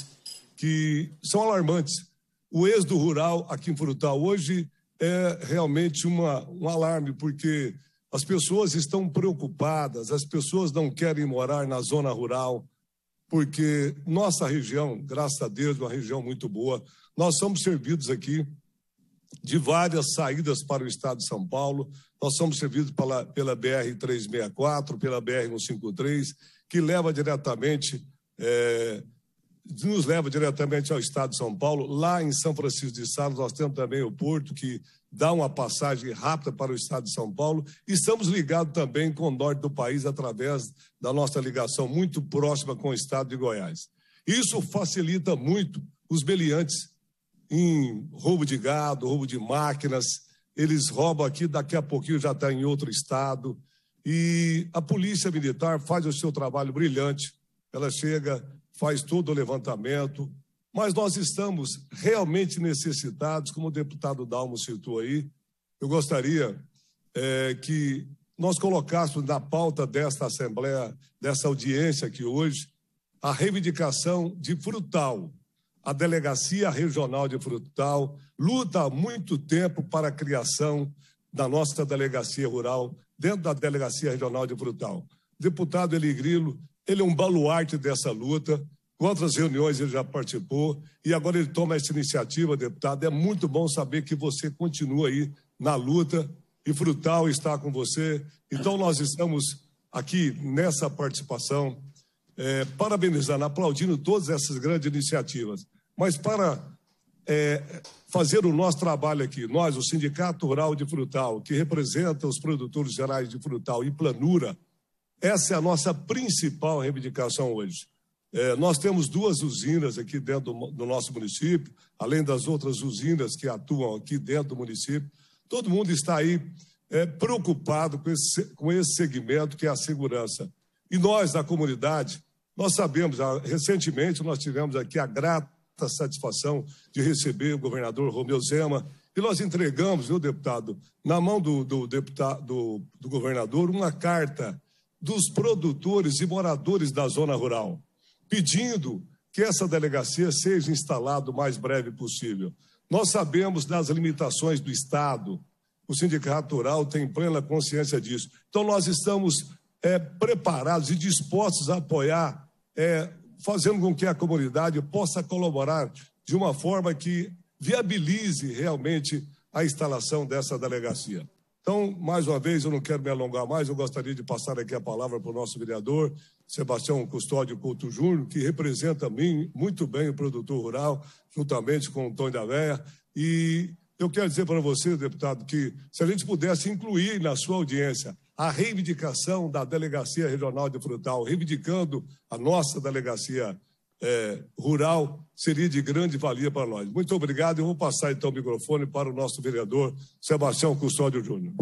que são alarmantes. O êxodo rural aqui em Frutal hoje é realmente uma, um alarme, porque as pessoas estão preocupadas, as pessoas não querem morar na zona rural, porque nossa região, graças a Deus, é uma região muito boa. Nós somos servidos aqui de várias saídas para o estado de São Paulo. Nós somos servidos pela, pela BR-364, pela BR-153, que leva diretamente, é, nos leva diretamente ao estado de São Paulo. Lá em São Francisco de Sales, nós temos também o porto, que dá uma passagem rápida para o estado de São Paulo. Estamos ligados também com o norte do país através da nossa ligação muito próxima com o estado de Goiás. Isso facilita muito os beliantes em roubo de gado, roubo de máquinas. Eles roubam aqui, daqui a pouquinho já está em outro estado. E a polícia militar faz o seu trabalho brilhante. Ela chega, faz todo o levantamento. Mas nós estamos realmente necessitados, como o deputado Dalmo citou aí. Eu gostaria é, que nós colocássemos na pauta desta Assembleia, dessa audiência aqui hoje, a reivindicação de frutal, a Delegacia Regional de Frutal luta há muito tempo para a criação da nossa delegacia rural dentro da Delegacia Regional de Frutal. O deputado Eli Grilo, ele é um baluarte dessa luta. Quantas reuniões ele já participou e agora ele toma essa iniciativa, deputado. É muito bom saber que você continua aí na luta e Frutal está com você. Então nós estamos aqui nessa participação é, parabenizando, aplaudindo todas essas grandes iniciativas. Mas para é, fazer o nosso trabalho aqui, nós, o Sindicato Rural de Frutal, que representa os produtores gerais de frutal e planura, essa é a nossa principal reivindicação hoje. É, nós temos duas usinas aqui dentro do, do, nosso município, além das outras usinas que atuam aqui dentro do município. Todo mundo está aí é, preocupado com esse, com esse segmento que é a segurança. E nós, da comunidade, nós sabemos, recentemente nós tivemos aqui a grata satisfação de receber o governador Romeu Zema e nós entregamos, viu, deputado, na mão do, do, deputado, do, do governador, uma carta dos produtores e moradores da zona rural, pedindo que essa delegacia seja instalada o mais breve possível. Nós sabemos das limitações do Estado, o Sindicato Rural tem plena consciência disso. Então, nós estamos é, preparados e dispostos a apoiar, é, fazendo com que a comunidade possa colaborar de uma forma que viabilize realmente a instalação dessa delegacia. Então, mais uma vez, eu não quero me alongar mais, eu gostaria de passar aqui a palavra para o nosso vereador, Sebastião Custódio Couto Júnior, que representa mim muito bem o produtor rural, juntamente com o Tony da Véia. E eu quero dizer para você, deputado, que se a gente pudesse incluir na sua audiência a reivindicação da Delegacia Regional de Frutal, reivindicando a nossa delegacia é, rural, seria de grande valia para nós. Muito obrigado. Eu vou passar então o microfone para o nosso vereador Sebastião Custódio Júnior.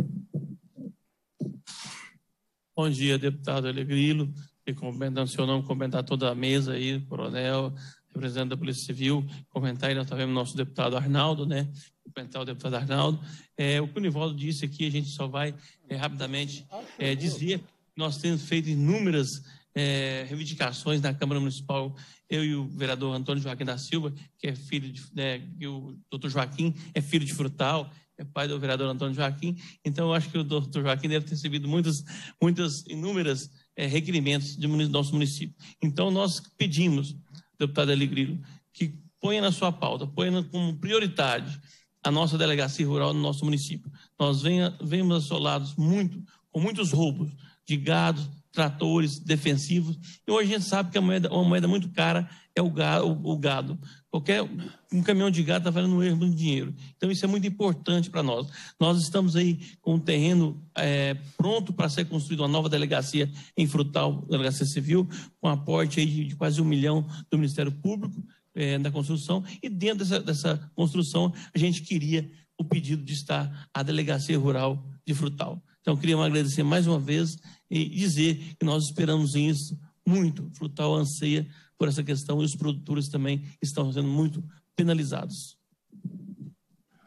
Bom dia, deputado Alegrilo, e cumprimentar o seu nome, cumprimentar toda a mesa aí, coronel, representante da Polícia Civil, comentar aí, nós também o nosso deputado Arnaldo, né? Cumprimentar o deputado Arnaldo. É, o que o Nivaldo disse aqui, a gente só vai é, rapidamente é, dizer nós temos feito inúmeras é, reivindicações na Câmara Municipal, eu e o vereador Antônio Joaquim da Silva, que é filho de, né, o doutor Joaquim é filho de Frutal, é pai do vereador Antônio Joaquim, então eu acho que o doutor Joaquim deve ter recebido muitas, muitas inúmeras é, requerimentos do nosso município. Então nós pedimos, deputado Eli Grilo, que ponha na sua pauta, ponha como prioridade a nossa delegacia rural no nosso município. Nós venha, vemos assolados muito, com muitos roubos de gado, tratores defensivos. E hoje a gente sabe que a moeda, uma moeda muito cara é o gado. O, gado. Qualquer um caminhão de gado está valendo um erro de dinheiro. Então isso é muito importante para nós. Nós estamos aí com o terreno é, pronto para ser construído uma nova delegacia em Frutal, delegacia civil, com aporte aí de, de quase um milhão do Ministério Público é, da construção. E dentro dessa, dessa construção a gente queria o pedido de estar a delegacia rural de Frutal. Então, queria agradecer mais uma vez e dizer que nós esperamos isso muito. Frutal anseia por essa questão e os produtores também estão sendo muito penalizados.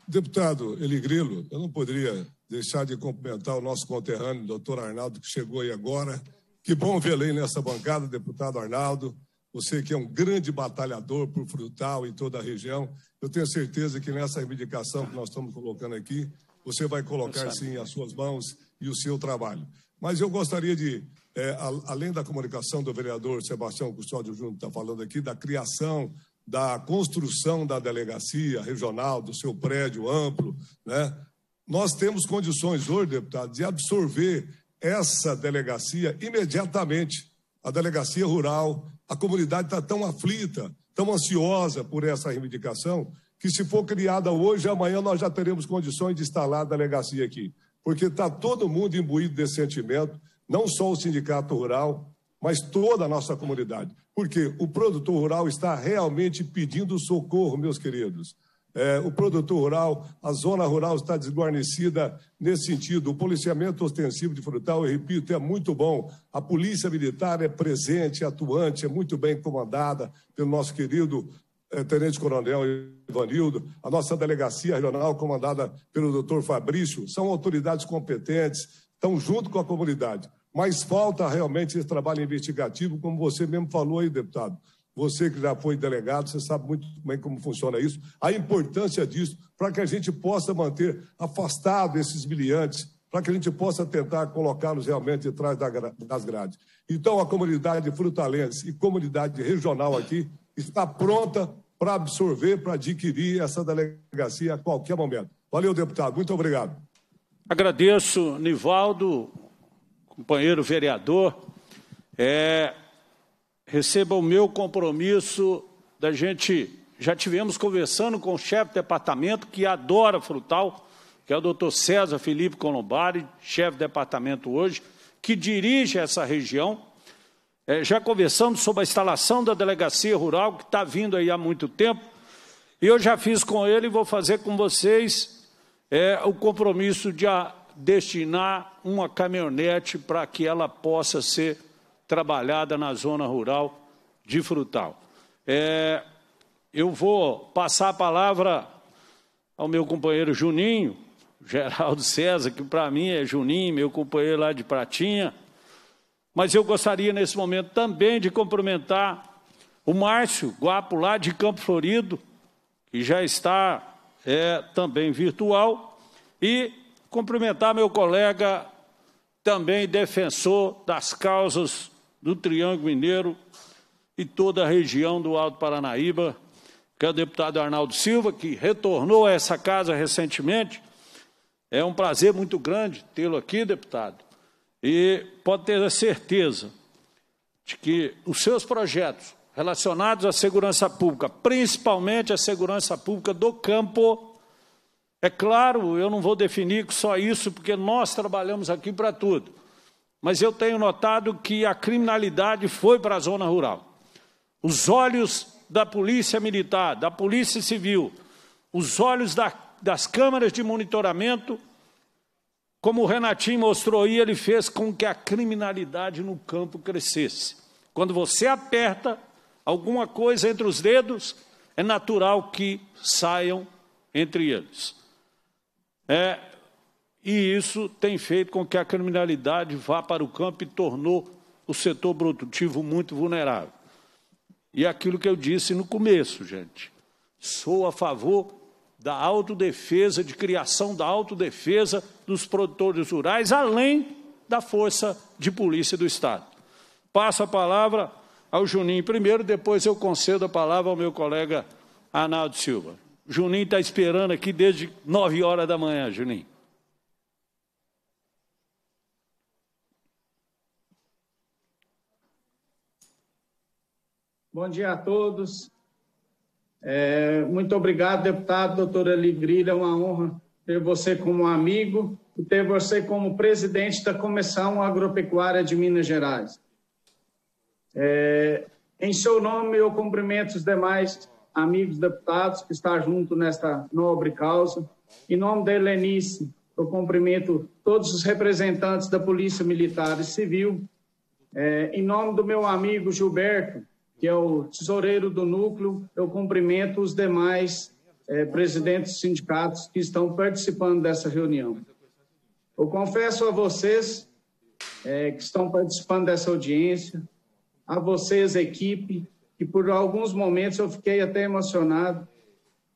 Deputado Eli Grilo, eu não poderia deixar de cumprimentar o nosso conterrâneo, doutor Arnaldo, que chegou aí agora. Que bom vê-lo aí nessa bancada, deputado Arnaldo. Você que é um grande batalhador por frutal em toda a região. Eu tenho certeza que nessa reivindicação que nós estamos colocando aqui, você vai colocar sim as suas mãos e o seu trabalho. Mas eu gostaria de, é, além da comunicação do vereador Sebastião Custódio Júnior está falando aqui, da criação, da construção da delegacia regional, do seu prédio amplo, né? Nós temos condições hoje, deputado, de absorver essa delegacia imediatamente. A delegacia rural, a comunidade está tão aflita, tão ansiosa por essa reivindicação, que se for criada hoje, amanhã nós já teremos condições de instalar a delegacia aqui. Porque está todo mundo imbuído desse sentimento, não só o sindicato rural, mas toda a nossa comunidade. Porque o produtor rural está realmente pedindo socorro, meus queridos. É, o produtor rural, a zona rural está desguarnecida nesse sentido. O policiamento ostensivo de frutal, eu repito, é muito bom. A polícia militar é presente, atuante, é muito bem comandada pelo nosso querido Tenente Coronel Ivanildo, a nossa delegacia regional, comandada pelo doutor Fabrício, são autoridades competentes, estão junto com a comunidade. Mas falta realmente esse trabalho investigativo, como você mesmo falou aí, deputado. Você que já foi delegado, você sabe muito bem como funciona isso, a importância disso, para que a gente possa manter afastado esses miliantes, para que a gente possa tentar colocá-los realmente atrás das grades. Então, a comunidade frutalense e comunidade regional aqui está pronta para absorver, para adquirir essa delegacia a qualquer momento. Valeu, deputado. Muito obrigado. Agradeço, Nivaldo, companheiro vereador. É, receba o meu compromisso da gente. Já tivemos conversando com o chefe de departamento que adora frutal, que é o doutor César Felipe Colombari, chefe de departamento hoje, que dirige essa região é, já conversando sobre a instalação da delegacia rural, que está vindo aí há muito tempo, e eu já fiz com ele e vou fazer com vocês é, o compromisso de destinar uma caminhonete para que ela possa ser trabalhada na zona rural de Frutal. É, eu vou passar a palavra ao meu companheiro Juninho, [LAUGHS] Geraldo César, que para mim é Juninho, meu companheiro lá de Pratinha, mas eu gostaria nesse momento também de cumprimentar o Márcio Guapo, lá de Campo Florido, que já está é, também virtual, e cumprimentar meu colega, também defensor das causas do Triângulo Mineiro e toda a região do Alto Paranaíba, que é o deputado Arnaldo Silva, que retornou a essa casa recentemente. É um prazer muito grande tê-lo aqui, deputado. E pode ter a certeza de que os seus projetos relacionados à segurança pública, principalmente a segurança pública do campo, é claro, eu não vou definir só isso, porque nós trabalhamos aqui para tudo. Mas eu tenho notado que a criminalidade foi para a zona rural. Os olhos da Polícia Militar, da Polícia Civil, os olhos da, das câmaras de monitoramento, como o Renatinho mostrou aí, ele fez com que a criminalidade no campo crescesse. Quando você aperta alguma coisa entre os dedos, é natural que saiam entre eles. É, e isso tem feito com que a criminalidade vá para o campo e tornou o setor produtivo muito vulnerável. E aquilo que eu disse no começo, gente. Sou a favor da autodefesa, de criação da autodefesa dos produtores rurais, além da força de polícia do Estado. Passo a palavra ao Juninho primeiro, depois eu concedo a palavra ao meu colega Arnaldo Silva. Juninho está esperando aqui desde nove horas da manhã, Juninho. Bom dia a todos. É, muito obrigado, deputado doutor Eli Grilha. É uma honra ter você como amigo e ter você como presidente da Comissão Agropecuária de Minas Gerais. É, em seu nome, eu cumprimento os demais amigos deputados que estão junto nesta nobre causa. Em nome da Helenice, eu cumprimento todos os representantes da Polícia Militar e Civil. É, em nome do meu amigo Gilberto, que é o tesoureiro do núcleo, eu cumprimento os demais é, presidentes dos sindicatos que estão participando dessa reunião. Eu confesso a vocês é, que estão participando dessa audiência, a vocês, equipe, que por alguns momentos eu fiquei até emocionado,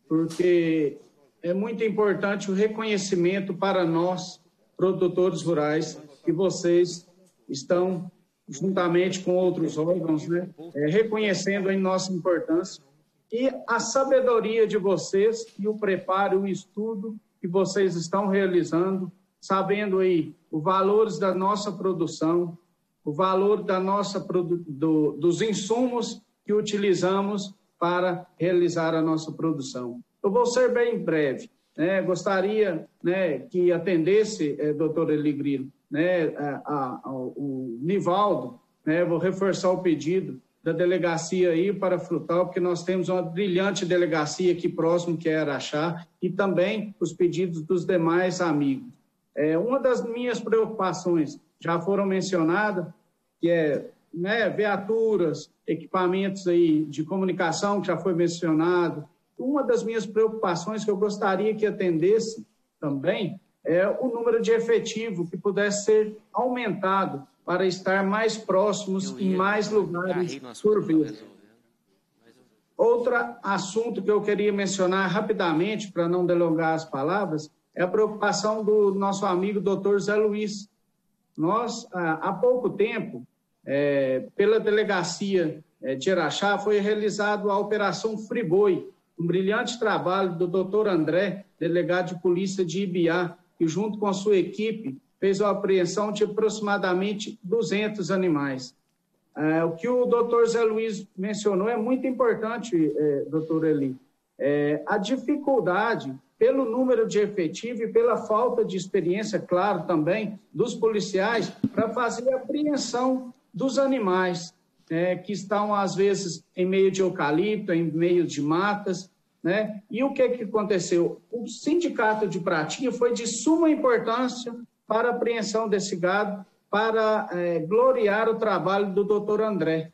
porque é muito importante o reconhecimento para nós, produtores rurais, que vocês estão juntamente com outros órgãos, né, é, reconhecendo a nossa importância. E a sabedoria de vocês e o preparo, o estudo que vocês estão realizando, sabendo aí os valores da nossa produção, o valor da nossa do, dos insumos que utilizamos para realizar a nossa produção. Eu vou ser bem breve. Né? Gostaria né, que atendesse, eh, doutor Eligrino, né, a, a, o Nivaldo, né, vou reforçar o pedido da delegacia aí para Frutal, porque nós temos uma brilhante delegacia aqui próximo, que é Araxá, e também os pedidos dos demais amigos. É, uma das minhas preocupações já foram mencionadas, que é né, viaturas, equipamentos aí de comunicação, que já foi mencionado. Uma das minhas preocupações que eu gostaria que atendesse também é o número de efetivo que pudesse ser aumentado para estar mais próximos em mais lugares por vez. Outro assunto que eu queria mencionar rapidamente, para não delongar as palavras, é a preocupação do nosso amigo doutor Zé Luiz. Nós, há pouco tempo, é, pela delegacia é, de Araxá, foi realizada a Operação Friboi, um brilhante trabalho do doutor André, delegado de polícia de Ibiá, que, junto com a sua equipe, fez a apreensão de aproximadamente 200 animais. É, o que o doutor Zé Luiz mencionou é muito importante, é, doutor Eli. É, a dificuldade, pelo número de efetivo e pela falta de experiência, claro, também, dos policiais, para fazer a apreensão dos animais, é, que estão, às vezes, em meio de eucalipto, em meio de matas, né? E o que, que aconteceu? O sindicato de Pratinha foi de suma importância para a apreensão desse gado, para é, gloriar o trabalho do doutor André,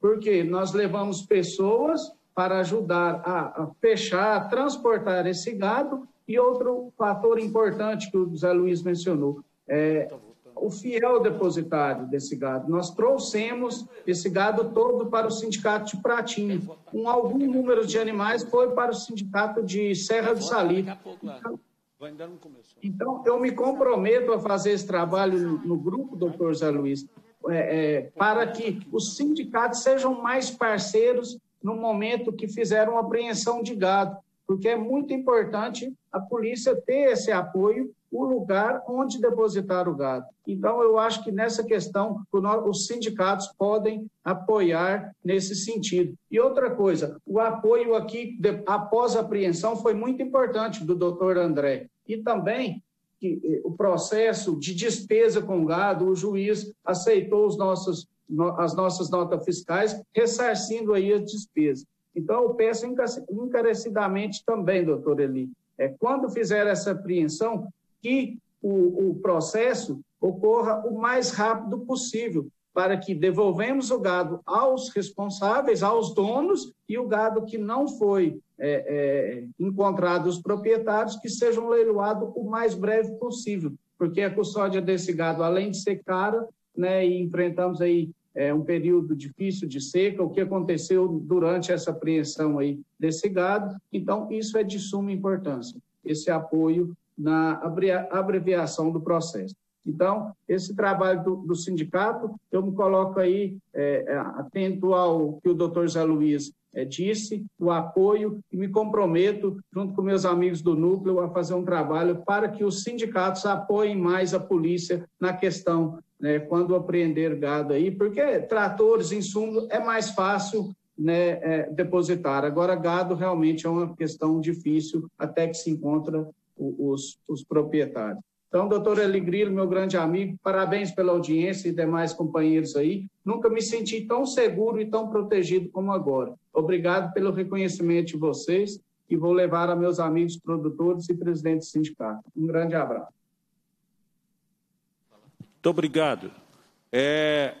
porque nós levamos pessoas para ajudar a, fechar, a transportar esse gado, e outro fator importante que o Zé Luiz mencionou, é, o fiel depositário desse gado. Nós trouxemos esse gado todo para o sindicato de Pratinha. Um algum número de animais foi para o sindicato de Serra do Salitre. Então, então, eu me comprometo a fazer esse trabalho no, no grupo, doutor Zé Luiz, é, é, para que os sindicatos sejam mais parceiros no momento que fizeram apreensão de gado, porque é muito importante a polícia ter esse apoio, o lugar onde depositar o gado. Então, eu acho que nessa questão, os sindicatos podem apoiar nesse sentido. E outra coisa, o apoio aqui, após a apreensão, foi muito importante do doutor André. E também eh, o processo de despesa com gado, o juiz aceitou os nossos, as nossas notas fiscais, ressarcindo aí as despesas. Então, eu peço encarecidamente também, doutor Eli, é, quando fizer essa apreensão, que o, o processo ocorra o mais rápido possível, para que devolvemos o gado aos responsáveis, aos donos, e o gado que não foi é, é, encontrado os proprietários, que sejam leiloados o mais breve possível, porque a custódia desse gado, além de ser cara, né, e enfrentamos aí é, um período difícil de seca, o que aconteceu durante essa apreensão aí desse gado, então isso é de suma importância, esse apoio na abreviação do processo. Então, esse trabalho do, do sindicato, eu me coloco aí é, é, atento ao que o doutor Zé Luiz disse, o apoio, e me comprometo, junto com meus amigos do núcleo, a fazer um trabalho para que os sindicatos apoiem mais a polícia na questão, né, quando apreender gado aí, porque tratores, insumos, é mais fácil né, é, depositar. Agora, gado realmente é uma questão difícil até que se encontra os, os proprietários. Então, doutor Eli Grillo, meu grande amigo, parabéns pela audiência e demais companheiros aí. Nunca me senti tão seguro e tão protegido como agora. Obrigado pelo reconhecimento de vocês e vou levar a meus amigos produtores e presidentes do sindicato. Um grande abraço. Muito obrigado. É,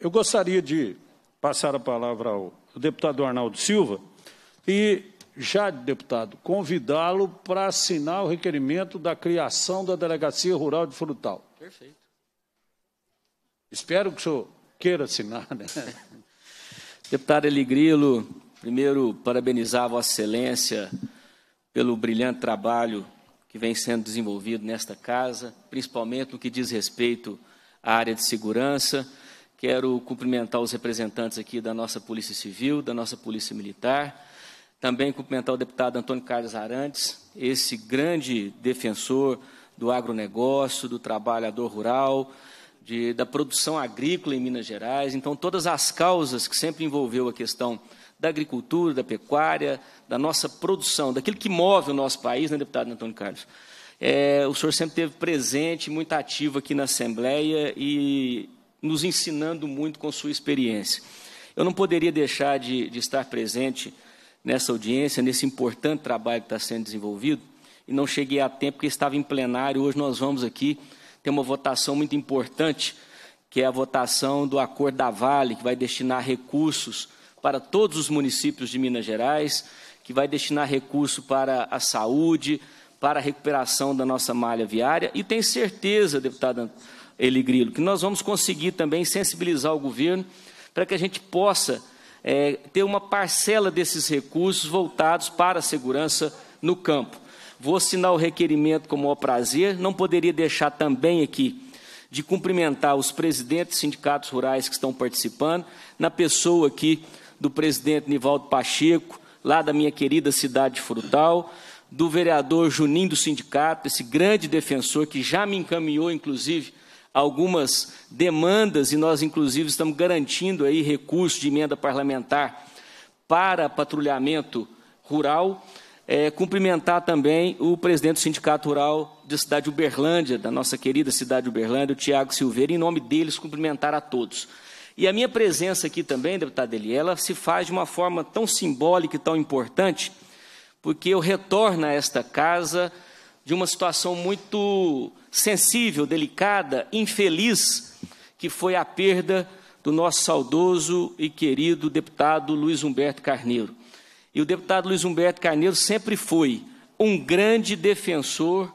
eu gostaria de passar a palavra ao deputado Arnaldo Silva e já, deputado, convidá-lo para assinar o requerimento da criação da Delegacia Rural de Frutal. Perfeito. Espero que o senhor queira assinar, né? [LAUGHS] Deputado Eligrilo, primeiro parabenizar a Vossa Excelência pelo brilhante trabalho que vem sendo desenvolvido nesta casa, principalmente no que diz respeito à área de segurança. Quero cumprimentar os representantes aqui da nossa Polícia Civil, da nossa Polícia Militar, também cumprimentar o deputado Antônio Carlos Arantes, esse grande defensor do agronegócio, do trabalhador rural, de, da produção agrícola em Minas Gerais. Então, todas as causas que sempre envolveu a questão da agricultura, da pecuária, da nossa produção, daquilo que move o nosso país, né, deputado Antônio Carlos? É, o senhor sempre esteve presente, muito ativo aqui na Assembleia e nos ensinando muito com sua experiência. Eu não poderia deixar de, de estar presente nessa audiência, nesse importante trabalho que está sendo desenvolvido, e não cheguei a tempo porque estava em plenário. Hoje nós vamos aqui ter uma votação muito importante, que é a votação do Acordo da Vale, que vai destinar recursos para todos os municípios de Minas Gerais, que vai destinar recurso para a saúde, para a recuperação da nossa malha viária, e tenho certeza, deputado Eli Grilo, que nós vamos conseguir também sensibilizar o governo para que a gente possa é, ter uma parcela desses recursos voltados para a segurança no campo. Vou assinar o requerimento com o maior prazer, não poderia deixar também aqui de cumprimentar os presidentes dos sindicatos rurais que estão participando, na pessoa aqui do presidente Nivaldo Pacheco, lá da minha querida cidade de Frutal, do vereador Juninho do sindicato, esse grande defensor que já me encaminhou, inclusive, algumas demandas e nós, inclusive, estamos garantindo aí recursos de emenda parlamentar para patrulhamento rural. É, cumprimentar também o presidente do Sindicato Rural da cidade de Uberlândia, da nossa querida cidade de Uberlândia, o Tiago Silveira, em nome deles, cumprimentar a todos. E a minha presença aqui também, deputada Eli, ela se faz de uma forma tão simbólica e tão importante, porque eu retorno a esta casa de uma situação muito sensível, delicada, infeliz, que foi a perda do nosso saudoso e querido deputado Luiz Humberto Carneiro. E o deputado Luiz Humberto Carneiro sempre foi um grande defensor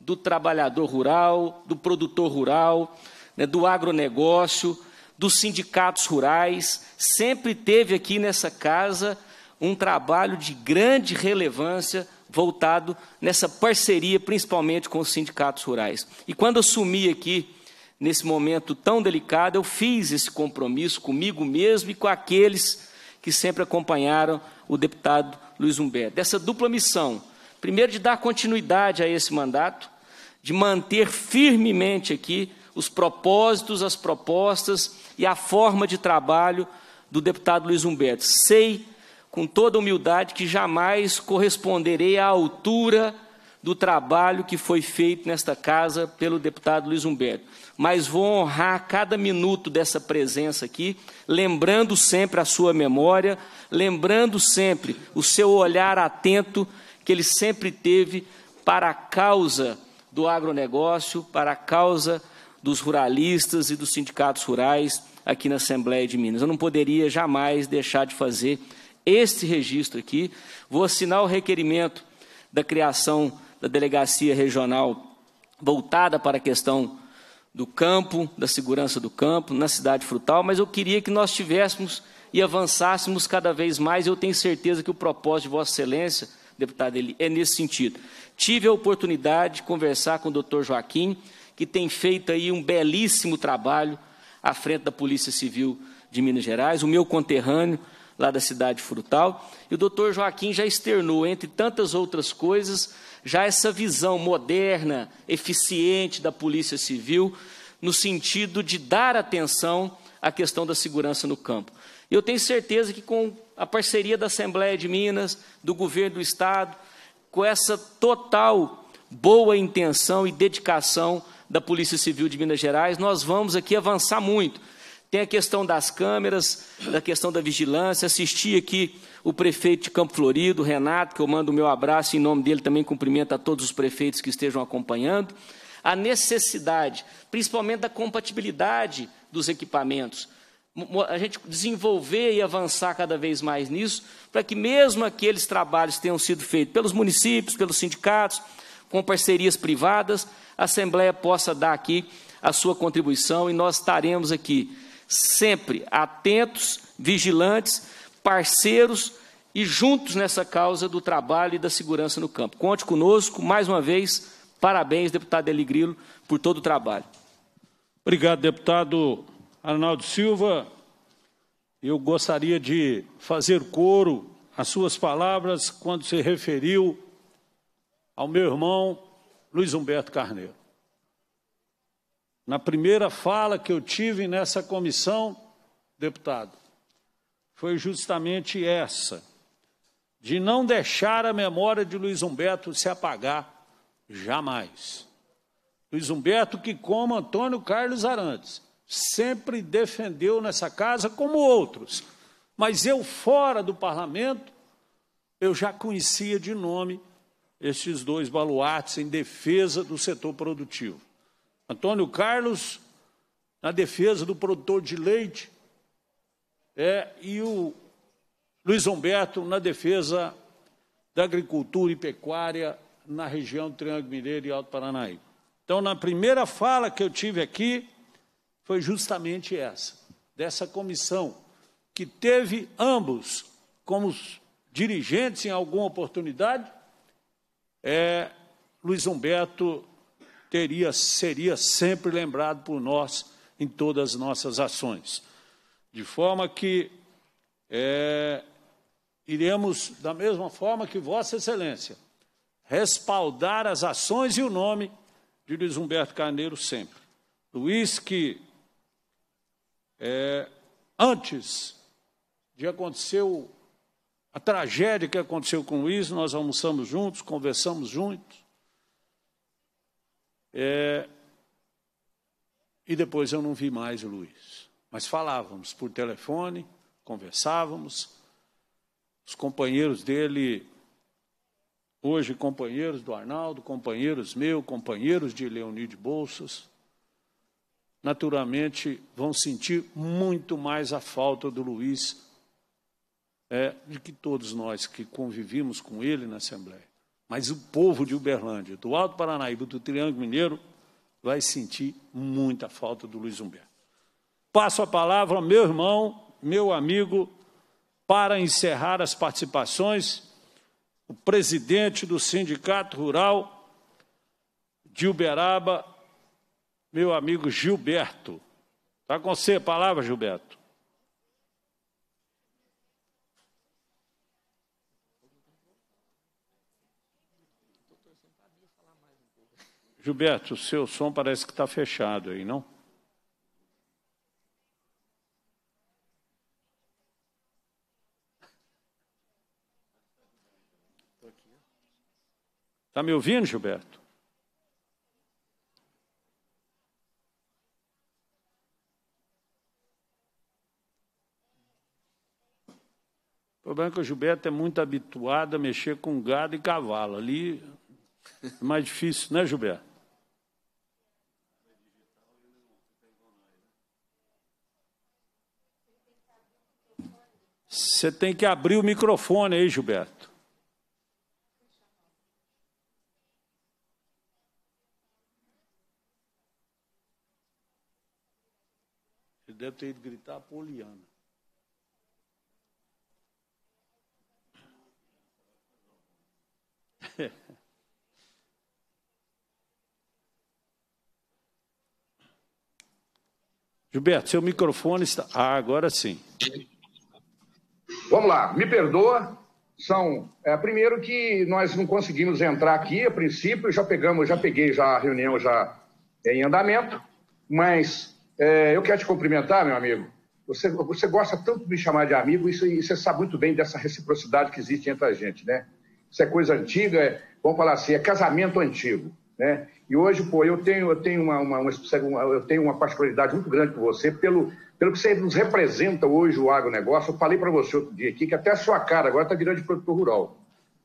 do trabalhador rural, do produtor rural, né, do agronegócio, dos sindicatos rurais, sempre teve aqui nessa casa um trabalho de grande relevância voltado nessa parceria, principalmente com os sindicatos rurais. E quando assumi aqui, nesse momento tão delicado, eu fiz esse compromisso comigo mesmo e com aqueles que sempre acompanharam o deputado Luiz Humberto. Dessa dupla missão, primeiro de dar continuidade a esse mandato, de manter firmemente aqui os propósitos, as propostas e a forma de trabalho do deputado Luiz Humberto. Sei, com toda humildade, que jamais corresponderei à altura do trabalho que foi feito nesta casa pelo deputado Luiz Humberto. Mas vou honrar cada minuto dessa presença aqui, lembrando sempre a sua memória, lembrando sempre o seu olhar atento que ele sempre teve para a causa do agronegócio, para a causa dos ruralistas e dos sindicatos rurais aqui na Assembleia de Minas. Eu não poderia jamais deixar de fazer este registro aqui. Vou assinar o requerimento da criação da delegacia regional voltada para a questão do campo, da segurança do campo, na cidade frutal, mas eu queria que nós tivéssemos e avançássemos cada vez mais. Eu tenho certeza que o propósito de Vossa Excelência, deputado, ele é nesse sentido. Tive a oportunidade de conversar com o doutor Joaquim, que tem feito aí um belíssimo trabalho à frente da Polícia Civil de Minas Gerais, o meu conterrâneo lá da cidade Frutal, e o doutor Joaquim já externou, entre tantas outras coisas, já essa visão moderna, eficiente da Polícia Civil, no sentido de dar atenção à questão da segurança no campo. E eu tenho certeza que com a parceria da Assembleia de Minas, do governo do Estado, com essa total boa intenção e dedicação da Polícia Civil de Minas Gerais, nós vamos aqui avançar muito. Tem a questão das câmeras, da questão da vigilância. Assisti aqui o prefeito de Campo Florido, Renato, que eu mando o meu abraço em nome dele, também cumprimento a todos os prefeitos que estejam acompanhando. A necessidade, principalmente da compatibilidade dos equipamentos. A gente desenvolver e avançar cada vez mais nisso, para que mesmo aqueles trabalhos que tenham sido feitos pelos municípios, pelos sindicatos, com parcerias privadas, a Assembleia possa dar aqui a sua contribuição e nós estaremos aqui sempre atentos, vigilantes, parceiros e juntos nessa causa do trabalho e da segurança no campo. Conte conosco, mais uma vez, parabéns, deputado Eli Grilo, por todo o trabalho. Obrigado, deputado Arnaldo Silva. Eu gostaria de fazer coro às suas palavras quando se referiu ao meu irmão Luiz Humberto Carneiro. Na primeira fala que eu tive nessa comissão, deputado, foi justamente essa, de não deixar a memória de Luiz Humberto se apagar jamais. Luiz Humberto, que, como Antônio Carlos Arantes, sempre defendeu nessa casa, como outros, mas eu, fora do parlamento, eu já conhecia de nome estes dois baluartes em defesa do setor produtivo. Antônio Carlos, na defesa do produtor de leite, é, e o Luiz Humberto, na defesa da agricultura e pecuária na região do Triângulo Mineiro e Alto Paranaíba. Então, na primeira fala que eu tive aqui, foi justamente essa, dessa comissão, que teve ambos como dirigentes em alguma oportunidade, é, Luiz Humberto teria, seria sempre lembrado por nós em todas as nossas ações. De forma que é, iremos, da mesma forma que Vossa Excelência, respaldar as ações e o nome de Luiz Humberto Carneiro sempre. Luiz que, é, antes de acontecer a tragédia que aconteceu com o Luiz, nós almoçamos juntos, conversamos juntos. É, e depois eu não vi mais o Luiz. Mas falávamos por telefone, conversávamos. Os companheiros dele, hoje companheiros do Arnaldo, companheiros meu, companheiros de Leonide Bolsas, naturalmente vão sentir muito mais a falta do Luiz é, de que todos nós que convivimos com ele na Assembleia, mas o povo de Uberlândia, do Alto Paranaíba, do Triângulo Mineiro, vai sentir muita falta do Luiz Humberto. Passo a palavra ao meu irmão, meu amigo, para encerrar as participações, o presidente do Sindicato Rural de Uberaba, meu amigo Gilberto. Está com você a palavra, Gilberto. Gilberto, o seu som parece que está fechado aí, não? Está me ouvindo, Gilberto? O problema é que o Gilberto é muito habituado a mexer com gado e cavalo. Ali é mais difícil, né, Gilberto? Você tem que abrir o microfone aí, Gilberto. Ele deve ter ido gritar a Poliana. [LAUGHS] Gilberto, seu microfone está. Ah, agora sim. Vamos lá, me perdoa. São, é, primeiro que nós não conseguimos entrar aqui, a princípio, já pegamos, já peguei já a reunião já em andamento, mas é, eu quero te cumprimentar, meu amigo. Você, você gosta tanto de me chamar de amigo, e você sabe muito bem dessa reciprocidade que existe entre a gente, né? Isso é coisa antiga, é, vamos falar assim, é casamento antigo, né? E hoje, pô, eu tenho, eu tenho uma, uma, uma, eu tenho uma particularidade muito grande com você pelo, pelo que você nos representa hoje o agronegócio. Eu falei para você outro dia aqui que até a sua cara agora está virando de produtor rural.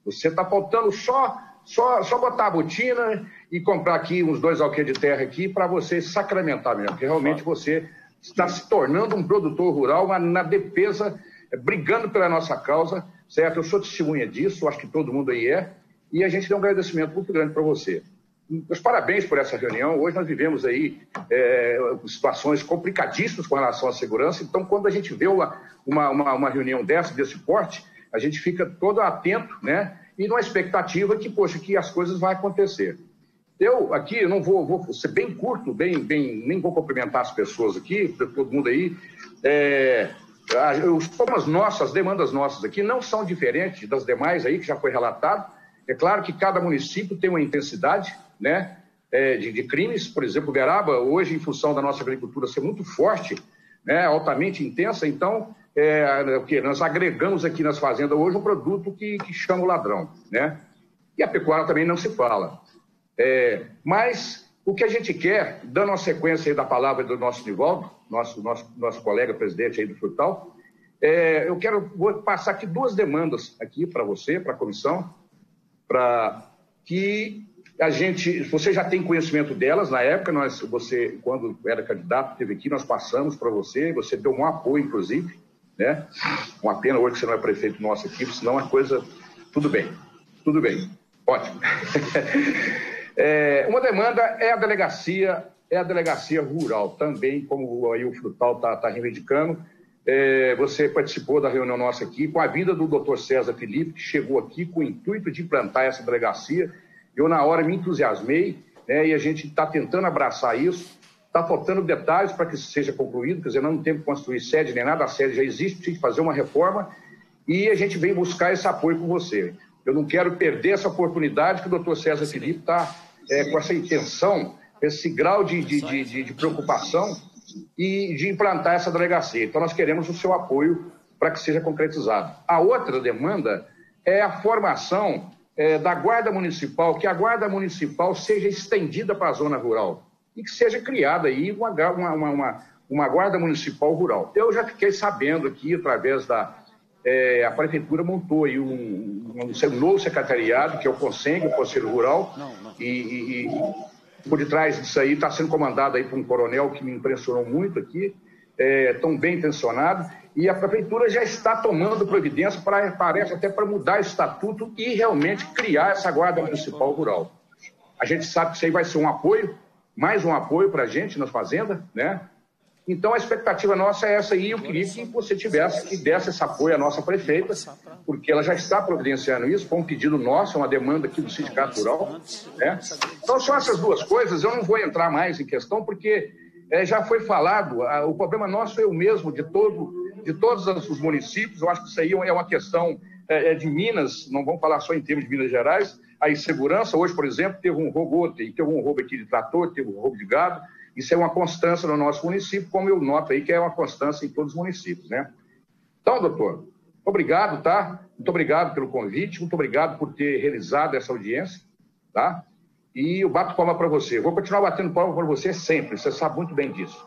Você está faltando só, só, só botar a botina e comprar aqui uns dois alqueires de terra aqui para você sacramentar mesmo, porque realmente você está se tornando um produtor rural na, na defesa, é, brigando pela nossa causa, certo? Eu sou testemunha disso, acho que todo mundo aí é, e a gente tem um agradecimento muito grande para você. Meus parabéns por essa reunião. Hoje nós vivemos aí é, situações complicadíssimas com relação à segurança. Então, quando a gente vê uma, uma, uma, reunião dessa, desse porte, a gente fica todo atento, né? E numa expectativa que, poxa, que as coisas vão acontecer. Eu aqui, não vou, vou ser bem curto, bem, bem, nem vou cumprimentar as pessoas aqui, todo mundo aí. É, os problemas nossos, as demandas nossas aqui não são diferentes das demais aí que já foi relatado. É claro que cada município tem uma intensidade, né, é, de, de, crimes. Por exemplo, Uberaba, hoje, em função da nossa agricultura ser muito forte, né, altamente intensa, então, é, o que nós agregamos aqui nas fazendas hoje um produto que, que chama o ladrão. Né? E a pecuária também não se fala. É, mas o que a gente quer, dando uma sequência da palavra do nosso Nivaldo, nosso, nosso, nosso colega presidente aí do Frutal, é, eu quero vou passar aqui duas demandas aqui para você, para a comissão, para que a gente, você já tem conhecimento delas, na época, nós, você, quando era candidato, teve aqui, nós passamos para você, você deu um apoio, inclusive, né? Uma pena hoje que você não é prefeito nosso aqui, senão a coisa. Tudo bem, tudo bem, ótimo. [LAUGHS] é, uma demanda é a delegacia, é a delegacia rural, também, como aí o Frutal está tá reivindicando. É, você participou da reunião nossa aqui com a vida do doutor César Felipe, que chegou aqui com o intuito de implantar essa delegacia eu, na hora, me entusiasmei né, e a gente está tentando abraçar isso. Está faltando detalhes para que isso seja concluído, quer dizer, não tem que construir sede nem nada, a sede já existe, que fazer uma reforma e a gente vem buscar esse apoio com você. Eu não quero perder essa oportunidade que o doutor César Felipe está é, com essa intenção, esse grau de, de, de, de preocupação e de implantar essa delegacia. Então, nós queremos o seu apoio para que seja concretizado. A outra demanda é a formação é, da Guarda Municipal, que a Guarda Municipal seja estendida para a zona rural e que seja criada aí uma, uma, uma, uma Guarda Municipal Rural. Eu já fiquei sabendo aqui, através da. É, a Prefeitura montou aí um, um, um, novo secretariado, que é o CONSENG, o Conselho Rural, não, não. E, e, e, por detrás disso aí está sendo comandado aí por um coronel que me impressionou muito aqui, é, tão bem intencionado, e a prefeitura já está tomando providência para parece até para mudar o estatuto e realmente criar essa guarda municipal rural. A gente sabe que isso aí vai ser um apoio, mais um apoio para a gente nas fazendas, né? Então a expectativa nossa é essa aí. Eu queria que você tivesse que desse esse apoio à nossa prefeita, porque ela já está providenciando isso. Foi um pedido nosso, uma demanda aqui do sindicato rural. Né? Então são essas duas coisas. Eu não vou entrar mais em questão porque é, já foi falado. A, o problema nosso é o mesmo de todo de todos os municípios. Eu acho que isso aí é uma questão é, é, de Minas, não vamos falar só em termos de Minas Gerais. a insegurança. Hoje, por exemplo, teve um roubo, teve um roubo aqui de trator, teve um roubo de gado. Isso é uma constância no nosso município, como eu noto aí que é uma constância em todos os municípios, né? Então, doutor, obrigado, tá? Muito obrigado pelo convite, muito obrigado por ter realizado essa audiência, tá? E eu bato palma para você. Vou continuar batendo palma para você sempre, você sabe muito bem disso.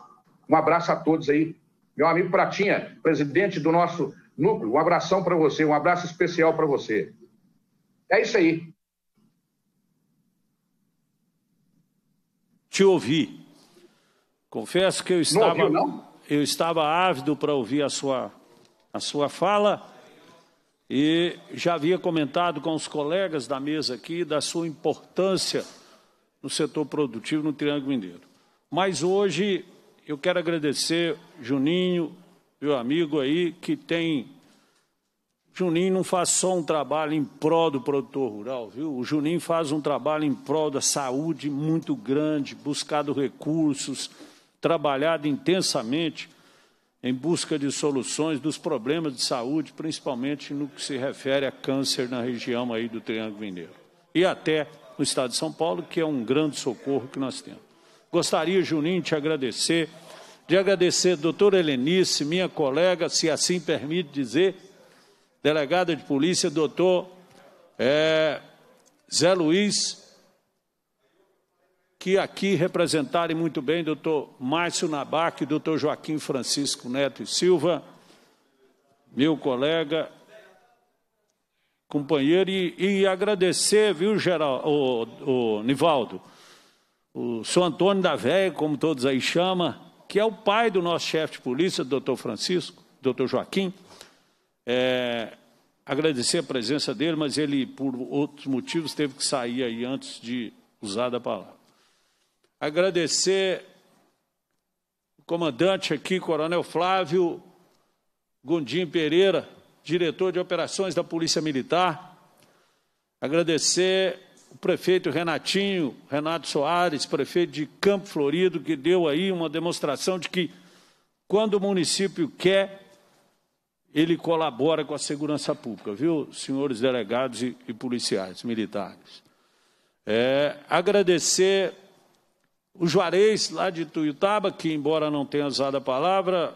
Um abraço a todos aí. Meu amigo Pratinha, presidente do nosso núcleo, um abração para você, um abraço especial para você. É isso aí. Te ouvi. Confesso que eu estava, ouviu, não? eu estava ávido para ouvir a sua, a sua fala e já havia comentado com os colegas da mesa aqui da sua importância no setor produtivo no Triângulo Mineiro. Mas hoje eu quero agradecer Juninho, meu amigo aí, que tem. Juninho não faz só um trabalho em prol do produtor rural, viu? O Juninho faz um trabalho em prol da saúde muito grande, buscado recursos, trabalhado intensamente em busca de soluções dos problemas de saúde, principalmente no que se refere a câncer na região aí do Triângulo Mineiro. E até no estado de São Paulo, que é um grande socorro que nós temos. Gostaria, Juninho, de te agradecer, de agradecer a doutora Helenice, minha colega, se assim permite dizer, delegada de polícia, doutor é, Zé Luiz, que aqui representarem muito bem doutor Márcio Nabac, doutor Joaquim Francisco Neto e Silva, meu colega, companheiro, e, e agradecer, viu, geral, o, o Nivaldo, o senhor Antônio da Véia, como todos aí chamam, que é o pai do nosso chefe de polícia, doutor Francisco, doutor Joaquim, é, agradecer a presença dele, mas ele, por outros motivos, teve que sair aí antes de usar da palavra. Agradecer o comandante aqui, Coronel Flávio Gondim Pereira, diretor de operações da Polícia Militar. Agradecer o prefeito Renatinho, Renato Soares, prefeito de Campo Florido, que deu aí uma demonstração de que quando o município quer, ele colabora com a segurança pública, viu, senhores delegados e, e policiais militares. É, agradecer o Juarez, lá de Tuiutaba, que, embora não tenha usado a palavra,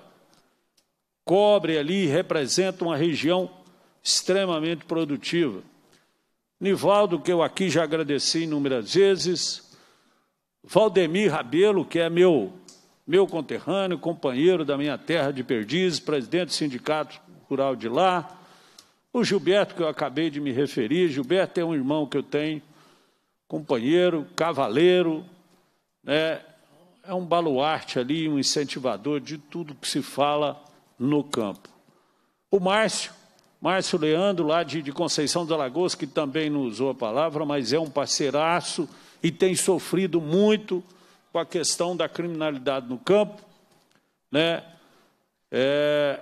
cobre ali, representa uma região extremamente produtiva. Nivaldo, que eu aqui já agradeci inúmeras vezes, Valdemir Rabelo, que é meu, meu conterrâneo, companheiro da minha terra de Perdizes, presidente do Sindicato Rural de lá, o Gilberto, que eu acabei de me referir, Gilberto é um irmão que eu tenho, companheiro, cavaleiro, né, é um baluarte ali, um incentivador de tudo que se fala no campo. O Márcio, Márcio Leandro, lá de, de Conceição das Alagoas, que também não usou a palavra, mas é um parceiraço e tem sofrido muito com a questão da criminalidade no campo. Né? É,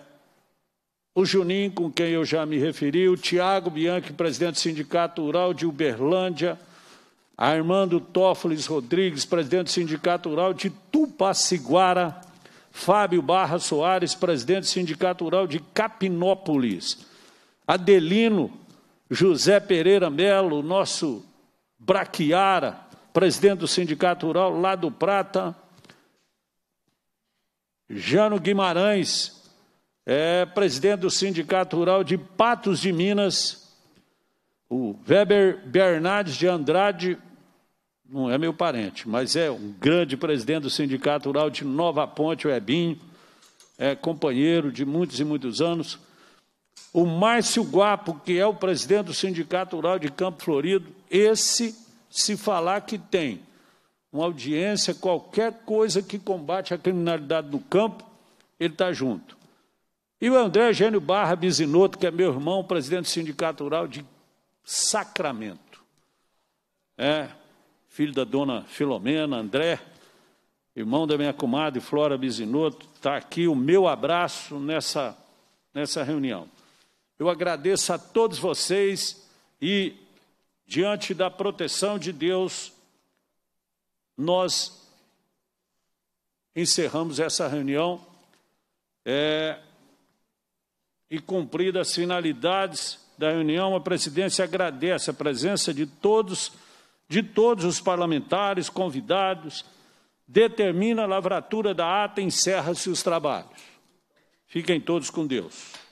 o Juninho, com quem eu já me referi, o Tiago Bianchi, presidente do Sindicato Rural de Uberlândia, Armando Tófolis Rodrigues, presidente do Sindicato Rural de Tupaciguara, Fábio Barra Soares, presidente do Sindicato Rural de Capinópolis, Adelino José Pereira Melo, nosso Braquiara, presidente do Sindicato Rural lá do Prata, Jano Guimarães, é, presidente do Sindicato Rural de Patos de Minas, o Weber Bernardes de Andrade, não é meu parente, mas é um grande presidente do Sindicato Rural de Nova Ponte, o Ebinho, é companheiro de muitos e muitos anos. O Márcio Guapo, que é o presidente do Sindicato Rural de Campo Florido, esse, se falar que tem uma audiência, qualquer coisa que combate a criminalidade no campo, ele está junto. E o André Gênio Barra Bisinotto, que é meu irmão, presidente do Sindicato Rural de Sacramento. É, filho da dona Filomena, André, irmão da minha comadre Flora Bisinotto, está aqui o meu abraço nessa, nessa reunião. Eu agradeço a todos vocês e, diante da proteção de Deus, nós encerramos essa reunião é, e cumpridas as finalidades da reunião, a presidência agradece a presença de todos, de todos os parlamentares convidados, determina a lavratura da ata e encerra-se os trabalhos. Fiquem todos com Deus.